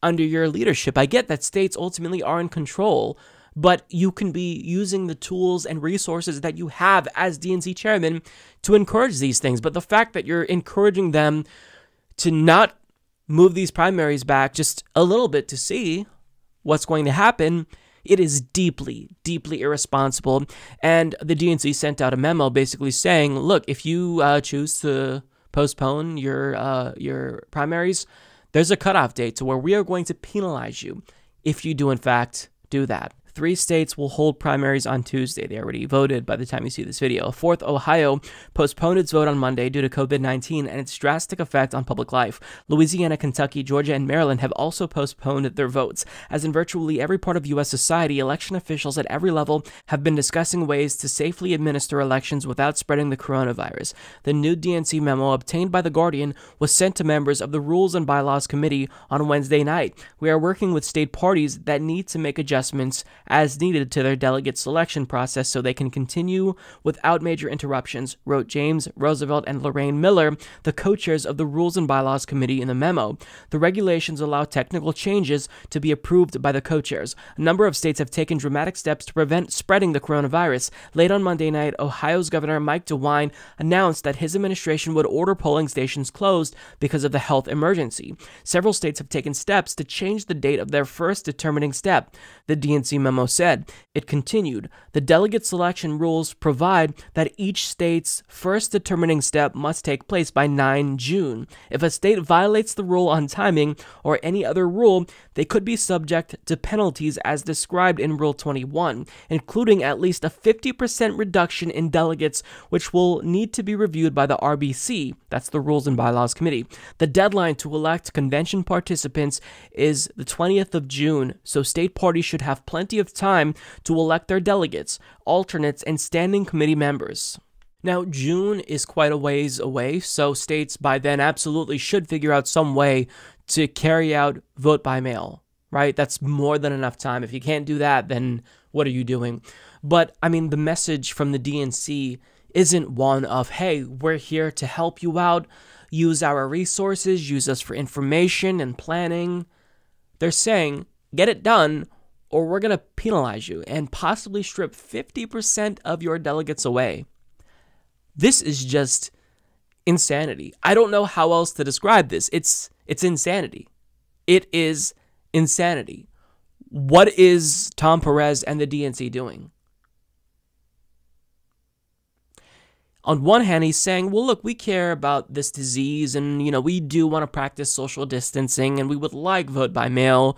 under your leadership. I get that states ultimately are in control, but you can be using the tools and resources that you have as DNC chairman to encourage these things. But the fact that you're encouraging them to not move these primaries back just a little bit to see what's going to happen, it is deeply, deeply irresponsible. And the DNC sent out a memo basically saying, look, if you uh, choose to postpone your uh, your primaries, there's a cutoff date to where we are going to penalize you if you do in fact do that. Three states will hold primaries on Tuesday. They already voted by the time you see this video. Fourth, Ohio, postponed its vote on Monday due to COVID 19 and its drastic effect on public life. Louisiana, Kentucky, Georgia, and Maryland have also postponed their votes. As in virtually every part of U.S. society, election officials at every level have been discussing ways to safely administer elections without spreading the coronavirus. The new DNC memo obtained by The Guardian was sent to members of the Rules and Bylaws Committee on Wednesday night. We are working with state parties that need to make adjustments as needed to their delegate selection process so they can continue without major interruptions, wrote James Roosevelt and Lorraine Miller, the co chairs of the Rules and Bylaws Committee, in the memo. The regulations allow technical changes to be approved by the co chairs. A number of states have taken dramatic steps to prevent spreading the coronavirus. Late on Monday night, Ohio's Governor Mike DeWine announced that his administration would order polling stations closed because of the health emergency. Several states have taken steps to change the date of their first determining step. The DNC memo memo said. It continued The delegate selection rules provide that each state's first determining step must take place by 9 June. If a state violates the rule on timing or any other rule, they could be subject to penalties as described in Rule 21, including at least a 50% reduction in delegates, which will need to be reviewed by the RBC, that's the Rules and Bylaws Committee. The deadline to elect convention participants is the 20th of June, so state parties should have plenty of time to elect their delegates, alternates, and standing committee members. Now, June is quite a ways away, so states by then absolutely should figure out some way to carry out vote by mail, right? That's more than enough time. If you can't do that, then what are you doing? But I mean, the message from the DNC isn't one of, hey, we're here to help you out, use our resources, use us for information and planning. They're saying, get it done, or we're going to penalize you and possibly strip 50% of your delegates away. This is just insanity. I don't know how else to describe this. It's it's insanity. It is insanity. What is Tom Perez and the DNC doing? on one hand, he's saying, well, look, we care about this disease and, you know, we do want to practice social distancing and we would like vote by mail.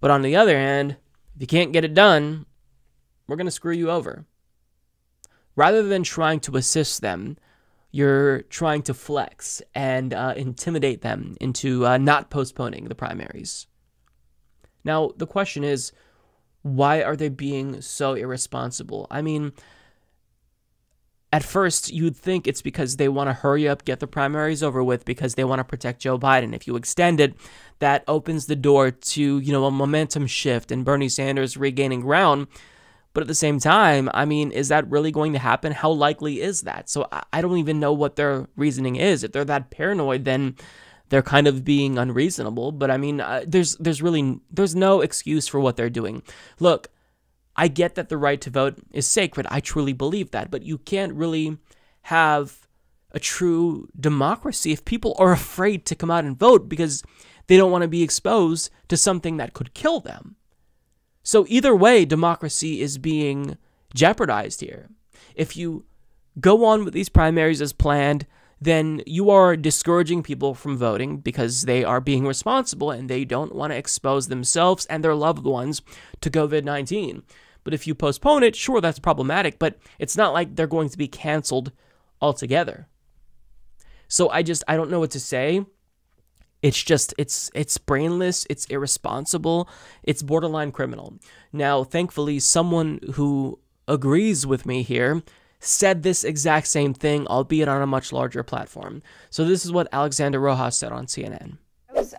But on the other hand, if you can't get it done, we're going to screw you over. Rather than trying to assist them, you're trying to flex and uh, intimidate them into uh, not postponing the primaries. Now, the question is, why are they being so irresponsible? I mean, at first you'd think it's because they want to hurry up, get the primaries over with because they want to protect Joe Biden. If you extend it, that opens the door to, you know, a momentum shift and Bernie Sanders regaining ground. But at the same time, I mean, is that really going to happen? How likely is that? So I don't even know what their reasoning is. If they're that paranoid, then they're kind of being unreasonable. But I mean, uh, there's there's really there's no excuse for what they're doing. Look, I get that the right to vote is sacred. I truly believe that. But you can't really have a true democracy if people are afraid to come out and vote because they don't want to be exposed to something that could kill them. So, either way, democracy is being jeopardized here. If you go on with these primaries as planned, then you are discouraging people from voting because they are being responsible and they don't want to expose themselves and their loved ones to COVID 19. But if you postpone it, sure, that's problematic, but it's not like they're going to be canceled altogether. So I just, I don't know what to say. It's just, it's, it's brainless, it's irresponsible, it's borderline criminal. Now, thankfully, someone who agrees with me here said this exact same thing, albeit on a much larger platform. So this is what Alexandra Rojas said on CNN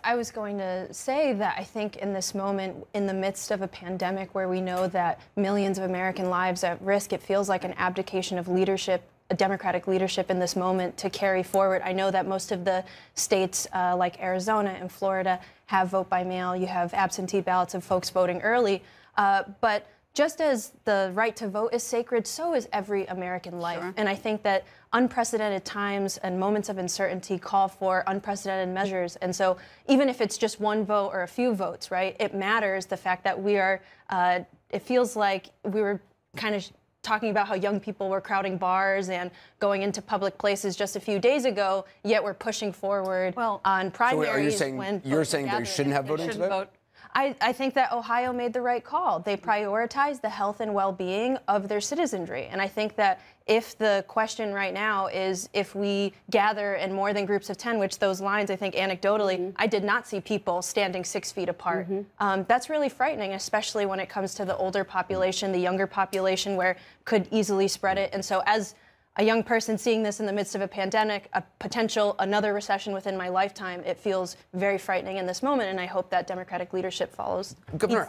I was going to say that I think in this moment, in the midst of a pandemic where we know that millions of American lives at risk, it feels like an abdication of leadership a democratic leadership in this moment to carry forward. I know that most of the states uh, like Arizona and Florida have vote by mail. You have absentee ballots of folks voting early. Uh, but just as the right to vote is sacred, so is every American life. Sure. And I think that unprecedented times and moments of uncertainty call for unprecedented measures. And so, even if it's just one vote or a few votes, right, it matters the fact that we are, uh, it feels like we were kind of talking about how young people were crowding bars and going into public places just a few days ago, yet we're pushing forward well, on primaries. So are you saying you're saying they shouldn't have voting today? Vote. I, I, think that Ohio made the right call. They prioritized the health and well being of their citizenry. And I think that if the question right now is if we gather in more than groups of 10, which those lines, I think anecdotally, mm-hmm. I did not see people standing six feet apart. Mm-hmm. Um, that's really frightening, especially when it comes to the older population, the younger population, where could easily spread it. And so, as a young person seeing this in the midst of a pandemic, a potential another recession within my lifetime, it feels very frightening in this moment, and I hope that Democratic leadership follows.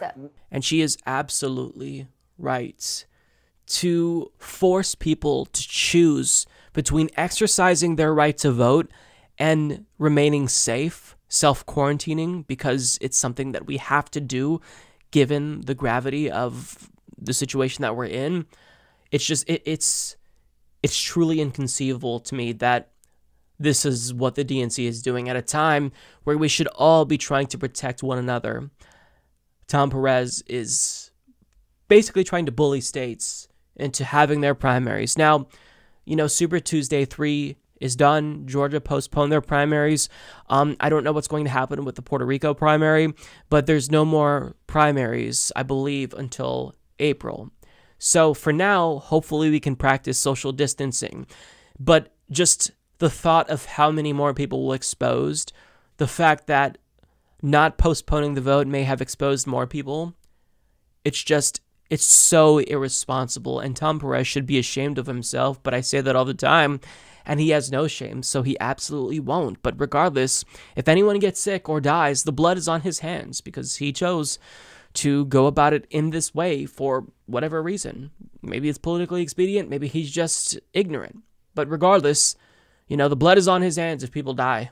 That. And she is absolutely right to force people to choose between exercising their right to vote and remaining safe, self quarantining, because it's something that we have to do given the gravity of the situation that we're in. It's just, it, it's, it's truly inconceivable to me that this is what the DNC is doing at a time where we should all be trying to protect one another. Tom Perez is basically trying to bully states into having their primaries. Now, you know, Super Tuesday 3 is done. Georgia postponed their primaries. Um, I don't know what's going to happen with the Puerto Rico primary, but there's no more primaries, I believe, until April. So for now, hopefully we can practice social distancing. But just the thought of how many more people will exposed, the fact that not postponing the vote may have exposed more people, it's just it's so irresponsible and Tom Perez should be ashamed of himself, but I say that all the time and he has no shame, so he absolutely won't. But regardless, if anyone gets sick or dies, the blood is on his hands because he chose to go about it in this way for whatever reason. Maybe it's politically expedient, maybe he's just ignorant. But regardless, you know, the blood is on his hands if people die.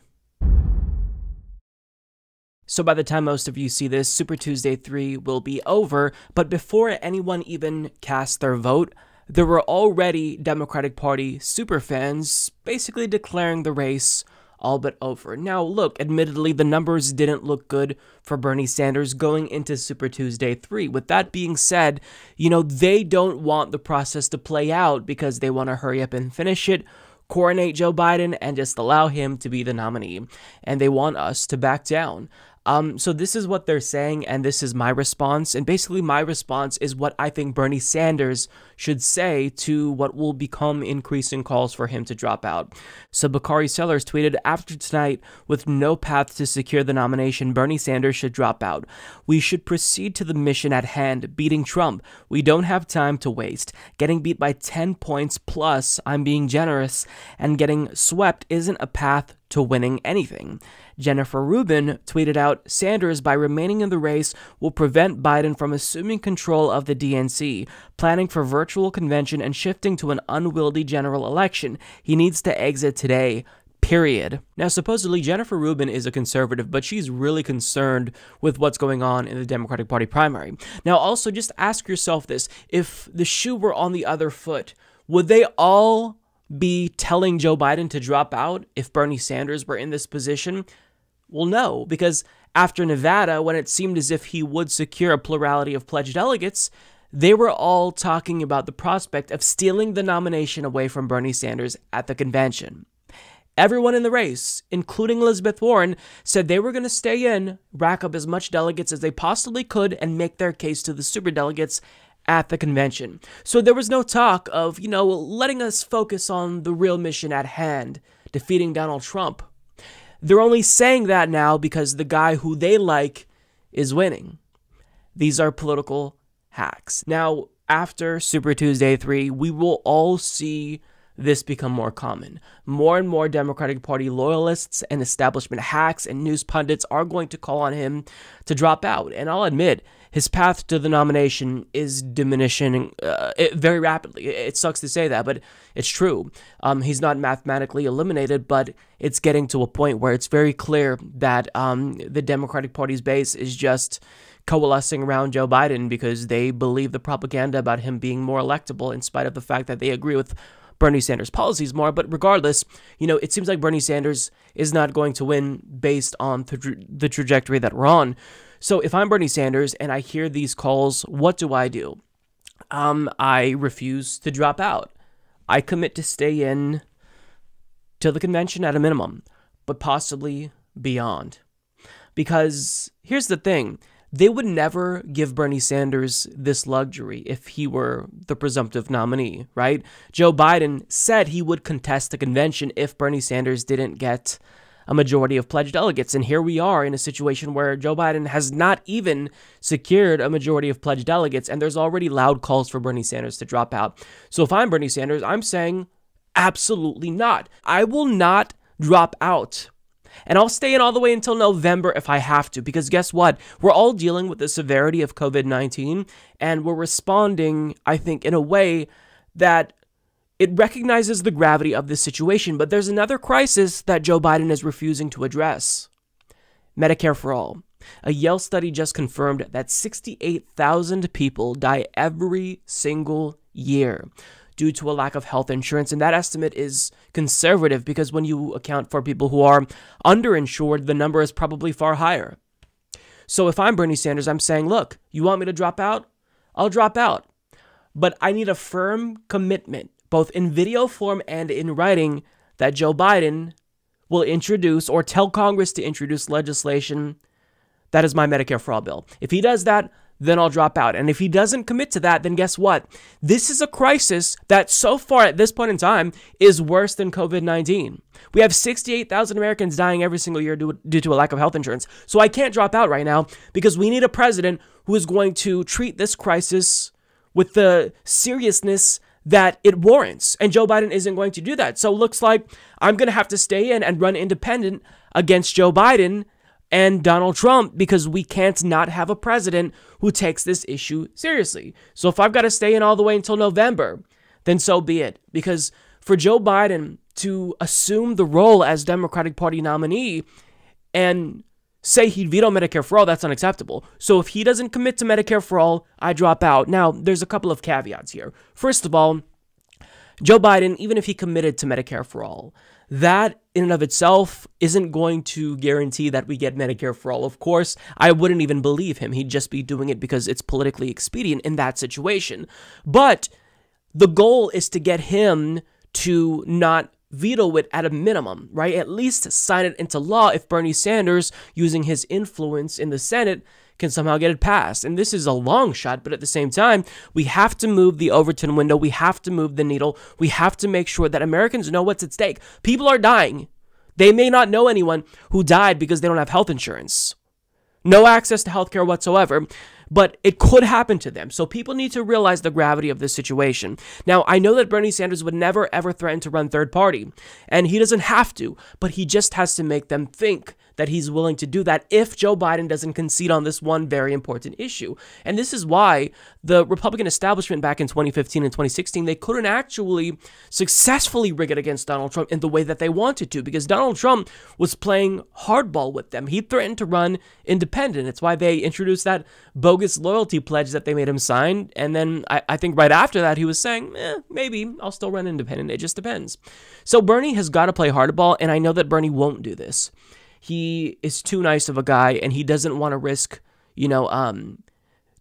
So by the time most of you see this, Super Tuesday 3 will be over, but before anyone even casts their vote, there were already Democratic Party superfans basically declaring the race all but over. Now, look, admittedly, the numbers didn't look good for Bernie Sanders going into Super Tuesday 3. With that being said, you know, they don't want the process to play out because they want to hurry up and finish it, coronate Joe Biden, and just allow him to be the nominee. And they want us to back down. Um, so this is what they're saying, and this is my response. And basically, my response is what I think Bernie Sanders should say to what will become increasing calls for him to drop out. So Bakari Sellers tweeted after tonight, with no path to secure the nomination, Bernie Sanders should drop out. We should proceed to the mission at hand, beating Trump. We don't have time to waste. Getting beat by 10 points plus, I'm being generous, and getting swept isn't a path to winning anything. Jennifer Rubin tweeted out Sanders, by remaining in the race, will prevent Biden from assuming control of the DNC, planning for virtual convention and shifting to an unwieldy general election. He needs to exit today. Period. Now, supposedly, Jennifer Rubin is a conservative, but she's really concerned with what's going on in the Democratic Party primary. Now, also, just ask yourself this if the shoe were on the other foot, would they all be telling Joe Biden to drop out if Bernie Sanders were in this position? Well, no, because after Nevada, when it seemed as if he would secure a plurality of pledged delegates, they were all talking about the prospect of stealing the nomination away from Bernie Sanders at the convention. Everyone in the race, including Elizabeth Warren, said they were going to stay in, rack up as much delegates as they possibly could, and make their case to the superdelegates at the convention. So there was no talk of, you know, letting us focus on the real mission at hand, defeating Donald Trump. They're only saying that now because the guy who they like is winning. These are political hacks. Now, after Super Tuesday 3, we will all see this become more common. More and more Democratic Party loyalists and establishment hacks and news pundits are going to call on him to drop out. And I'll admit, his path to the nomination is diminishing uh, very rapidly. It sucks to say that, but it's true. Um, he's not mathematically eliminated, but it's getting to a point where it's very clear that um, the Democratic Party's base is just coalescing around Joe Biden because they believe the propaganda about him being more electable in spite of the fact that they agree with Bernie Sanders' policies more. But regardless, you know, it seems like Bernie Sanders is not going to win based on the, tra- the trajectory that we're on. So if I'm Bernie Sanders and I hear these calls, what do I do? Um, I refuse to drop out. I commit to stay in till the convention at a minimum, but possibly beyond. Because here's the thing they would never give Bernie Sanders this luxury if he were the presumptive nominee, right? Joe Biden said he would contest the convention if Bernie Sanders didn't get a majority of pledged delegates. And here we are in a situation where Joe Biden has not even secured a majority of pledged delegates, and there's already loud calls for Bernie Sanders to drop out. So if I'm Bernie Sanders, I'm saying absolutely not. I will not drop out. And I'll stay in all the way until November if I have to, because guess what? We're all dealing with the severity of COVID 19, and we're responding, I think, in a way that it recognizes the gravity of this situation, but there's another crisis that Joe Biden is refusing to address Medicare for All. A Yale study just confirmed that 68,000 people die every single year due to a lack of health insurance. And that estimate is conservative because when you account for people who are underinsured, the number is probably far higher. So if I'm Bernie Sanders, I'm saying, look, you want me to drop out? I'll drop out. But I need a firm commitment, both in video form and in writing, that Joe Biden will introduce or tell Congress to introduce legislation that is my Medicare for All bill. If he does that, then I'll drop out. And if he doesn't commit to that, then guess what? This is a crisis that so far at this point in time is worse than COVID 19. We have 68,000 Americans dying every single year due, due, to a lack of health insurance. So I can't drop out right now because we need a president who is going to treat this crisis with the seriousness that it warrants. And Joe Biden isn't going to do that. So it looks like I'm going to have to stay in and run independent against Joe Biden and Donald Trump because we can't not have a president who takes this issue seriously. So if I've got to stay in all the way until November, then so be it. Because for Joe Biden to assume the role as Democratic Party nominee and say he'd veto Medicare for all, that's unacceptable. So if he doesn't commit to Medicare for all, I drop out. Now, there's a couple of caveats here. First of all, Joe Biden, even if he committed to Medicare for all, that in and of itself isn't going to guarantee that we get Medicare for all. Of course, I wouldn't even believe him. He'd just be doing it because it's politically expedient in that situation. But the goal is to get him to not veto it at a minimum, right? At least sign it into law if Bernie Sanders, using his influence in the Senate, can somehow get it passed. And this is a long shot, but at the same time, we have to move the Overton window. We have to move the needle. We have to make sure that Americans know what's at stake. People are dying. They may not know anyone who died because they don't have health insurance, no access to health care whatsoever but it could happen to them. So people need to realize the gravity of this situation. Now, I know that Bernie Sanders would never ever threaten to run third party, and he doesn't have to, but he just has to make them think that he's willing to do that if Joe Biden doesn't concede on this one very important issue. And this is why the Republican establishment back in 2015 and 2016, they couldn't actually successfully rig it against Donald Trump in the way that they wanted to because Donald Trump was playing hardball with them. He threatened to run independent. It's why they introduced that bogus loyalty pledge that they made him sign. And then I, I think right after that, he was saying, eh, maybe I'll still run independent. It just depends. So Bernie has got to play hardball, and I know that Bernie won't do this he is too nice of a guy and he doesn't want to risk, you know, um,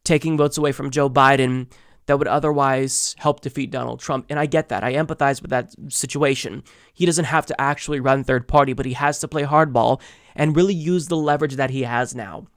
taking votes away from Joe Biden that would otherwise help defeat Donald Trump. And I get that. I empathize with that situation. He doesn't have to actually run third party, but he has to play hardball and really use the leverage that he has now.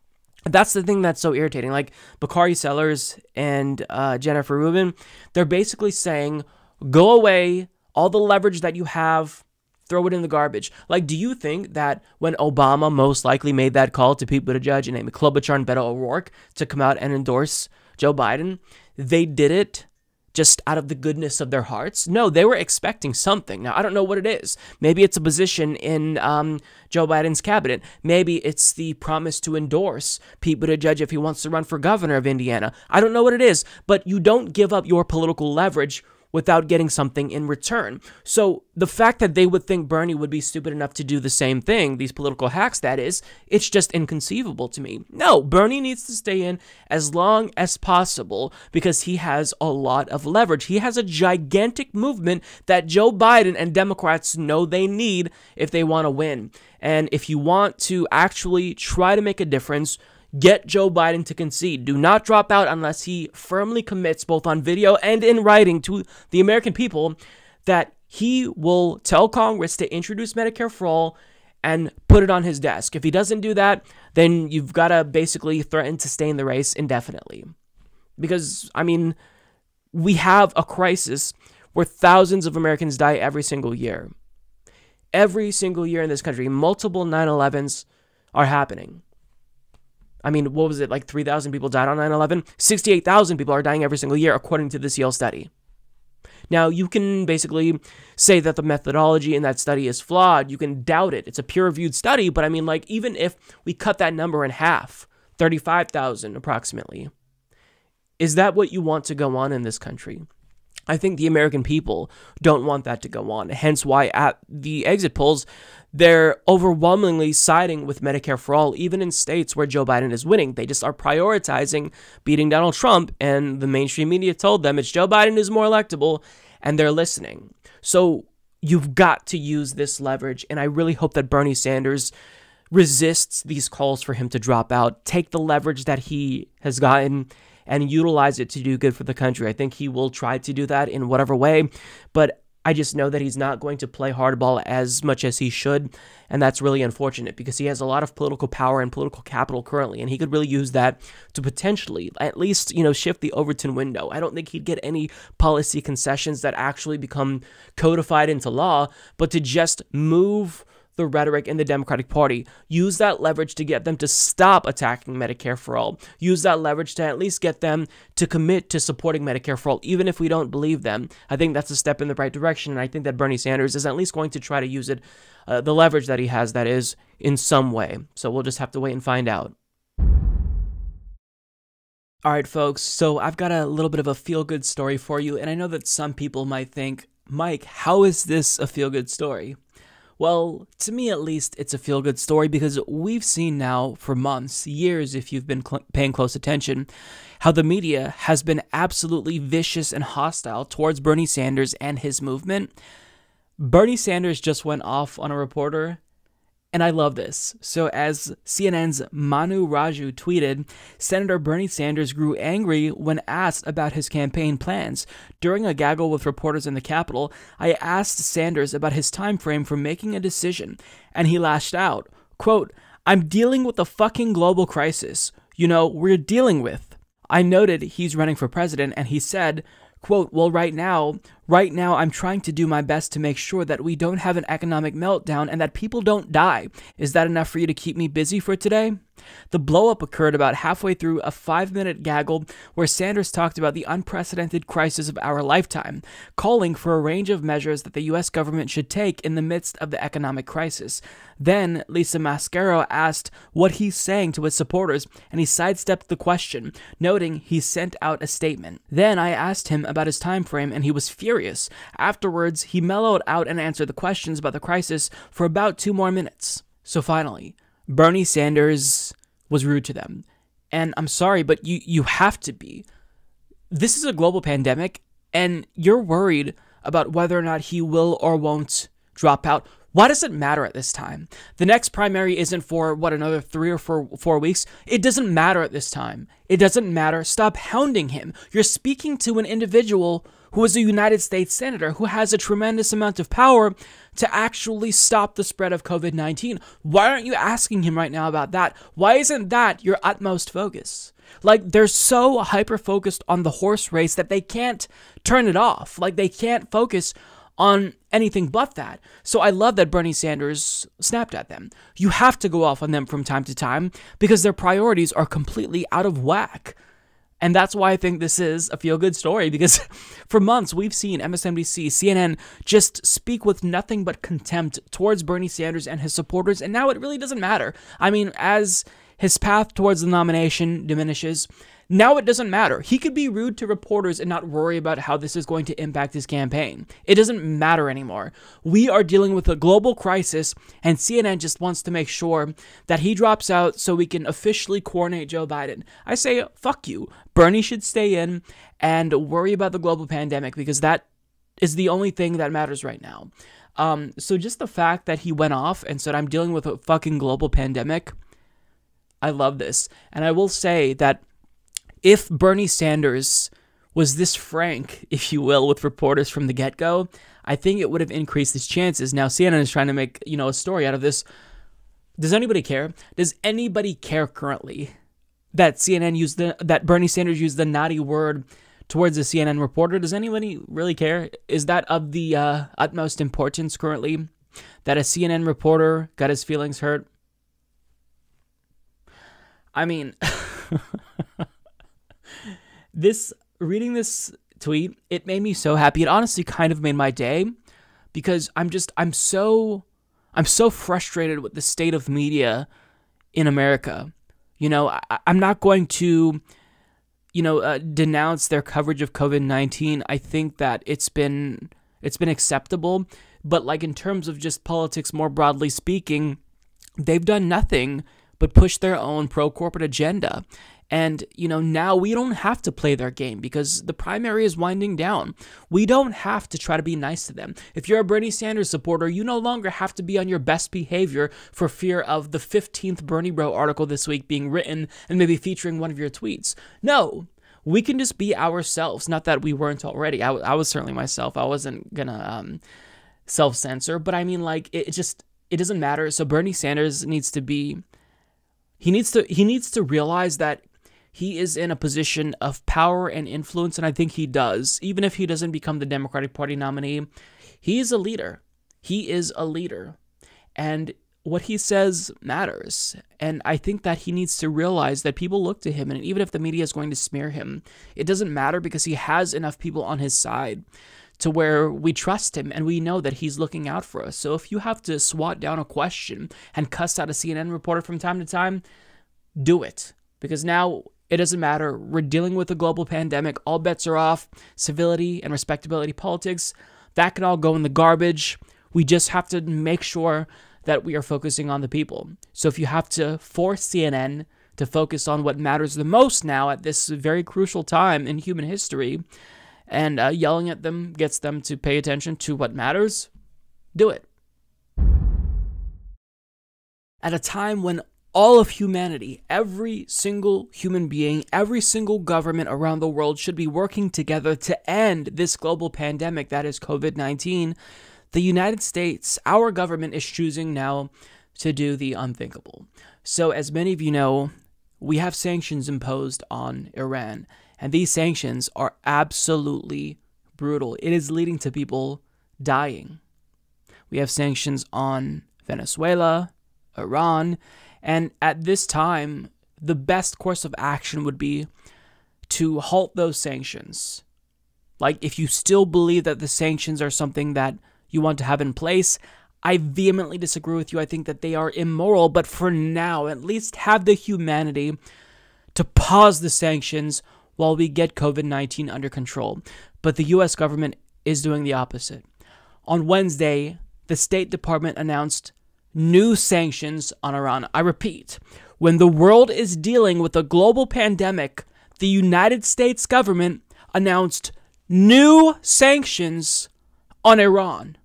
That's the thing that's so irritating. Like Bakari Sellers and uh, Jennifer Rubin, they're basically saying, go away, all the leverage that you have throw it in the garbage. Like, do you think that when Obama most likely made that call to Pete Buttigieg and Amy Klobuchar and Beto O'Rourke to come out and endorse Joe Biden, they did it just out of the goodness of their hearts? No, they were expecting something. Now, I don't know what it is. Maybe it's a position in um, Joe Biden's cabinet. Maybe it's the promise to endorse Pete Buttigieg if he wants to run for governor of Indiana. I don't know what it is, but you don't give up your political leverage without getting something in return. So the fact that they would think Bernie would be stupid enough to do the same thing, these political hacks, that is, it's just inconceivable to me. No, Bernie needs to stay in as long as possible because he has a lot of leverage. He has a gigantic movement that Joe Biden and Democrats know they need if they want to win. And if you want to actually try to make a difference, Get Joe Biden to concede. Do not drop out unless he firmly commits, both on video and in writing, to the American people that he will tell Congress to introduce Medicare for all and put it on his desk. If he doesn't do that, then you've got to basically threaten to stay in the race indefinitely. Because, I mean, we have a crisis where thousands of Americans die every single year. Every single year in this country, multiple 9 11s are happening. I mean, what was it, like 3,000 people died on 9 11? 68,000 people are dying every single year, according to this Yale study. Now, you can basically say that the methodology in that study is flawed. You can doubt it. It's a peer reviewed study, but I mean, like, even if we cut that number in half, 35,000 approximately, is that what you want to go on in this country? I think the American people don't want that to go on. Hence why at the exit polls, they're overwhelmingly siding with Medicare for all, even in states where Joe Biden is winning. They just are prioritizing beating Donald Trump, and the mainstream media told them it's Joe Biden who's more electable, and they're listening. So you've got to use this leverage, and I really hope that Bernie Sanders resists these calls for him to drop out, take the leverage that he has gotten, and utilize it to do good for the country. I think he will try to do that in whatever way, but I just know that he's not going to play hardball as much as he should, and that's really unfortunate because he has a lot of political power and political capital currently, and he could really use that to potentially at least, you know, shift the Overton window. I don't think he'd get any policy concessions that actually become codified into law, but to just move the rhetoric in the Democratic Party. Use that leverage to get them to stop attacking Medicare for all. Use that leverage to at least get them to commit to supporting Medicare for all, even if we don't believe them. I think that's a step in the right direction, and I think that Bernie Sanders is at least going to try to use it, uh, the leverage that he has, that is, in some way. So we'll just have to wait and find out. All right, folks, so I've got a little bit of a feel good story for you, and I know that some people might think, Mike, how is this a feel good story? Well, to me at least, it's a feel good story because we've seen now for months, years, if you've been cl- paying close attention, how the media has been absolutely vicious and hostile towards Bernie Sanders and his movement. Bernie Sanders just went off on a reporter and I love this. So, as CNN's Manu Raju tweeted, Senator Bernie Sanders grew angry when asked about his campaign plans. During a gaggle with reporters in the Capitol, I asked Sanders about his time frame for making a decision, and he lashed out. Quote, I'm dealing with a fucking global crisis. You know, we're dealing with. I noted he's running for president, and he said, quote, Well, right now, right now, I'm trying to do my best to make sure that we don't have an economic meltdown and that people don't die. Is that enough for you to keep me busy for today? The blowup occurred about halfway through a five minute gaggle where Sanders talked about the unprecedented crisis of our lifetime, calling for a range of measures that the U.S. government should take in the midst of the economic crisis. Then Lisa Mascaro asked what he's saying to his supporters, and he sidestepped the question, noting he sent out a statement. Then I asked him about his time frame, and he was furious. Afterwards, he mellowed out and answered the questions about the crisis for about two more minutes. So finally, Bernie Sanders was rude to them. And I'm sorry, but you, you have to be. This is a global pandemic, and you're worried about whether or not he will or won't drop out. Why does it matter at this time? The next primary isn't for what another three or four four weeks. It doesn't matter at this time. It doesn't matter. Stop hounding him. You're speaking to an individual who is a United States senator who has a tremendous amount of power to actually stop the spread of COVID 19. Why aren't you asking him right now about that? Why isn't that your utmost focus? Like, they're so hyper focused on the horse race that they can't turn it off. Like, they can't focus on anything but that. So I love that Bernie Sanders snapped at them. You have to go off on them from time to time because their priorities are completely out of whack. And that's why I think this is a feel good story because for months we've seen MSNBC, CNN just speak with nothing but contempt towards Bernie Sanders and his supporters. And now it really doesn't matter. I mean, as his path towards the nomination diminishes, now it doesn't matter. He could be rude to reporters and not worry about how this is going to impact his campaign. It doesn't matter anymore. We are dealing with a global crisis, and CNN just wants to make sure that he drops out so we can officially coordinate Joe Biden. I say, fuck you. Bernie should stay in and worry about the global pandemic because that is the only thing that matters right now. Um, so just the fact that he went off and said, I'm dealing with a fucking global pandemic, I love this. And I will say that if Bernie Sanders was this frank, if you will, with reporters from the get go, I think it would have increased his chances. Now, CNN is trying to make, you know, a story out of this. Does anybody care? Does anybody care currently that CNN used the, that Bernie Sanders used the naughty word towards a CNN reporter? Does anybody really care? Is that of the uh, utmost importance currently that a CNN reporter got his feelings hurt? I mean, this reading this tweet, it made me so happy. It honestly kind of made my day because I'm just I'm so I'm so frustrated with the state of media in America. You know, I, am not going to, you know, uh, denounce their coverage of COVID nineteen. I think that it's been it's been acceptable, but like in terms of just politics more broadly speaking, they've done nothing but push their own pro corporate agenda. And, you know, now we don't have to play their game because the primary is winding down. We don't have to try to be nice to them. If you're a Bernie Sanders supporter, you no longer have to be on your best behavior for fear of the 15th Bernie Bro article this week being written and maybe featuring one of your tweets. No, we can just be ourselves. Not that we weren't already. I, I was certainly myself. I wasn't gonna um, self censor, but I mean, like, it, it just it doesn't matter. So Bernie Sanders needs to be. He needs to he needs to realize that he is in a position of power and influence, and I think he does. Even if he doesn't become the Democratic Party nominee, he is a leader. He is a leader. And what he says matters. And I think that he needs to realize that people look to him, and even if the media is going to smear him, it doesn't matter because he has enough people on his side to where we trust him and we know that he's looking out for us. So if you have to swat down a question and cuss out a CNN reporter from time to time, do it. Because now it doesn't matter. We're dealing with a global pandemic. All bets are off. Civility and respectability politics, that can all go in the garbage. We just have to make sure that we are focusing on the people. So if you have to force CNN to focus on what matters the most now at this very crucial time in human history, and uh, yelling at them gets them to pay attention to what matters, do it. At a time when all of humanity, every single human being, every single government around the world should be working together to end this global pandemic that is COVID 19 the United States, our government is choosing now to do the unthinkable. So, as many of you know, we have sanctions imposed on Iran, and these sanctions are absolutely brutal. It is leading to people dying. We have sanctions on Venezuela, Iran, and at this time, the best course of action would be to halt those sanctions. Like, if you still believe that the sanctions are something that you want to have in place. I vehemently disagree with you. I think that they are immoral, but for now, at least have the humanity to pause the sanctions while we get COVID 19 under control. But the US government is doing the opposite. On Wednesday, the State Department announced new sanctions on Iran. I repeat, when the world is dealing with a global pandemic, the United States government announced new sanctions on Iran.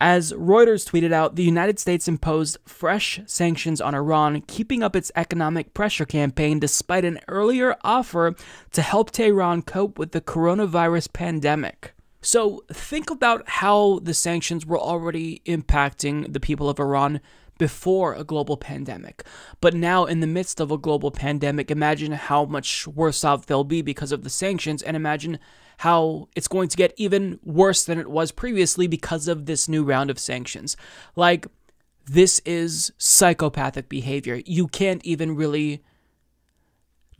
As Reuters tweeted out, the United States imposed fresh sanctions on Iran, keeping up its economic pressure campaign despite an earlier offer to help Tehran cope with the coronavirus pandemic. So, think about how the sanctions were already impacting the people of Iran before a global pandemic. But now, in the midst of a global pandemic, imagine how much worse off they'll be because of the sanctions, and imagine how it's going to get even worse than it was previously because of this new round of sanctions. Like, this is psychopathic behavior. You can't even really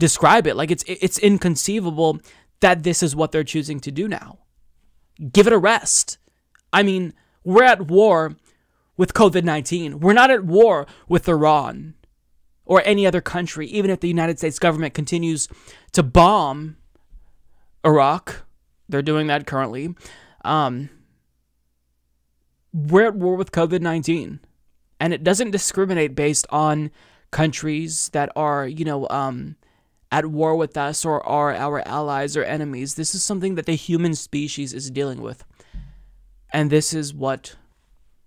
describe it. Like, it's, it's inconceivable that this is what they're choosing to do now. Give it a rest. I mean, we're at war with COVID 19. We're not at war with Iran or any other country, even if the United States government continues to bomb Iraq they're doing that currently. Um, we're at war with COVID 19, and it doesn't discriminate based on countries that are, you know, um, at war with us or are our allies or enemies. This is something that the human species is dealing with. And this is what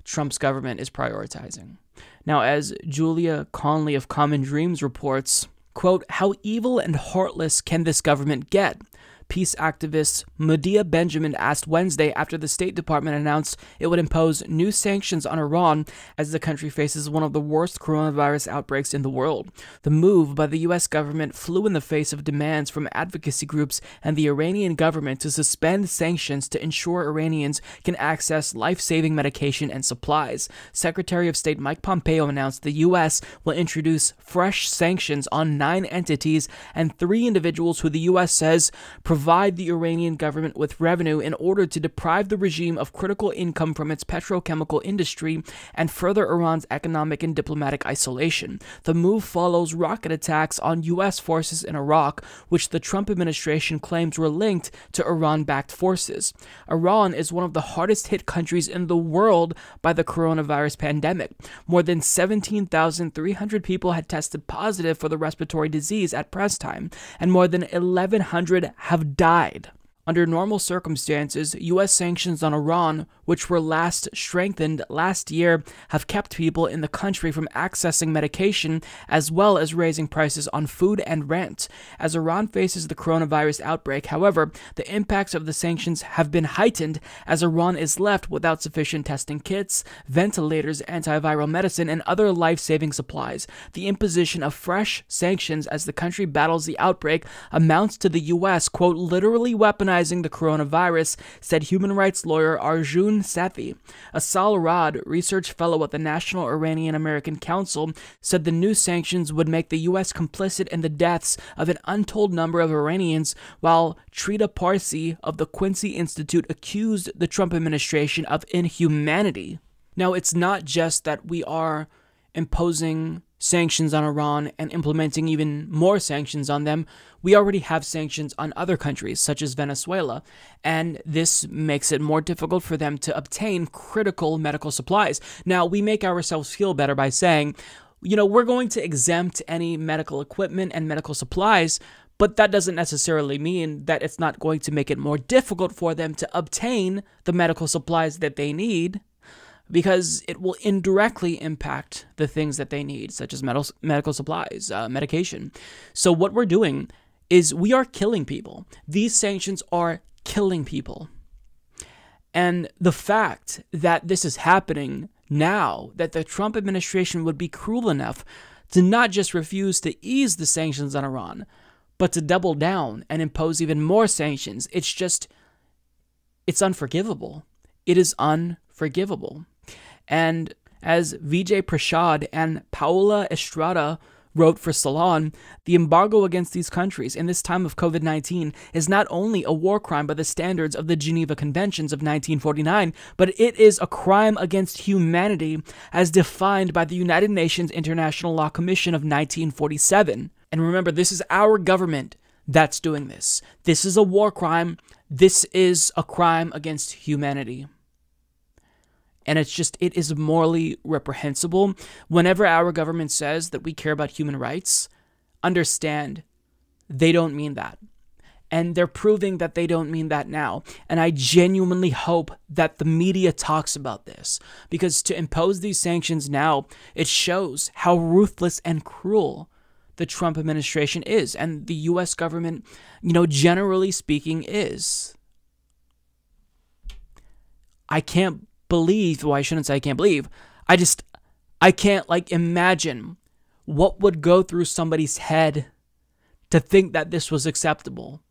Trump's government is prioritizing. Now, as Julia Conley of Common Dreams reports, quote, how evil and heartless can this government get? Peace activist Medea Benjamin asked Wednesday after the State Department announced it would impose new sanctions on Iran as the country faces one of the worst coronavirus outbreaks in the world. The move by the U.S. government flew in the face of demands from advocacy groups and the Iranian government to suspend sanctions to ensure Iranians can access life saving medication and supplies. Secretary of State Mike Pompeo announced the U.S. will introduce fresh sanctions on nine entities and three individuals who the U.S. says provide provide the Iranian government with revenue in order to deprive the regime of critical income from its petrochemical industry and further Iran's economic and diplomatic isolation. The move follows rocket attacks on U.S. forces in Iraq, which the Trump administration claims were linked to Iran backed forces. Iran is one of the hardest hit countries in the world by the coronavirus pandemic. More than 17,300 people had tested positive for the respiratory disease at press time, and more than 1,100 have died. Under normal circumstances, U.S. sanctions on Iran which were last strengthened last year, have kept people in the country from accessing medication as well as raising prices on food and rent. As Iran faces the coronavirus outbreak, however, the impacts of the sanctions have been heightened as Iran is left without sufficient testing kits, ventilators, antiviral medicine, and other life saving supplies. The imposition of fresh sanctions as the country battles the outbreak amounts to the U.S., quote, literally weaponizing the coronavirus, said human rights lawyer Arjun Sethi. Asal Rad, research fellow at the National Iranian American Council, said the new sanctions would make the U.S. complicit in the deaths of an untold number of Iranians, while Trita Parsi of the Quincy Institute accused the Trump administration of inhumanity. Now, it's not just that we are imposing sanctions on Iran and implementing even more sanctions on them, we already have sanctions on other countries, such as Venezuela, and this makes it more difficult for them to obtain critical medical supplies. Now, we make ourselves feel better by saying, you know, we're going to exempt any medical equipment and medical supplies, but that doesn't necessarily mean that it's not going to make it more difficult for them to obtain the medical supplies that they need because it will indirectly impact the things that they need, such as medical, medical supplies, uh, medication. So, what we're doing is we are killing people. These sanctions are killing people. And the fact that this is happening now, that the Trump administration would be cruel enough to not just refuse to ease the sanctions on Iran, but to double down and impose even more sanctions, it's just, it's unforgivable. It is unforgivable. And as Vijay Prashad and Paola Estrada wrote for Salon, the embargo against these countries in this time of COVID 19 is not only a war crime by the standards of the Geneva Conventions of 1949, but it is a crime against humanity as defined by the United Nations International Law Commission of 1947. And remember, this is our government that's doing this. This is a war crime. This is a crime against humanity. And it's just, it is morally reprehensible. Whenever our government says that we care about human rights, understand they don't mean that. And they're proving that they don't mean that now. And I genuinely hope that the media talks about this because to impose these sanctions now, it shows how ruthless and cruel the Trump administration is and the US government, you know, generally speaking, is. I can't believe, well, I shouldn't say I can't believe. I just, I can't like imagine what would go through somebody's head to think that this was acceptable.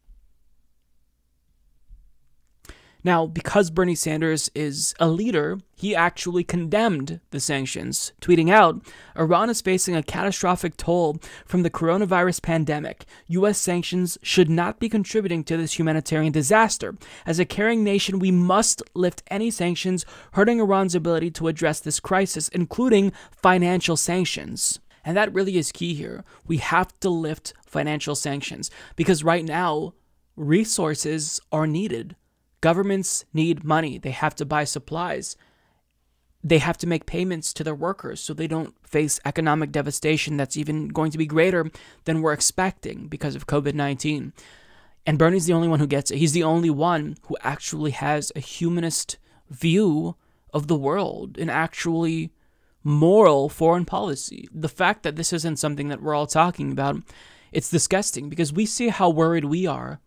Now, because Bernie Sanders is a leader, he actually condemned the sanctions, tweeting out Iran is facing a catastrophic toll from the coronavirus pandemic. U.S. sanctions should not be contributing to this humanitarian disaster. As a caring nation, we must lift any sanctions hurting Iran's ability to address this crisis, including financial sanctions. And that really is key here. We have to lift financial sanctions because right now, resources are needed Governments need money. They have to buy supplies. They have to make payments to their workers so they don't face economic devastation that's even going to be greater than we're expecting because of COVID 19. And Bernie's the only one who gets it. He's the only one who actually has a humanist view of the world, an actually moral foreign policy. The fact that this isn't something that we're all talking about, it's disgusting because we see how worried we are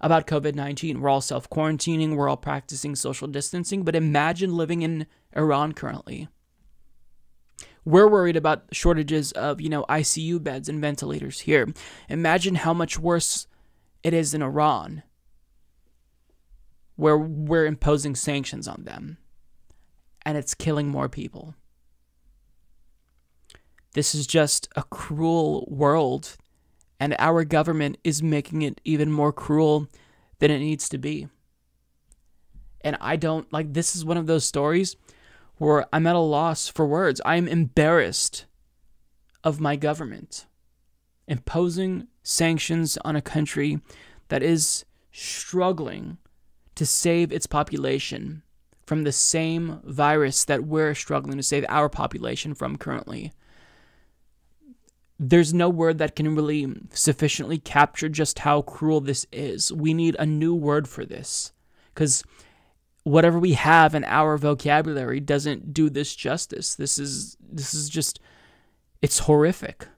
about COVID 19. We're all self quarantining, we're all practicing social distancing, but imagine living in Iran currently. We're worried about shortages of, you know, ICU beds and ventilators here. Imagine how much worse it is in Iran, where we're imposing sanctions on them and it's killing more people. This is just a cruel world and our government is making it even more cruel than it needs to be. And I don't like this is one of those stories where I'm at a loss for words. I'm embarrassed of my government imposing sanctions on a country that is struggling to save its population from the same virus that we're struggling to save our population from currently there's no word that can really sufficiently capture just how cruel this is. We need a new word for this. Because whatever we have in our vocabulary doesn't do this justice. This is this is just it's horrific.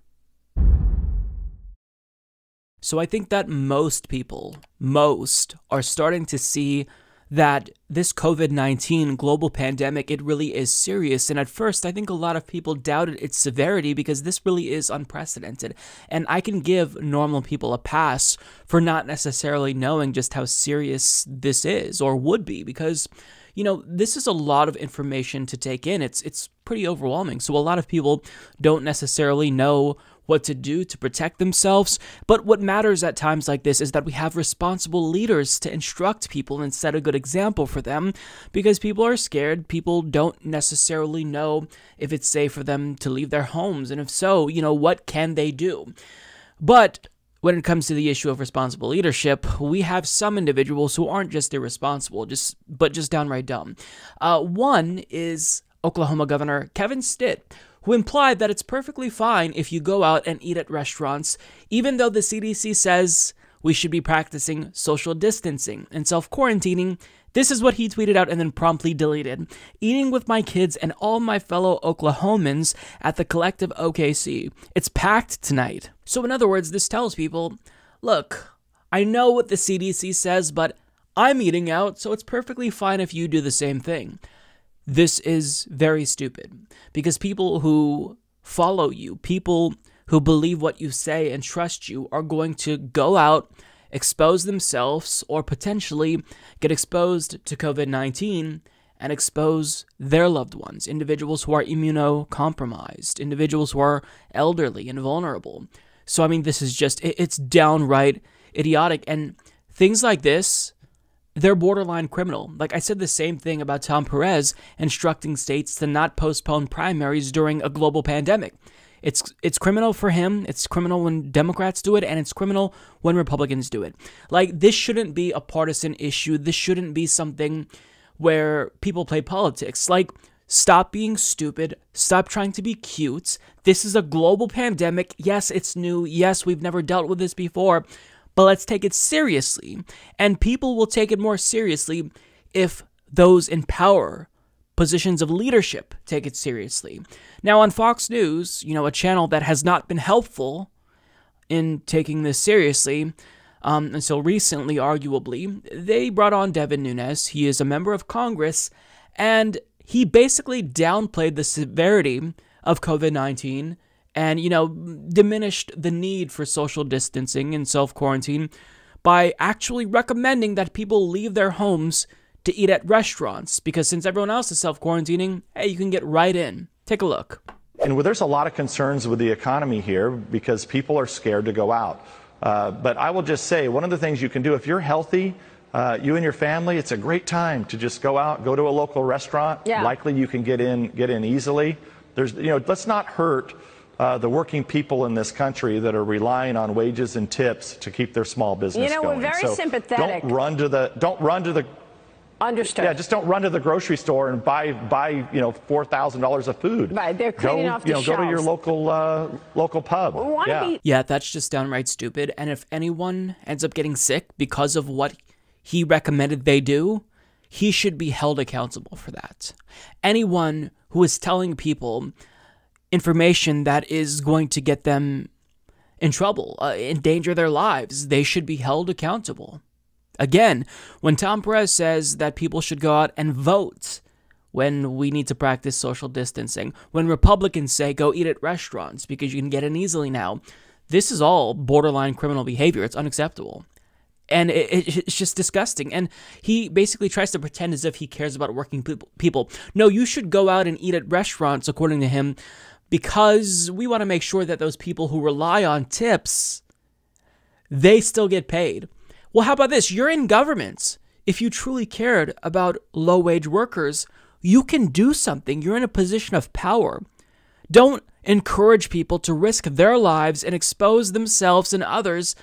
So I think that most people, most are starting to see that this COVID 19 global pandemic, it really is serious. And at first, I think a lot of people doubted its severity because this really is unprecedented. And I can give normal people a pass for not necessarily knowing just how serious this is or would be because you know, this is a lot of information to take in. It's it's pretty overwhelming. So a lot of people don't necessarily know what to do to protect themselves. But what matters at times like this is that we have responsible leaders to instruct people and set a good example for them because people are scared. People don't necessarily know if it's safe for them to leave their homes. And if so, you know, what can they do? But when it comes to the issue of responsible leadership, we have some individuals who aren't just irresponsible, just but just downright dumb. Uh, one is Oklahoma Governor Kevin Stitt, who implied that it's perfectly fine if you go out and eat at restaurants, even though the CDC says we should be practicing social distancing and self quarantining. This is what he tweeted out and then promptly deleted. Eating with my kids and all my fellow Oklahomans at the collective OKC. It's packed tonight. So, in other words, this tells people look, I know what the CDC says, but I'm eating out, so it's perfectly fine if you do the same thing. This is very stupid because people who follow you, people who believe what you say and trust you, are going to go out, expose themselves, or potentially get exposed to COVID 19 and expose their loved ones, individuals who are immunocompromised, individuals who are elderly and vulnerable. So, I mean, this is just, it's downright idiotic. And things like this they're borderline criminal. Like I said the same thing about Tom Perez instructing states to not postpone primaries during a global pandemic. It's it's criminal for him, it's criminal when Democrats do it and it's criminal when Republicans do it. Like this shouldn't be a partisan issue. This shouldn't be something where people play politics. Like Stop being stupid. Stop trying to be cute. This is a global pandemic. Yes, it's new. Yes, we've never dealt with this before but let's take it seriously. And people will take it more seriously if those in power, positions of leadership, take it seriously. Now, on Fox News, you know, a channel that has not been helpful in taking this seriously, um, until recently, arguably, they brought on Devin Nunes. He is a member of Congress, and he basically downplayed the severity of COVID 19 and, you know, diminished the need for social distancing and self quarantine by actually recommending that people leave their homes to eat at restaurants because since everyone else is self quarantining, hey, you can get right in. Take a look. And well, there's a lot of concerns with the economy here because people are scared to go out. Uh, but I will just say one of the things you can do if you're healthy, uh, you and your family, it's a great time to just go out, go to a local restaurant. Yeah. Likely you can get in, get in easily. There's, you know, let's not hurt uh, the working people in this country that are relying on wages and tips to keep their small business You know, going. we're very so sympathetic. Don't run to the don't run to the Understood. Yeah, just don't run to the grocery store and buy buy you know four thousand dollars of food. Right, they're cleaning go, off the you know, shelves. Go to your local uh, local pub. yeah. Be- yeah, that's just downright stupid. And if anyone ends up getting sick because of what he recommended they do, he should be held accountable for that. Anyone who is telling people information that is going to get them in trouble, uh, endanger their lives. They should be held accountable. Again, when Tom Perez says that people should go out and vote when we need to practice social distancing, when Republicans say go eat at restaurants because you can get in easily now, this is all borderline criminal behavior. It's unacceptable. And it, it, it's just disgusting. And he basically tries to pretend as if he cares about working people. No, you should go out and eat at restaurants, according to him, because we want to make sure that those people who rely on tips they still get paid. Well, how about this? You're in government. If you truly cared about low-wage workers, you can do something. You're in a position of power. Don't encourage people to risk their lives and expose themselves and others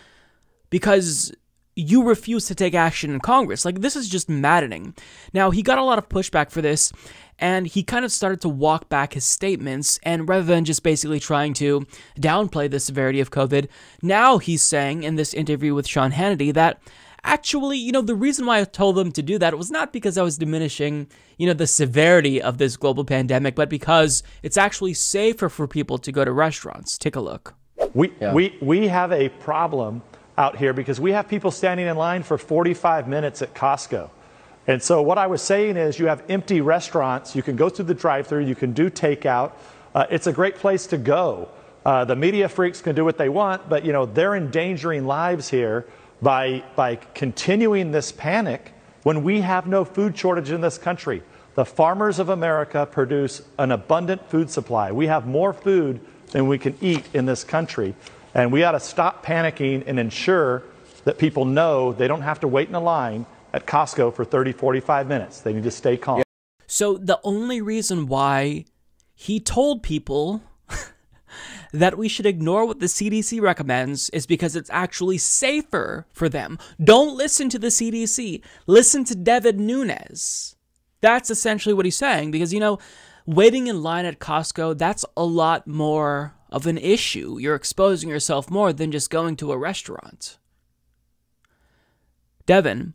because you refuse to take action in Congress. Like, this is just maddening. Now, he got a lot of pushback for this, and he kind of started to walk back his statements. And rather than just basically trying to downplay the severity of COVID, now he's saying in this interview with Sean Hannity that actually, you know, the reason why I told them to do that was not because I was diminishing, you know, the severity of this global pandemic, but because it's actually safer for people to go to restaurants. Take a look. We, yeah. we, we have a problem out here because we have people standing in line for 45 minutes at Costco. And so what I was saying is you have empty restaurants. You can go through the drive-through. You can do takeout. Uh, it's a great place to go. Uh, the media freaks can do what they want, but you know they're endangering lives here by by continuing this panic when we have no food shortage in this country. The farmers of America produce an abundant food supply. We have more food than we can eat in this country, and we ought to stop panicking and ensure that people know they don't have to wait in a line at Costco for 30, 45 minutes. They need to stay calm. So the only reason why he told people that we should ignore what the CDC recommends is because it's actually safer for them. Don't listen to the CDC. Listen to David Nunes. That's essentially what he's saying because, you know, waiting in line at Costco, that's a lot more of an issue. You're exposing yourself more than just going to a restaurant. Devin,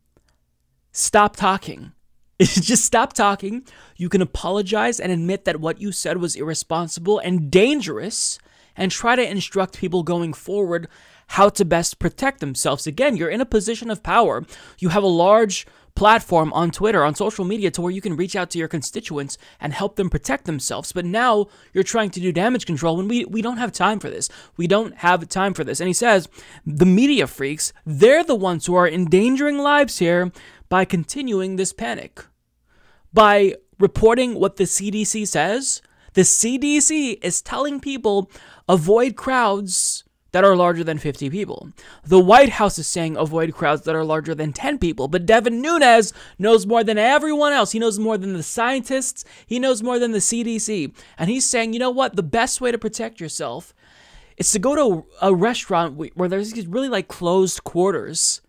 stop talking. Just stop talking. You can apologize and admit that what you said was irresponsible and dangerous and try to instruct people going forward how to best protect themselves. Again, you're in a position of power. You have a large platform on Twitter, on social media, to where you can reach out to your constituents and help them protect themselves. But now you're trying to do damage control when we, we don't have time for this. We don't have time for this. And he says the media freaks, they're the ones who are endangering lives here by continuing this panic. By reporting what the CDC says, the CDC is telling people avoid crowds that are larger than 50 people. The White House is saying avoid crowds that are larger than 10 people. But Devin Nunes knows more than everyone else. He knows more than the scientists. He knows more than the CDC. And he's saying, you know what? The best way to protect yourself is to go to a restaurant where there's really like closed quarters.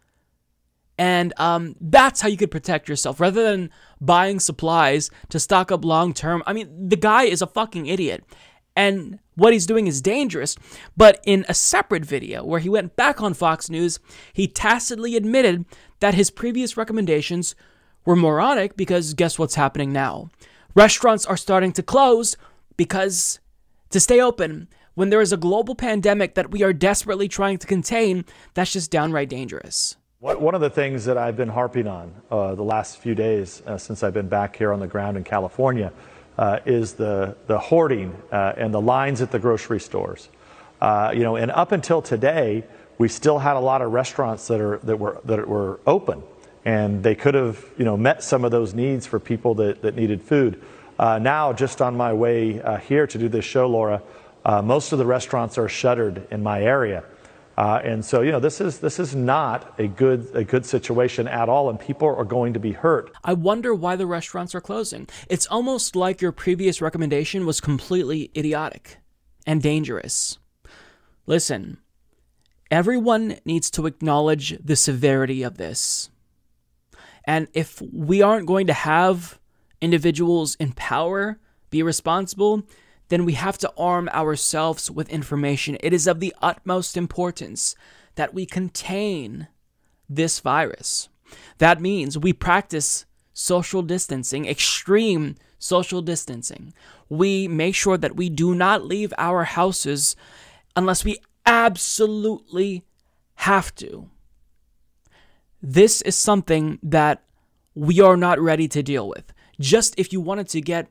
And um, that's how you could protect yourself rather than buying supplies to stock up long term. I mean, the guy is a fucking idiot and what he's doing is dangerous. But in a separate video where he went back on Fox News, he tacitly admitted that his previous recommendations were moronic because guess what's happening now? Restaurants are starting to close because to stay open when there is a global pandemic that we are desperately trying to contain, that's just downright dangerous. One of the things that I've been harping on uh, the last few days uh, since I've been back here on the ground in California uh, is the, the hoarding uh, and the lines at the grocery stores. Uh, you know, and up until today, we still had a lot of restaurants that, are, that, were, that were open, and they could have you know, met some of those needs for people that, that needed food. Uh, now, just on my way here to do this show, Laura, most of the restaurants are shuttered in my area. Uh, and so, you know, this is this is not a good a good situation at all, and people are going to be hurt. I wonder why the restaurants are closing. It's almost like your previous recommendation was completely idiotic and dangerous. Listen, everyone needs to acknowledge the severity of this. And if we aren't going to have individuals in power be responsible, then we have to arm ourselves with information. It is of the utmost importance that we contain this virus. That means we practice social distancing, extreme social distancing. We make sure that we do not leave our houses unless we absolutely have to. This is something that we are not ready to deal with. Just if you wanted to get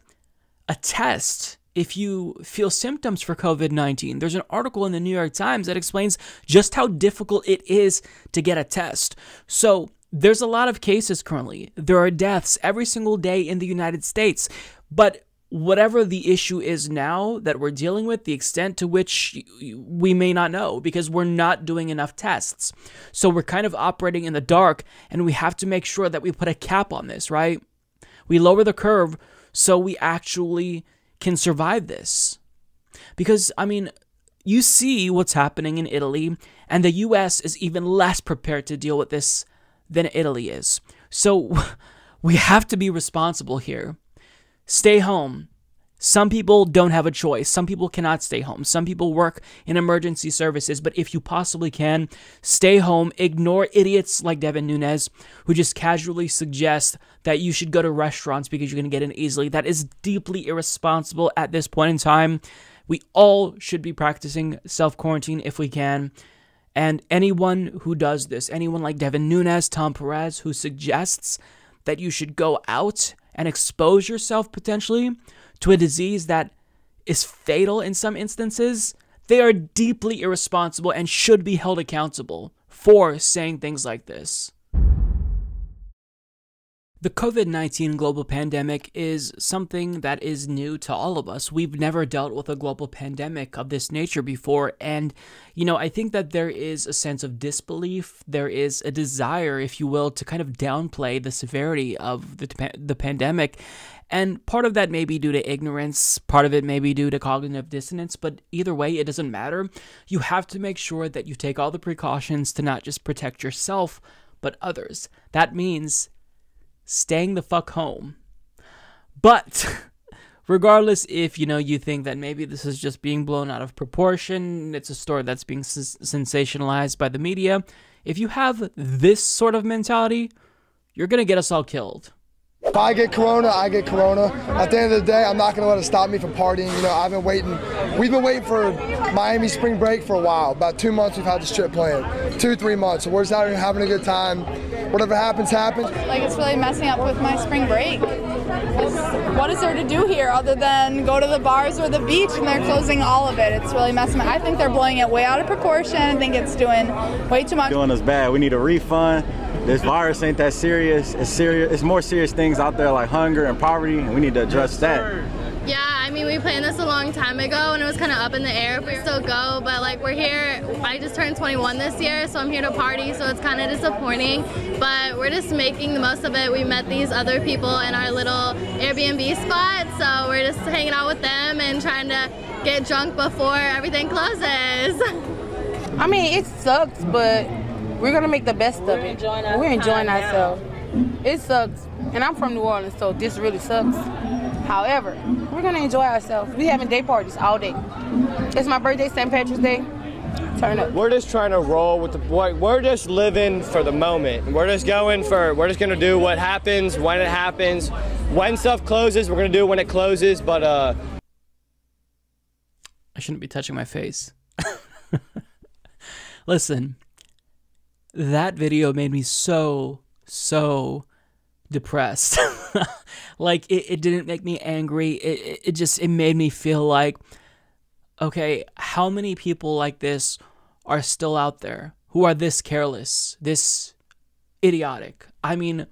a test if you feel symptoms for COVID 19. There's an article in the New York Times that explains just how difficult it is to get a test. So, there's a lot of cases currently. There are deaths every single day in the United States. But whatever the issue is now that we're dealing with, the extent to which we may not know because we're not doing enough tests. So we're kind of operating in the dark and we have to make sure that we put a cap on this, right? We lower the curve so we actually can survive this. Because, I mean, you see what's happening in Italy, and the US is even less prepared to deal with this than Italy is. So we have to be responsible here. Stay home. Some people don't have a choice. Some people cannot stay home. Some people work in emergency services. But if you possibly can, stay home. Ignore idiots like Devin Nunes who just casually suggest that you should go to restaurants because you're going to get in easily. That is deeply irresponsible at this point in time. We all should be practicing self quarantine if we can. And anyone who does this, anyone like Devin Nunes, Tom Perez, who suggests that you should go out and expose yourself potentially to a disease that is fatal in some instances, they are deeply irresponsible and should be held accountable for saying things like this. The COVID 19 global pandemic is something that is new to all of us. We've never dealt with a global pandemic of this nature before. And, you know, I think that there is a sense of disbelief. There is a desire, if you will, to kind of downplay the severity of the, the pandemic. And part of that may be due to ignorance, part of it may be due to cognitive dissonance, but either way, it doesn't matter. You have to make sure that you take all the precautions to not just protect yourself, but others. That means staying the fuck home. But regardless if you know you think that maybe this is just being blown out of proportion, it's a story that's being sensationalized by the media, if you have this sort of mentality, you're going to get us all killed. If I get corona, I get corona. At the end of the day, I'm not going to let it stop me from partying. You know, I've been waiting. We've been waiting for Miami spring break for a while. About two months we've had this trip planned. Two, three months. So we're just out here having a good time. Whatever happens, happens. Like it's really messing up with my spring break. What is there to do here other than go to the bars or the beach and they're closing all of it? It's really messing. I think they're blowing it way out of proportion. I think it's doing way too much. Doing us bad. We need a refund this virus ain't that serious. It's serious. It's more serious things out there like hunger and poverty, and we need to address that. Yeah, I mean, we planned this a long time ago, and it was kind of up in the air if we still go. But like, we're here. I just turned 21 this year, so I'm here to party. So it's kind of disappointing, but we're just making the most of it. We met these other people in our little Airbnb spot, so we're just hanging out with them and trying to get drunk before everything closes. I mean, it sucks, but we're gonna make the best we're of it. Enjoying we're enjoying ourselves. It sucks, and I'm from New Orleans, so this really sucks. However, we're gonna enjoy ourselves. We having day parties all day. It's my birthday, St. Patrick's Day. Turn up. We're just trying to roll with the. Boy. We're just living for the moment. We're just going for. We're just gonna do what happens when it happens. When stuff closes, we're gonna do it when it closes. But uh. I shouldn't be touching my face. Listen, that video made me so, so depressed. like it, it didn't make me angry. It, it just it made me feel like okay, how many people like this are still out there who are this careless, this idiotic? I mean,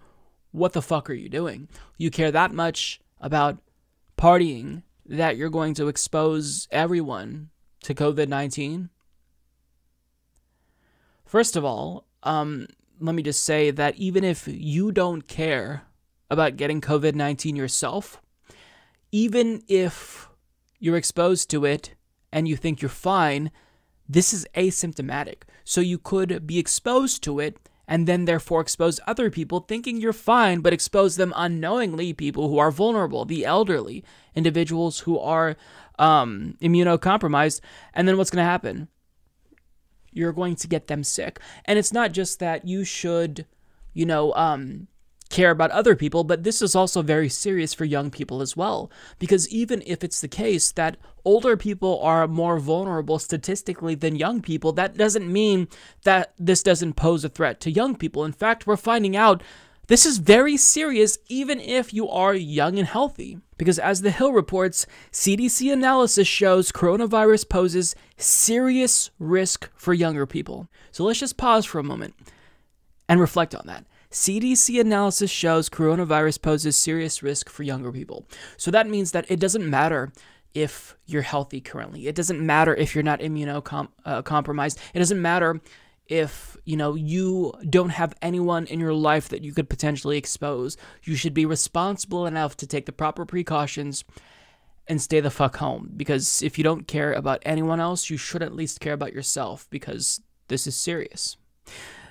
what the fuck are you doing? You care that much about partying that you're going to expose everyone to COVID 19? First of all, um, let me just say that even if you don't care about getting COVID 19 yourself, even if you're exposed to it and you think you're fine, this is asymptomatic. So you could be exposed to it and then therefore expose other people thinking you're fine, but expose them unknowingly, people who are vulnerable, the elderly, individuals who are um, immunocompromised. And then what's going to happen? You're going to get them sick. And it's not just that you should, you know, um, care about other people, but this is also very serious for young people as well. Because even if it's the case that older people are more vulnerable statistically than young people, that doesn't mean that this doesn't pose a threat to young people. In fact, we're finding out this is very serious even if you are young and healthy. Because as The Hill reports, CDC analysis shows coronavirus poses serious risk for younger people. So let's just pause for a moment and reflect on that. CDC analysis shows coronavirus poses serious risk for younger people. So that means that it doesn't matter if you're healthy currently. It doesn't matter if you're not immunocompromised. Uh, it doesn't matter if you know you don't have anyone in your life that you could potentially expose. You should be responsible enough to take the proper precautions and stay the fuck home. Because if you don't care about anyone else you should at least care about yourself because this is serious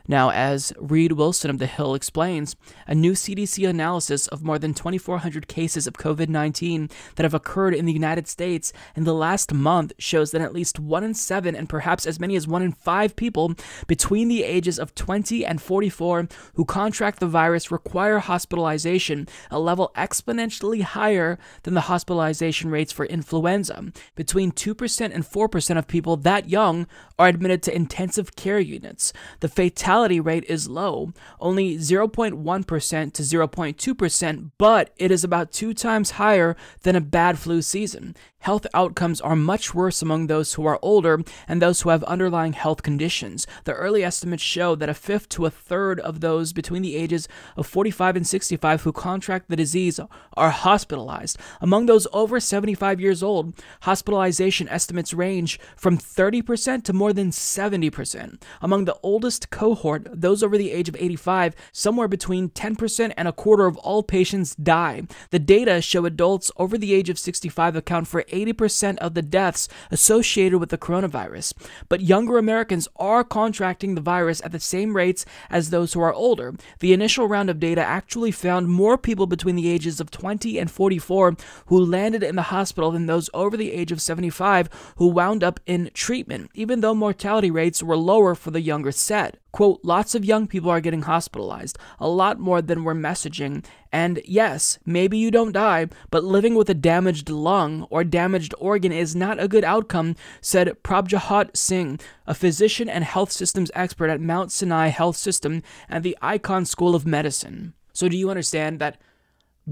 Now, as Reed Wilson of The Hill explains, a new CDC analysis of more than 2,400 cases of COVID 19 that have occurred in the United States in the last month shows that at least one in seven and perhaps as many as one in five people between the ages of 20 and 44 who contract the virus require hospitalization, a level exponentially higher than the hospitalization rates for influenza. Between 2% and 4% of people that young are admitted to intensive care units. The fatality rate is low, only 0.1% to 0.2%, but it is about two times higher than a bad flu season. Health outcomes are much worse among those who are older and those who have underlying health conditions. The early estimates show that a fifth to a third of those between the ages of 45 and 65 who contract the disease are hospitalized. Among those over 75 years old, hospitalization estimates range from 30% to more than 70%. Among the oldest cohort, those over the age of 85, somewhere between 10% and a quarter of all patients die. The data show adults over the age of 65 account for 80% of the deaths associated with the coronavirus. But younger Americans are contracting the virus at the same rates as those who are older. The initial round of data actually found more people between the ages of 20 and 44 who landed in the hospital than those over the age of 75 who wound up in treatment, even though mortality rates were lower for the younger set. Quote, lots of young people are getting hospitalized, a lot more than we're messaging. And yes, maybe you don't die, but living with a damaged lung or damaged organ is not a good outcome, said Prabhjot Singh, a physician and health systems expert at Mount Sinai Health System and the Icahn School of Medicine. So, do you understand that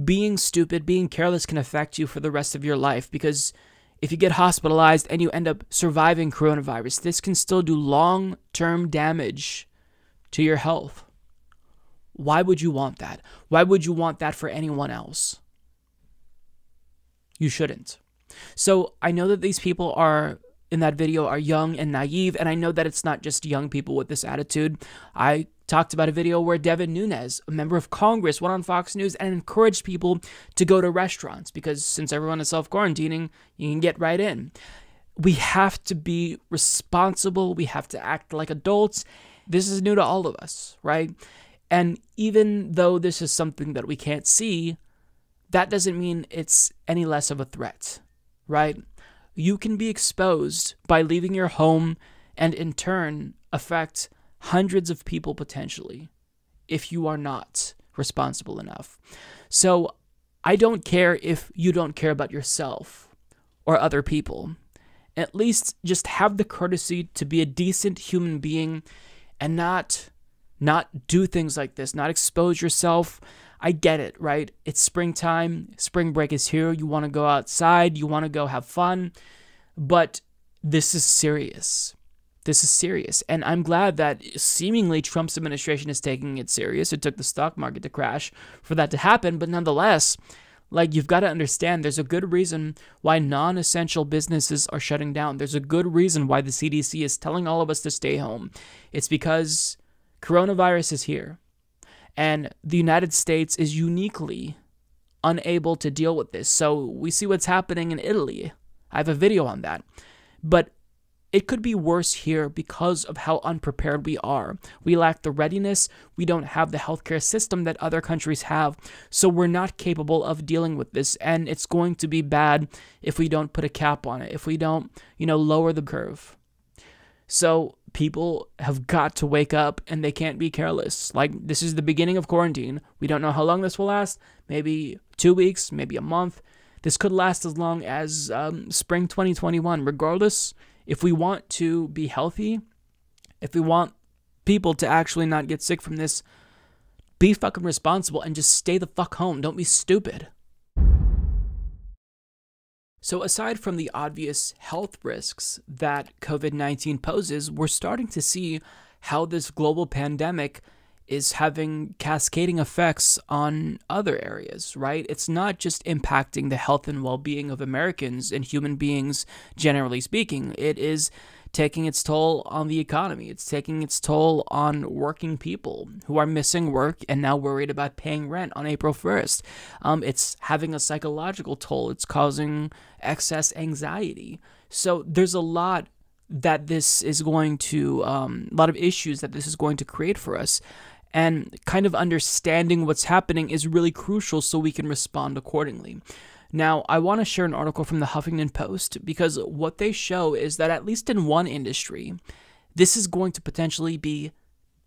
being stupid, being careless can affect you for the rest of your life? Because if you get hospitalized and you end up surviving coronavirus, this can still do long term damage to your health. Why would you want that? Why would you want that for anyone else? You shouldn't. So I know that these people are in that video are young and naive, and I know that it's not just young people with this attitude. I talked about a video where Devin Nunes, a member of Congress, went on Fox News and encouraged people to go to restaurants because since everyone is self quarantining, you can get right in. We have to be responsible, we have to act like adults. This is new to all of us, right? And even though this is something that we can't see, that doesn't mean it's any less of a threat, right? You can be exposed by leaving your home and in turn affect hundreds of people potentially if you are not responsible enough. So I don't care if you don't care about yourself or other people. At least just have the courtesy to be a decent human being and not not do things like this, not expose yourself. I get it, right? It's springtime, spring break is here. You want to go outside, you want to go have fun, but this is serious. This is serious. And I'm glad that seemingly Trump's administration is taking it serious. It took the stock market to crash for that to happen, but nonetheless, like you've got to understand there's a good reason why non-essential businesses are shutting down. There's a good reason why the CDC is telling all of us to stay home. It's because Coronavirus is here, and the United States is uniquely unable to deal with this. So we see what's happening in Italy. I have a video on that. But it could be worse here because of how unprepared we are. We lack the readiness, we don't have the healthcare system that other countries have, so we're not capable of dealing with this and it's going to be bad if we don't put a cap on it, if we don't, you know, lower the curve. So people have got to wake up and they can't be careless. Like, this is the beginning of quarantine. We don't know how long this will last. Maybe two weeks, maybe a month. This could last as long as um, spring 2021. Regardless, if we want to be healthy, if we want people to actually not get sick from this, be fucking responsible and just stay the fuck home. Don't be stupid. So, aside from the obvious health risks that COVID 19 poses, we're starting to see how this global pandemic is having cascading effects on other areas, right? It's not just impacting the health and well being of Americans and human beings, generally speaking. It is taking its toll on the economy. It's taking its toll on working people who are missing work and now worried about paying rent on April 1st. Um, it's having a psychological toll. It's causing excess anxiety. So there's a lot that this is going to, um, a lot of issues that this is going to create for us. And kind of understanding what's happening is really crucial so we can respond accordingly. Now, I want to share an article from the Huffington Post because what they show is that, at least in one industry, this is going to potentially be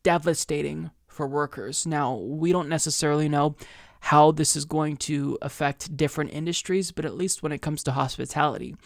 devastating for workers. Now, we don't necessarily know how this is going to affect different industries, but at least when it comes to hospitality,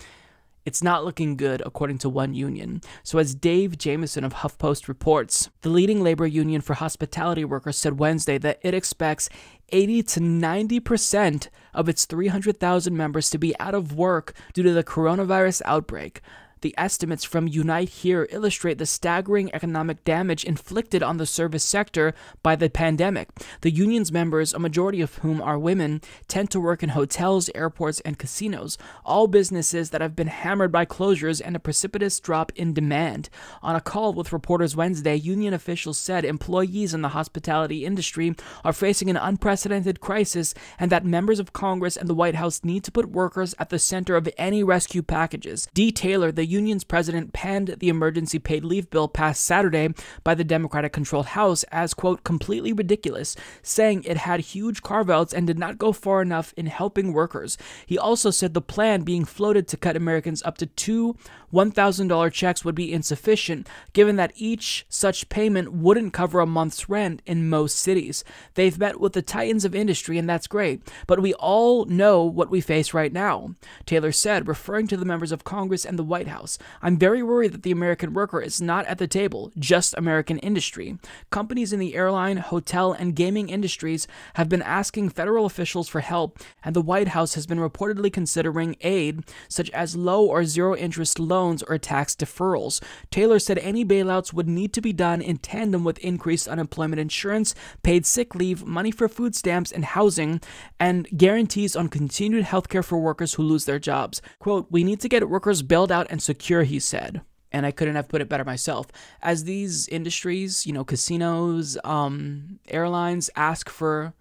it's not looking good, according to one union. So, as Dave Jamieson of HuffPost reports, the leading labor union for hospitality workers said Wednesday that it expects 80 to 90% of its 300,000 members to be out of work due to the coronavirus outbreak. The estimates from Unite Here illustrate the staggering economic damage inflicted on the service sector by the pandemic. The union's members, a majority of whom are women, tend to work in hotels, airports, and casinos, all businesses that have been hammered by closures and a precipitous drop in demand. On a call with reporters Wednesday, union officials said employees in the hospitality industry are facing an unprecedented crisis and that members of Congress and the White House need to put workers at the center of any rescue packages. D. Taylor, the union's president panned the emergency paid leave bill passed Saturday by the Democratic controlled House as, quote, completely ridiculous, saying it had huge carve outs and did not go far enough in helping workers. He also said the plan being floated to cut Americans up to two $1,000 checks would be insufficient, given that each such payment wouldn't cover a month's rent in most cities. They've met with the titans of industry, and that's great, but we all know what we face right now, Taylor said, referring to the members of Congress and the White House. I'm very worried that the American worker is not at the table, just American industry. Companies in the airline, hotel, and gaming industries have been asking federal officials for help, and the White House has been reportedly considering aid, such as low or zero interest loans loans or tax deferrals. Taylor said any bailouts would need to be done in tandem with increased unemployment insurance, paid sick leave, money for food stamps and housing, and guarantees on continued health care for workers who lose their jobs. Quote, We need to get workers bailed out and secure, he said and I couldn't have put it better myself. As these industries, you know, casinos, um, airlines ask for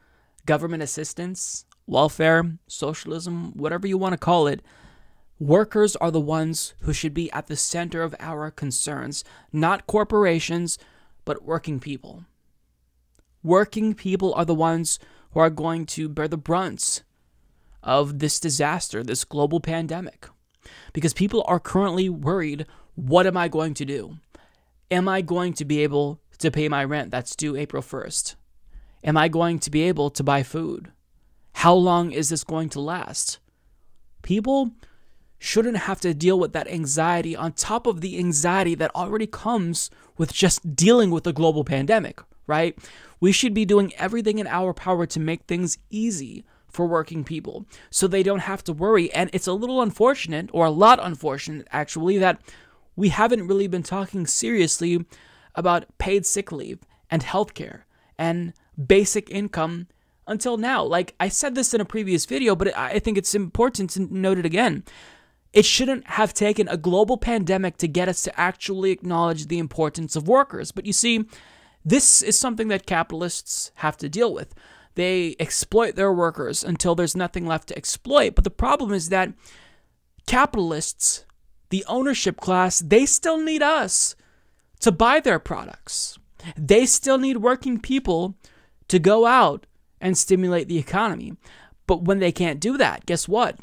government assistance, welfare, socialism, whatever you want to call it, Workers are the ones who should be at the center of our concerns, not corporations, but working people. Working people are the ones who are going to bear the brunt of this disaster, this global pandemic. Because people are currently worried what am I going to do? Am I going to be able to pay my rent that's due April 1st? Am I going to be able to buy food? How long is this going to last? People shouldn't have to deal with that anxiety on top of the anxiety that already comes with just dealing with the global pandemic, right? We should be doing everything in our power to make things easy for working people so they don't have to worry. And it's a little unfortunate, or a lot unfortunate actually, that we haven't really been talking seriously about paid sick leave and healthcare and basic income until now. Like I said this in a previous video, but I think it's important to note it again. It shouldn't have taken a global pandemic to get us to actually acknowledge the importance of workers. But you see, this is something that capitalists have to deal with. They exploit their workers until there's nothing left to exploit. But the problem is that capitalists, the ownership class, they still need us to buy their products. They still need working people to go out and stimulate the economy. But when they can't do that, guess what?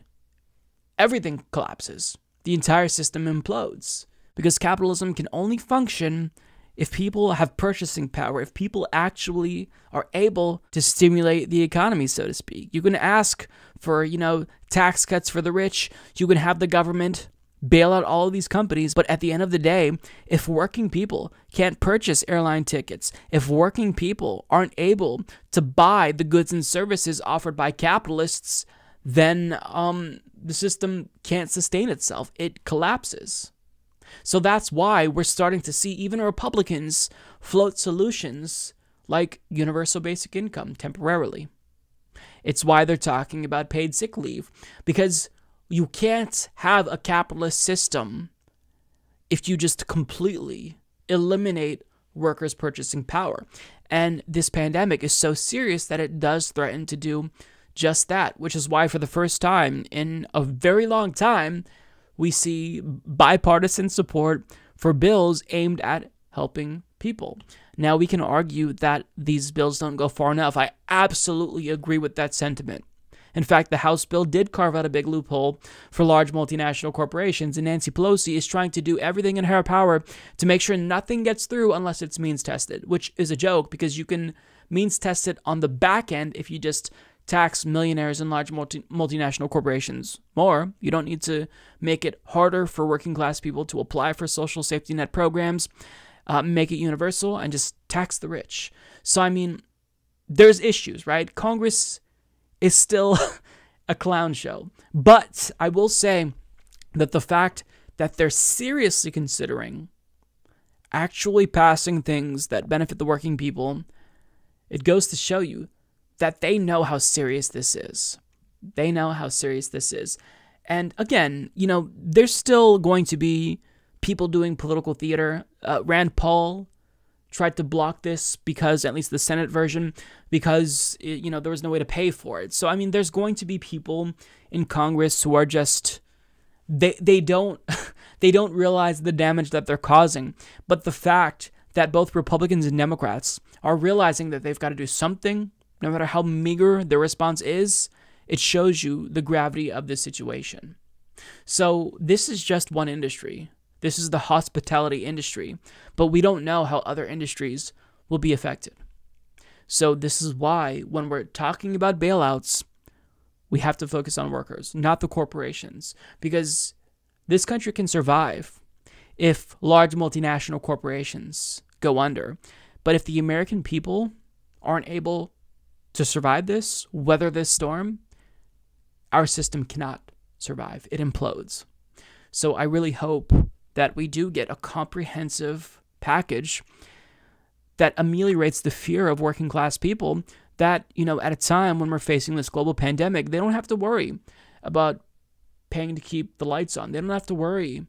everything collapses. The entire system implodes. Because capitalism can only function if people have purchasing power, if people actually are able to stimulate the economy, so to speak. You can ask for, you know, tax cuts for the rich. You can have the government bail out all of these companies. But at the end of the day, if working people can't purchase airline tickets, if working people aren't able to buy the goods and services offered by capitalists, then um, the system can't sustain itself. It collapses. So that's why we're starting to see even Republicans float solutions like universal basic income temporarily. It's why they're talking about paid sick leave because you can't have a capitalist system if you just completely eliminate workers' purchasing power. And this pandemic is so serious that it does threaten to do just that, which is why, for the first time in a very long time, we see bipartisan support for bills aimed at helping people. Now, we can argue that these bills don't go far enough. I absolutely agree with that sentiment. In fact, the House bill did carve out a big loophole for large multinational corporations, and Nancy Pelosi is trying to do everything in her power to make sure nothing gets through unless it's means tested, which is a joke because you can means test it on the back end if you just tax millionaires and large multi- multinational corporations more. You don't need to make it harder for working class people to apply for social safety net programs, uh, make it universal, and just tax the rich. So, I mean, there's issues, right? Congress is still a clown show. But I will say that the fact that they're seriously considering actually passing things that benefit the working people, it goes to show you that they know how serious this is. They know how serious this is. And again, you know, there's still going to be people doing political theater. Uh, Rand Paul tried to block this because, at least the Senate version, because, it, you know, there was no way to pay for it. So, I mean, there's going to be people in Congress who are just, they, they don't, they don't realize the damage that they're causing. But the fact that both Republicans and Democrats are realizing that they've got to do something no matter how meager the response is, it shows you the gravity of the situation. So, this is just one industry. This is the hospitality industry, but we don't know how other industries will be affected. So, this is why when we're talking about bailouts, we have to focus on workers, not the corporations, because this country can survive if large multinational corporations go under. But if the American people aren't able to survive this, weather this storm, our system cannot survive. It implodes. So I really hope that we do get a comprehensive package that ameliorates the fear of working class people that, you know, at a time when we're facing this global pandemic, they don't have to worry about paying to keep the lights on. They don't have to worry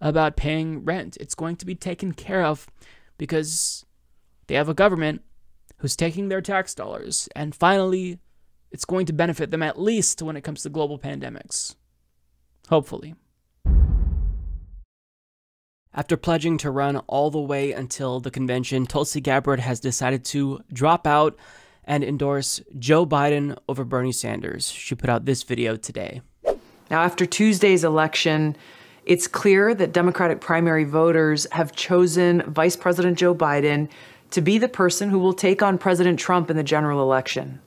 about paying rent. It's going to be taken care of because they have a government who's taking their tax dollars, and finally, it's going to benefit them at least when it comes to global pandemics. Hopefully. After pledging to run all the way until the convention, Tulsi Gabbard has decided to drop out and endorse Joe Biden over Bernie Sanders. She put out this video today. Now, after Tuesday's election, it's clear that Democratic primary voters have chosen Vice President Joe Biden to be the person who will take on President Trump in the general election.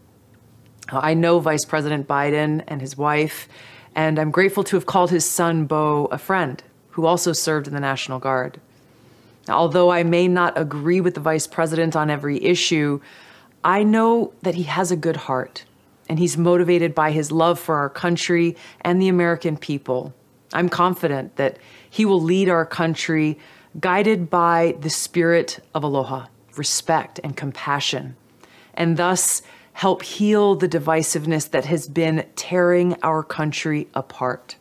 I know Vice President Biden and his wife, and I'm grateful to have called his son, Beau, a friend who also served in the National Guard. Although I may not agree with the Vice President on every issue, I know that he has a good heart and he's motivated by his love for our country and the American people. I'm confident that he will lead our country guided by the spirit of aloha respect, and compassion, and thus help heal the divisiveness that has been tearing our country apart.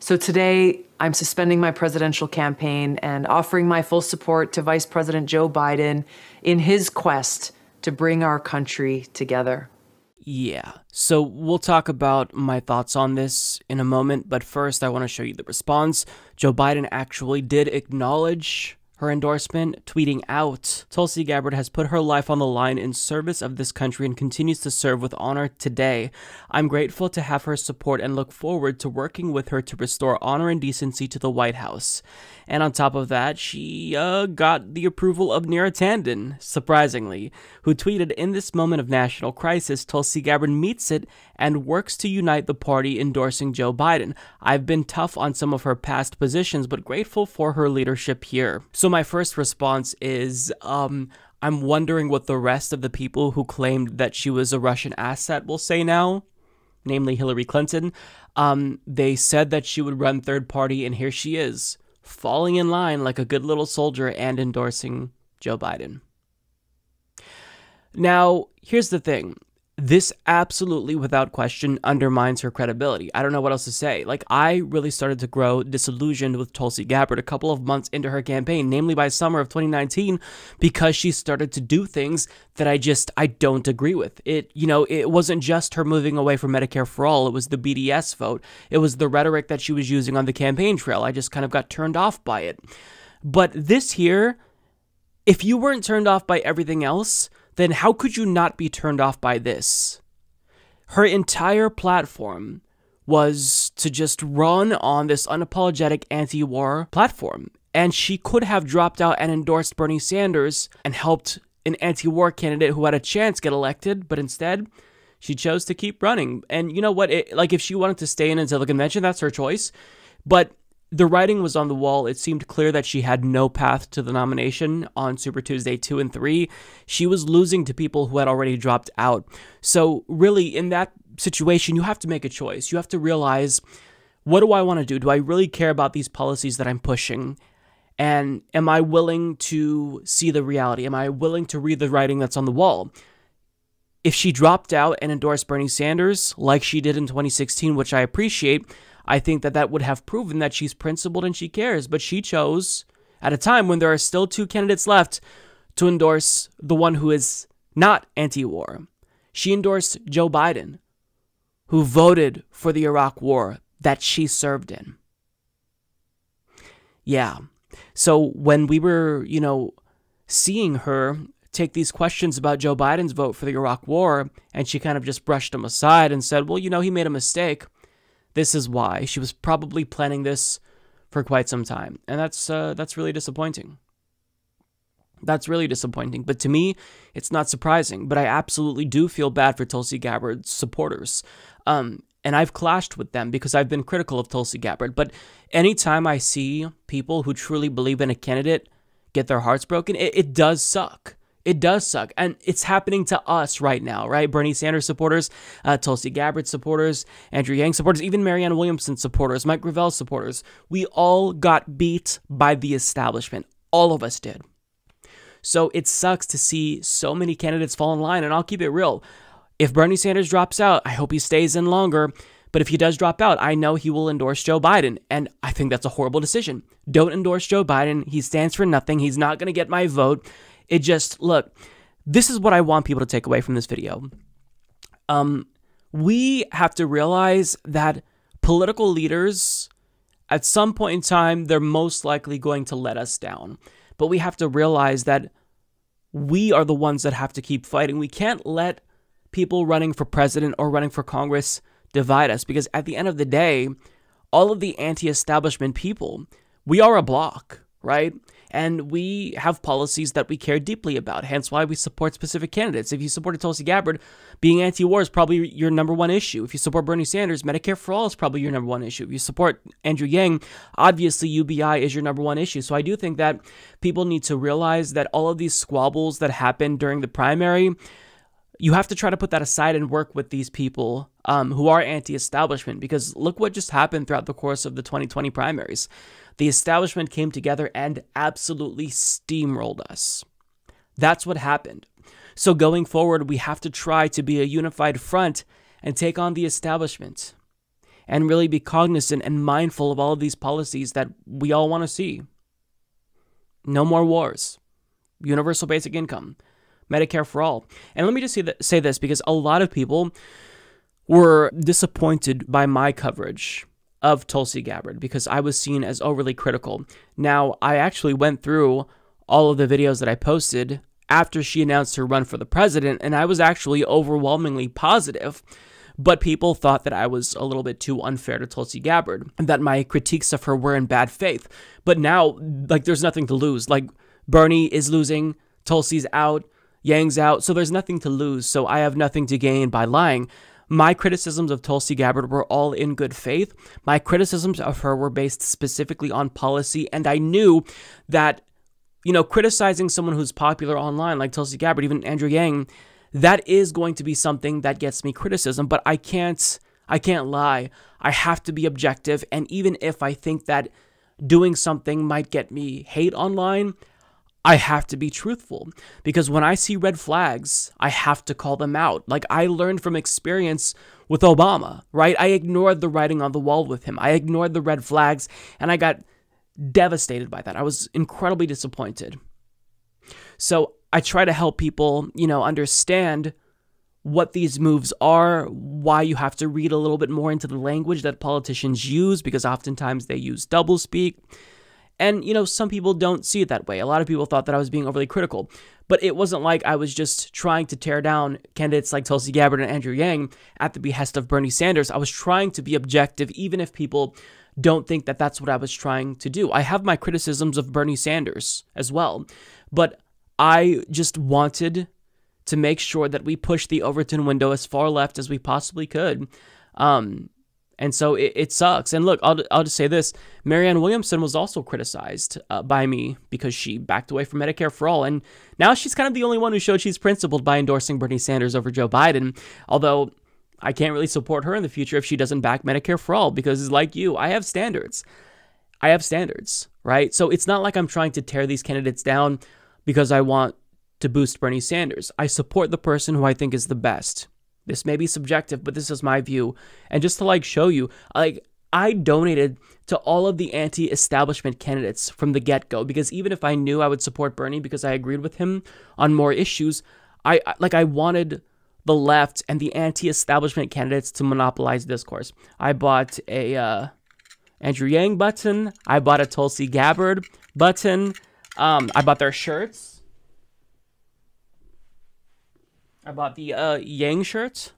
So today, I'm suspending my presidential campaign and offering my full support to Vice President Joe Biden in his quest to bring our country together. Yeah. So we'll talk about my thoughts on this in a moment, but first I want to show you the response. Joe Biden actually did acknowledge her endorsement, tweeting out Tulsi Gabbard has put her life on the line in service of this country and continues to serve with honor today. I'm grateful to have her support and look forward to working with her to restore honor and decency to the White House. And on top of that, she uh, got the approval of Neera Tanden, surprisingly, who tweeted In this moment of national crisis, Tulsi Gabbard meets it and works to unite the party endorsing Joe Biden. I've been tough on some of her past positions, but grateful for her leadership here. So, my first response is um, I'm wondering what the rest of the people who claimed that she was a Russian asset will say now namely Hillary Clinton. Um, they said that she would run third party, and here she is falling in line like a good little soldier and endorsing Joe Biden. Now, here's the thing this absolutely, without question, undermines her credibility. I don't know what else to say. Like, I really started to grow disillusioned with Tulsi Gabbard a couple of months into her campaign, namely by summer of 2019, because she started to do things that I just, I don't agree with. It, you know, it wasn't just her moving away from Medicare for all, it was the BDS vote, it was the rhetoric that she was using on the campaign trail. I just kind of got turned off by it. But this here, if you weren't turned off by everything else, then how could you not be turned off by this? Her entire platform was to just run on this unapologetic anti war platform. And she could have dropped out and endorsed Bernie Sanders and helped an anti war candidate who had a chance get elected, but instead, she chose to keep running. And you know what? It, like, if she wanted to stay in until the convention, that's her choice. But the writing was on the wall. It seemed clear that she had no path to the nomination on Super Tuesday 2 and 3. She was losing to people who had already dropped out. So, really, in that situation, you have to make a choice. You have to realize what do I want to do? Do I really care about these policies that I'm pushing? And am I willing to see the reality? Am I willing to read the writing that's on the wall? If she dropped out and endorsed Bernie Sanders, like she did in 2016, which I appreciate, I think that that would have proven that she's principled and she cares. But she chose, at a time when there are still two candidates left, to endorse the one who is not anti war. She endorsed Joe Biden, who voted for the Iraq war that she served in. Yeah. So when we were, you know, seeing her take these questions about Joe Biden's vote for the Iraq war, and she kind of just brushed them aside and said, well, you know, he made a mistake. This is why. She was probably planning this for quite some time. And that's uh, that's really disappointing. That's really disappointing. But to me, it's not surprising. But I absolutely do feel bad for Tulsi Gabbard's supporters. Um, and I've clashed with them because I've been critical of Tulsi Gabbard. But anytime I see people who truly believe in a candidate get their hearts broken, it, it does suck. It does suck. And it's happening to us right now, right? Bernie Sanders supporters, uh, Tulsi Gabbard supporters, Andrew Yang supporters, even Marianne Williamson supporters, Mike Gravel supporters. We all got beat by the establishment. All of us did. So it sucks to see so many candidates fall in line. And I'll keep it real. If Bernie Sanders drops out, I hope he stays in longer. But if he does drop out, I know he will endorse Joe Biden. And I think that's a horrible decision. Don't endorse Joe Biden. He stands for nothing. He's not going to get my vote. It just, look, this is what I want people to take away from this video. Um, we have to realize that political leaders, at some point in time, they're most likely going to let us down. But we have to realize that we are the ones that have to keep fighting. We can't let people running for president or running for Congress divide us because at the end of the day, all of the anti establishment people, we are a block, right? And we have policies that we care deeply about, hence why we support specific candidates. If you support Tulsi Gabbard, being anti war is probably your number one issue. If you support Bernie Sanders, Medicare for All is probably your number one issue. If you support Andrew Yang, obviously UBI is your number one issue. So I do think that people need to realize that all of these squabbles that happen during the primary, you have to try to put that aside and work with these people um, who are anti establishment because look what just happened throughout the course of the 2020 primaries. The establishment came together and absolutely steamrolled us. That's what happened. So going forward, we have to try to be a unified front and take on the establishment and really be cognizant and mindful of all of these policies that we all want to see. No more wars, universal basic income, Medicare for all. And let me just say this because a lot of people were disappointed by my coverage of Tulsi Gabbard because I was seen as overly critical. Now, I actually went through all of the videos that I posted after she announced her run for the president, and I was actually overwhelmingly positive. But people thought that I was a little bit too unfair to Tulsi Gabbard, and that my critiques of her were in bad faith. But now, like, there's nothing to lose. Like, Bernie is losing, Tulsi's out, Yang's out, so there's nothing to lose. So I have nothing to gain by lying. My criticisms of Tulsi Gabbard were all in good faith. My criticisms of her were based specifically on policy, and I knew that, you know, criticizing someone who's popular online like Tulsi Gabbard, even Andrew Yang, that is going to be something that gets me criticism, but I can't I can't lie. I have to be objective, and even if I think that doing something might get me hate online, I have to be truthful because when I see red flags, I have to call them out. Like I learned from experience with Obama, right? I ignored the writing on the wall with him. I ignored the red flags and I got devastated by that. I was incredibly disappointed. So I try to help people, you know, understand what these moves are, why you have to read a little bit more into the language that politicians use because oftentimes they use doublespeak. And, you know, some people don't see it that way. A lot of people thought that I was being overly critical. But it wasn't like I was just trying to tear down candidates like Tulsi Gabbard and Andrew Yang at the behest of Bernie Sanders. I was trying to be objective, even if people don't think that that's what I was trying to do. I have my criticisms of Bernie Sanders as well. But I just wanted to make sure that we push the Overton window as far left as we possibly could. Um, and so it, it, sucks. And look, I'll, I'll just say this Marianne Williamson was also criticized uh, by me because she backed away from Medicare for All. And now she's kind of the only one who showed she's principled by endorsing Bernie Sanders over Joe Biden. Although I can't really support her in the future if she doesn't back Medicare for All because, like you, I have standards. I have standards, right? So it's not like I'm trying to tear these candidates down because I want to boost Bernie Sanders. I support the person who I think is the best. This may be subjective, but this is my view. And just to like show you, like I donated to all of the anti-establishment candidates from the get-go because even if I knew I would support Bernie because I agreed with him on more issues, I like I wanted the left and the anti-establishment candidates to monopolize discourse. I bought a uh, Andrew Yang button. I bought a Tulsi Gabbard button. Um, I bought their shirts. I bought the uh, Yang shirt,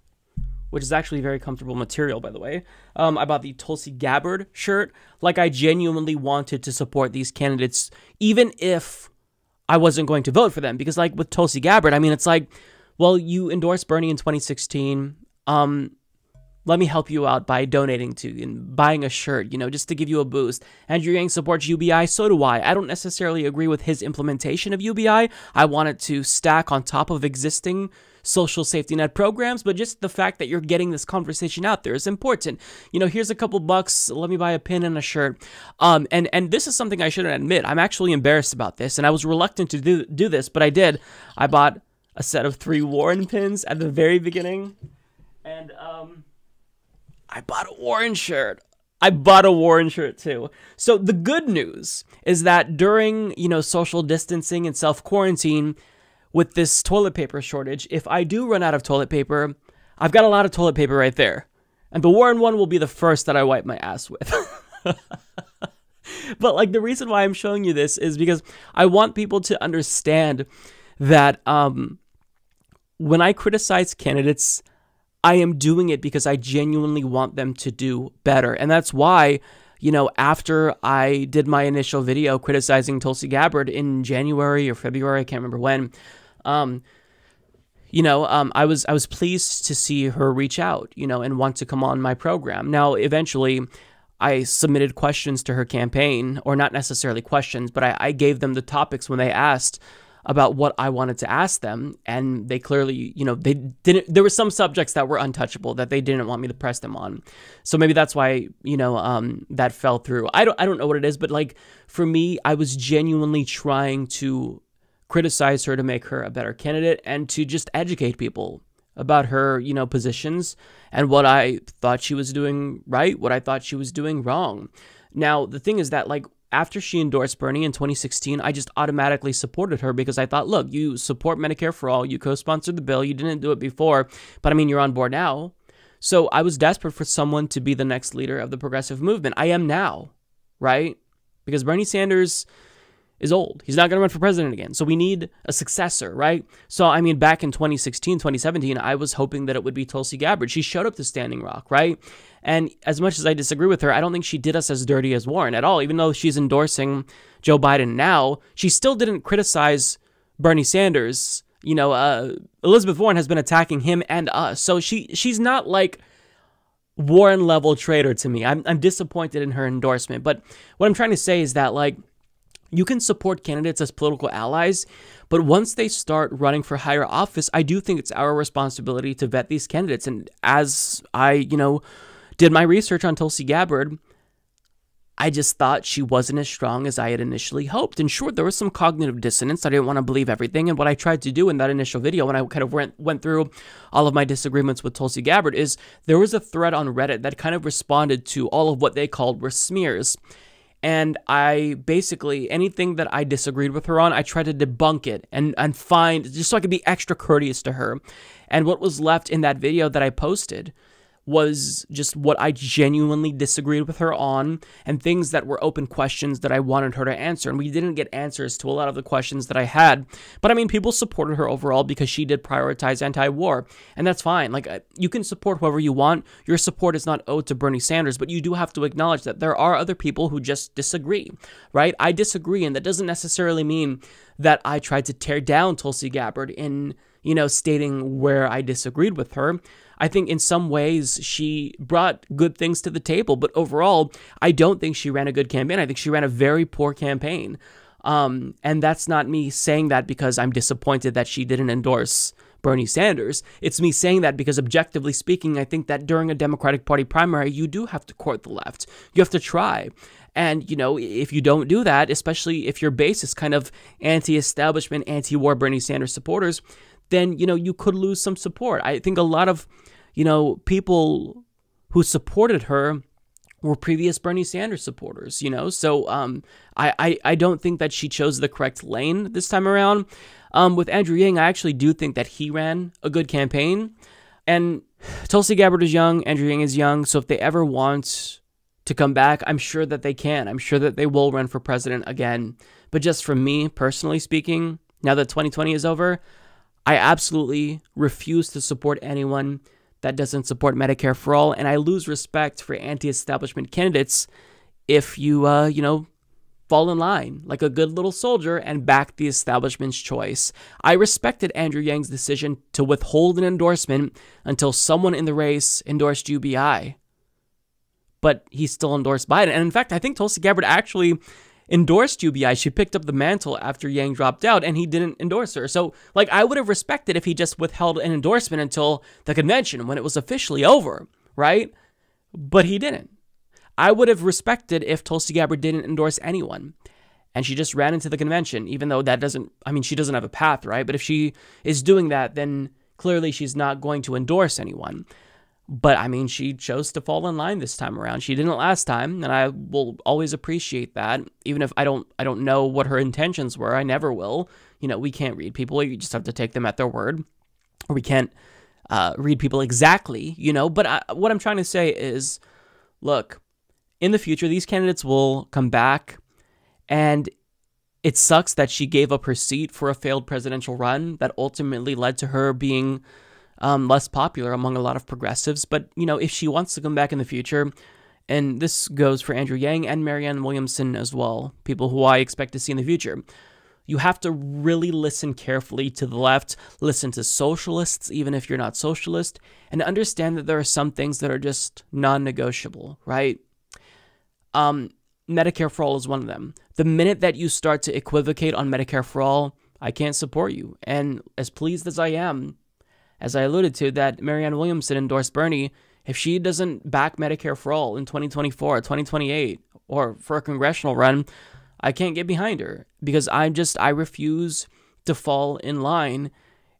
which is actually very comfortable material, by the way. Um, I bought the Tulsi Gabbard shirt. Like, I genuinely wanted to support these candidates, even if I wasn't going to vote for them. Because, like, with Tulsi Gabbard, I mean, it's like, well, you endorsed Bernie in 2016. Um, let me help you out by donating to and buying a shirt, you know, just to give you a boost. Andrew Yang supports UBI, so do I. I don't necessarily agree with his implementation of UBI. I want it to stack on top of existing social safety net programs, but just the fact that you're getting this conversation out there is important. You know, here's a couple bucks, let me buy a pin and a shirt. Um, and, and this is something I shouldn't admit. I'm actually embarrassed about this, and I was reluctant to do, do this, but I did. I bought a set of three Warren pins at the very beginning, and um, I bought a Warren shirt. I bought a Warren shirt too. So the good news is that during, you know, social distancing and self quarantine, with this toilet paper shortage, if I do run out of toilet paper, I've got a lot of toilet paper right there. And the Warren one will be the first that I wipe my ass with. but like the reason why I'm showing you this is because I want people to understand that um, when I criticize candidates, I am doing it because I genuinely want them to do better. And that's why, you know, after I did my initial video criticizing Tulsi Gabbard in January or February, I can't remember when, um, you know, um, I was I was pleased to see her reach out, you know, and want to come on my program. Now, eventually, I submitted questions to her campaign, or not necessarily questions, but I, I gave them the topics when they asked about what I wanted to ask them, and they clearly, you know, they didn't. There were some subjects that were untouchable that they didn't want me to press them on, so maybe that's why, you know, um, that fell through. I don't, I don't know what it is, but like for me, I was genuinely trying to criticize her to make her a better candidate and to just educate people about her, you know, positions and what I thought she was doing right, what I thought she was doing wrong. Now, the thing is that like after she endorsed Bernie in 2016, I just automatically supported her because I thought, look, you support Medicare for all, you co-sponsored the bill, you didn't do it before, but I mean, you're on board now. So I was desperate for someone to be the next leader of the progressive movement. I am now, right? Because Bernie Sanders is old. He's not going to run for president again. So we need a successor, right? So, I mean, back in 2016, 2017, I was hoping that it would be Tulsi Gabbard. She showed up to Standing Rock, right? And as much as I disagree with her, I don't think she did us as dirty as Warren at all. Even though she's endorsing Joe Biden now, she still didn't criticize Bernie Sanders. You know, uh, Elizabeth Warren has been attacking him and us. So she she's not like Warren level traitor to me. I'm, I'm disappointed in her endorsement. But what I'm trying to say is that, like, you can support candidates as political allies, but once they start running for higher office, I do think it's our responsibility to vet these candidates. And as I, you know, did my research on Tulsi Gabbard, I just thought she wasn't as strong as I had initially hoped. And sure, there was some cognitive dissonance. I didn't want to believe everything. And what I tried to do in that initial video, when I kind of went, went through all of my disagreements with Tulsi Gabbard, is there was a thread on Reddit that kind of responded to all of what they called were smears. And I basically, anything that I disagreed with her on, I tried to debunk it and, and find, just so I could be extra courteous to her. And what was left in that video that I posted was just what I genuinely disagreed with her on and things that were open questions that I wanted her to answer. And we didn't get answers to a lot of the questions that I had. But I mean, people supported her overall because she did prioritize anti war. And that's fine. Like, uh, you can support whoever you want. Your support is not owed to Bernie Sanders, but you do have to acknowledge that there are other people who just disagree, right? I disagree. And that doesn't necessarily mean that I tried to tear down Tulsi Gabbard in, you know, stating where I disagreed with her. I think in some ways she brought good things to the table, but overall, I don't think she ran a good campaign. I think she ran a very poor campaign. Um, and that's not me saying that because I'm disappointed that she didn't endorse Bernie Sanders. It's me saying that because, objectively speaking, I think that during a Democratic Party primary, you do have to court the left. You have to try. And, you know, if you don't do that, especially if your base is kind of anti establishment, anti war Bernie Sanders supporters, then, you know, you could lose some support. I think a lot of you know, people who supported her were previous Bernie Sanders supporters, you know? So um, I, I, I don't think that she chose the correct lane this time around. Um, with Andrew Yang, I actually do think that he ran a good campaign. And Tulsi Gabbard is young, Andrew Yang is young, so if they ever want to come back, I'm sure that they can. I'm sure that they will run for president again. But just from me, personally speaking, now that 2020 is over, I absolutely refuse to support anyone that doesn't support Medicare for all, and I lose respect for anti-establishment candidates if you, uh, you know, fall in line like a good little soldier and back the establishment's choice. I respected Andrew Yang's decision to withhold an endorsement until someone in the race endorsed UBI. But he still endorsed Biden. And in fact, I think Tulsi Gabbard actually endorsed UBI. She picked up the mantle after Yang dropped out and he didn't endorse her. So, like, I would have respected if he just withheld an endorsement until the convention when it was officially over, right? But he didn't. I would have respected if Tulsi Gabbard didn't endorse anyone and she just ran into the convention, even though that doesn't, I mean, she doesn't have a path, right? But if she is doing that, then clearly she's not going to endorse anyone. But I mean, she chose to fall in line this time around. She didn't last time, and I will always appreciate that. Even if I don't, I don't know what her intentions were. I never will. You know, we can't read people. You just have to take them at their word, or we can't uh, read people exactly. You know. But I, what I'm trying to say is, look, in the future, these candidates will come back, and it sucks that she gave up her seat for a failed presidential run that ultimately led to her being um, less popular among a lot of progressives. But, you know, if she wants to come back in the future, and this goes for Andrew Yang and Marianne Williamson as well, people who I expect to see in the future. You have to really listen carefully to the left, listen to socialists, even if you're not socialist, and understand that there are some things that are just non negotiable, right? Um, Medicare for all is one of them. The minute that you start to equivocate on Medicare for all, I can't support you. And as pleased as I am as I alluded to, that Marianne Williamson endorsed Bernie, if she doesn't back Medicare for all in 2024, 2028, or for a congressional run, I can't get behind her because I'm just, I refuse to fall in line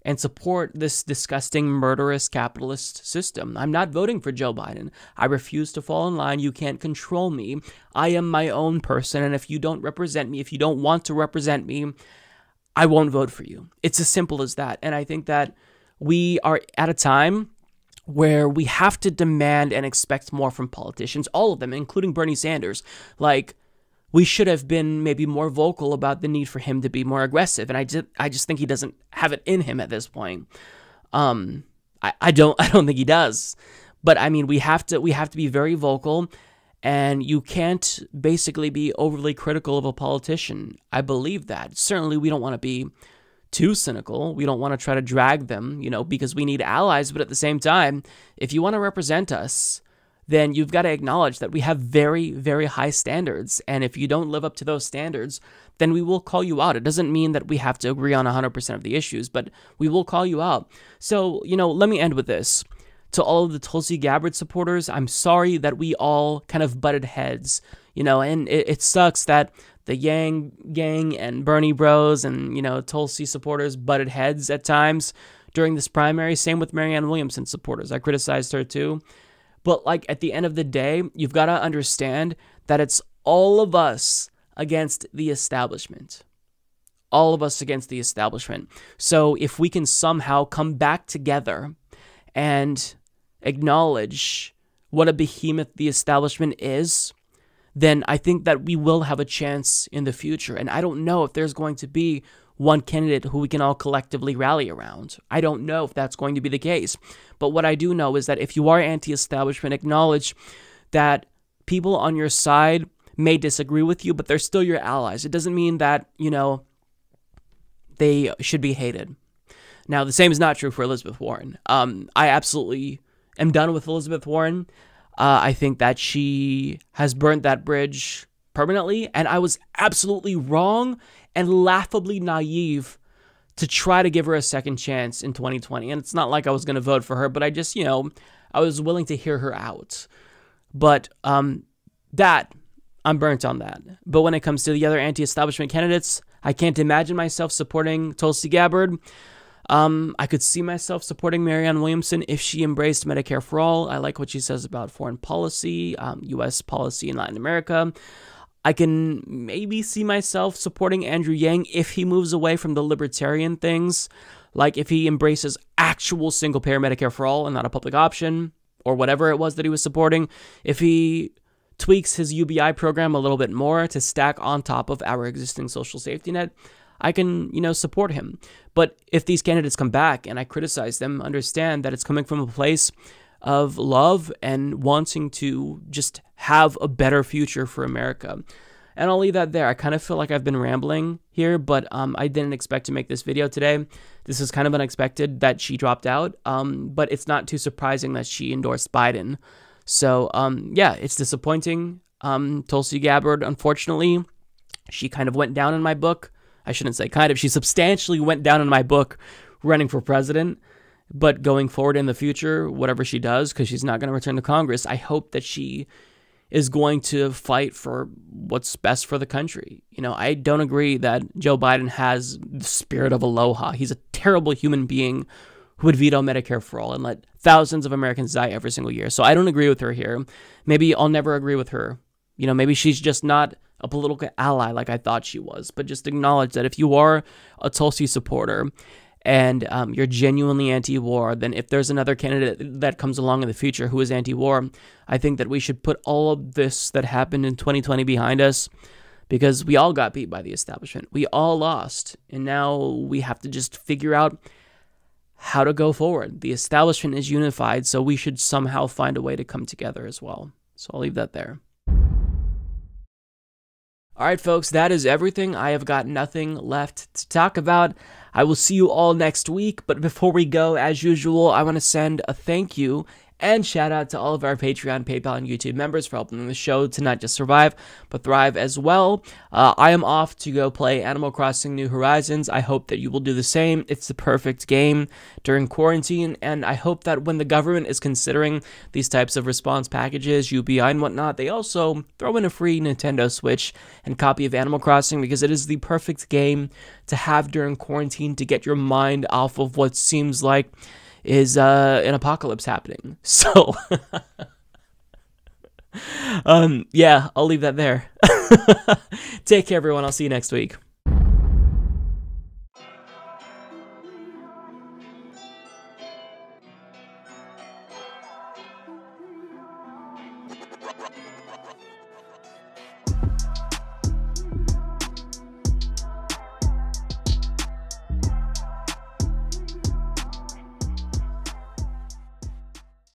and support this disgusting, murderous capitalist system. I'm not voting for Joe Biden. I refuse to fall in line. You can't control me. I am my own person. And if you don't represent me, if you don't want to represent me, I won't vote for you. It's as simple as that. And I think that we are at a time where we have to demand and expect more from politicians, all of them, including Bernie Sanders. Like, we should have been maybe more vocal about the need for him to be more aggressive, and I just, I just think he doesn't have it in him at this point. Um, I, I don't, I don't think he does. But I mean, we have to, we have to be very vocal, and you can't basically be overly critical of a politician. I believe that. Certainly, we don't want to be too cynical. We don't want to try to drag them, you know, because we need allies. But at the same time, if you want to represent us, then you've got to acknowledge that we have very, very high standards. And if you don't live up to those standards, then we will call you out. It doesn't mean that we have to agree on 100% of the issues, but we will call you out. So, you know, let me end with this. To all of the Tulsi Gabbard supporters, I'm sorry that we all kind of butted heads You know, and it, it sucks that the Yang gang and Bernie bros and, you know, Tulsi supporters butted heads at times during this primary. Same with Marianne Williamson supporters. I criticized her too. But, like, at the end of the day, you've got to understand that it's all of us against the establishment. All of us against the establishment. So, if we can somehow come back together and acknowledge what a behemoth the establishment is, then I think that we will have a chance in the future. And I don't know if there's going to be one candidate who we can all collectively rally around. I don't know if that's going to be the case. But what I do know is that if you are anti establishment, acknowledge that people on your side may disagree with you, but they're still your allies. It doesn't mean that, you know, they should be hated. Now, the same is not true for Elizabeth Warren. Um, I absolutely am done with Elizabeth Warren. Uh, I think that she has burnt that bridge permanently, and I was absolutely wrong and laughably naive to try to give her a second chance in 2020. And it's not like I was going to vote for her, but I just, you know, I was willing to hear her out. But um, that, I'm burnt on that. But when it comes to the other anti establishment candidates, I can't imagine myself supporting Tulsi Gabbard. Um, I could see myself supporting Marianne Williamson if she embraced Medicare for all. I like what she says about foreign policy, um, U.S. policy in Latin America. I can maybe see myself supporting Andrew Yang if he moves away from the libertarian things, like if he embraces actual single payer Medicare for all and not a public option, or whatever it was that he was supporting. If he tweaks his UBI program a little bit more to stack on top of our existing social safety net, I can, you know, support him. But if these candidates come back and I criticize them, understand that it's coming from a place of love and wanting to just have a better future for America. And I'll leave that there. I kind of feel like I've been rambling here, but um, I didn't expect to make this video today. This is kind of unexpected that she dropped out, um, but it's not too surprising that she endorsed Biden. So, um, yeah, it's disappointing. Um, Tulsi Gabbard, unfortunately, she kind of went down in my book. I shouldn't say kind of, she substantially went down in my book running for president. But going forward in the future, whatever she does, because she's not going to return to Congress, I hope that she is going to fight for what's best for the country. You know, I don't agree that Joe Biden has the spirit of aloha. He's a terrible human being who would veto Medicare for all and let thousands of Americans die every single year. So I don't agree with her here. Maybe I'll never agree with her. You know, maybe she's just not a political ally like I thought she was, but just acknowledge that if you are a Tulsi supporter and um, you're genuinely anti war, then if there's another candidate that comes along in the future who is anti war, I think that we should put all of this that happened in 2020 behind us because we all got beat by the establishment. We all lost. And now we have to just figure out how to go forward. The establishment is unified, so we should somehow find a way to come together as well. So I'll leave that there. All right, folks, that is everything. I have got nothing left to talk about. I will see you all next week, but before we go, as usual, I want to send a thank you and shout out to all of our Patreon, PayPal, and YouTube members for helping the show to not just survive, but thrive as well. Uh, I am off to go play Animal Crossing New Horizons. I hope that you will do the same. It's the perfect game during quarantine, and I hope that when the government is considering these types of response packages, UBI and whatnot, they also throw in a free Nintendo Switch and copy of Animal Crossing because it is the perfect game to have during quarantine to get your mind off of what seems like is uh, an apocalypse happening. So, um, yeah, I'll leave that there. Take care, everyone. I'll see you next week.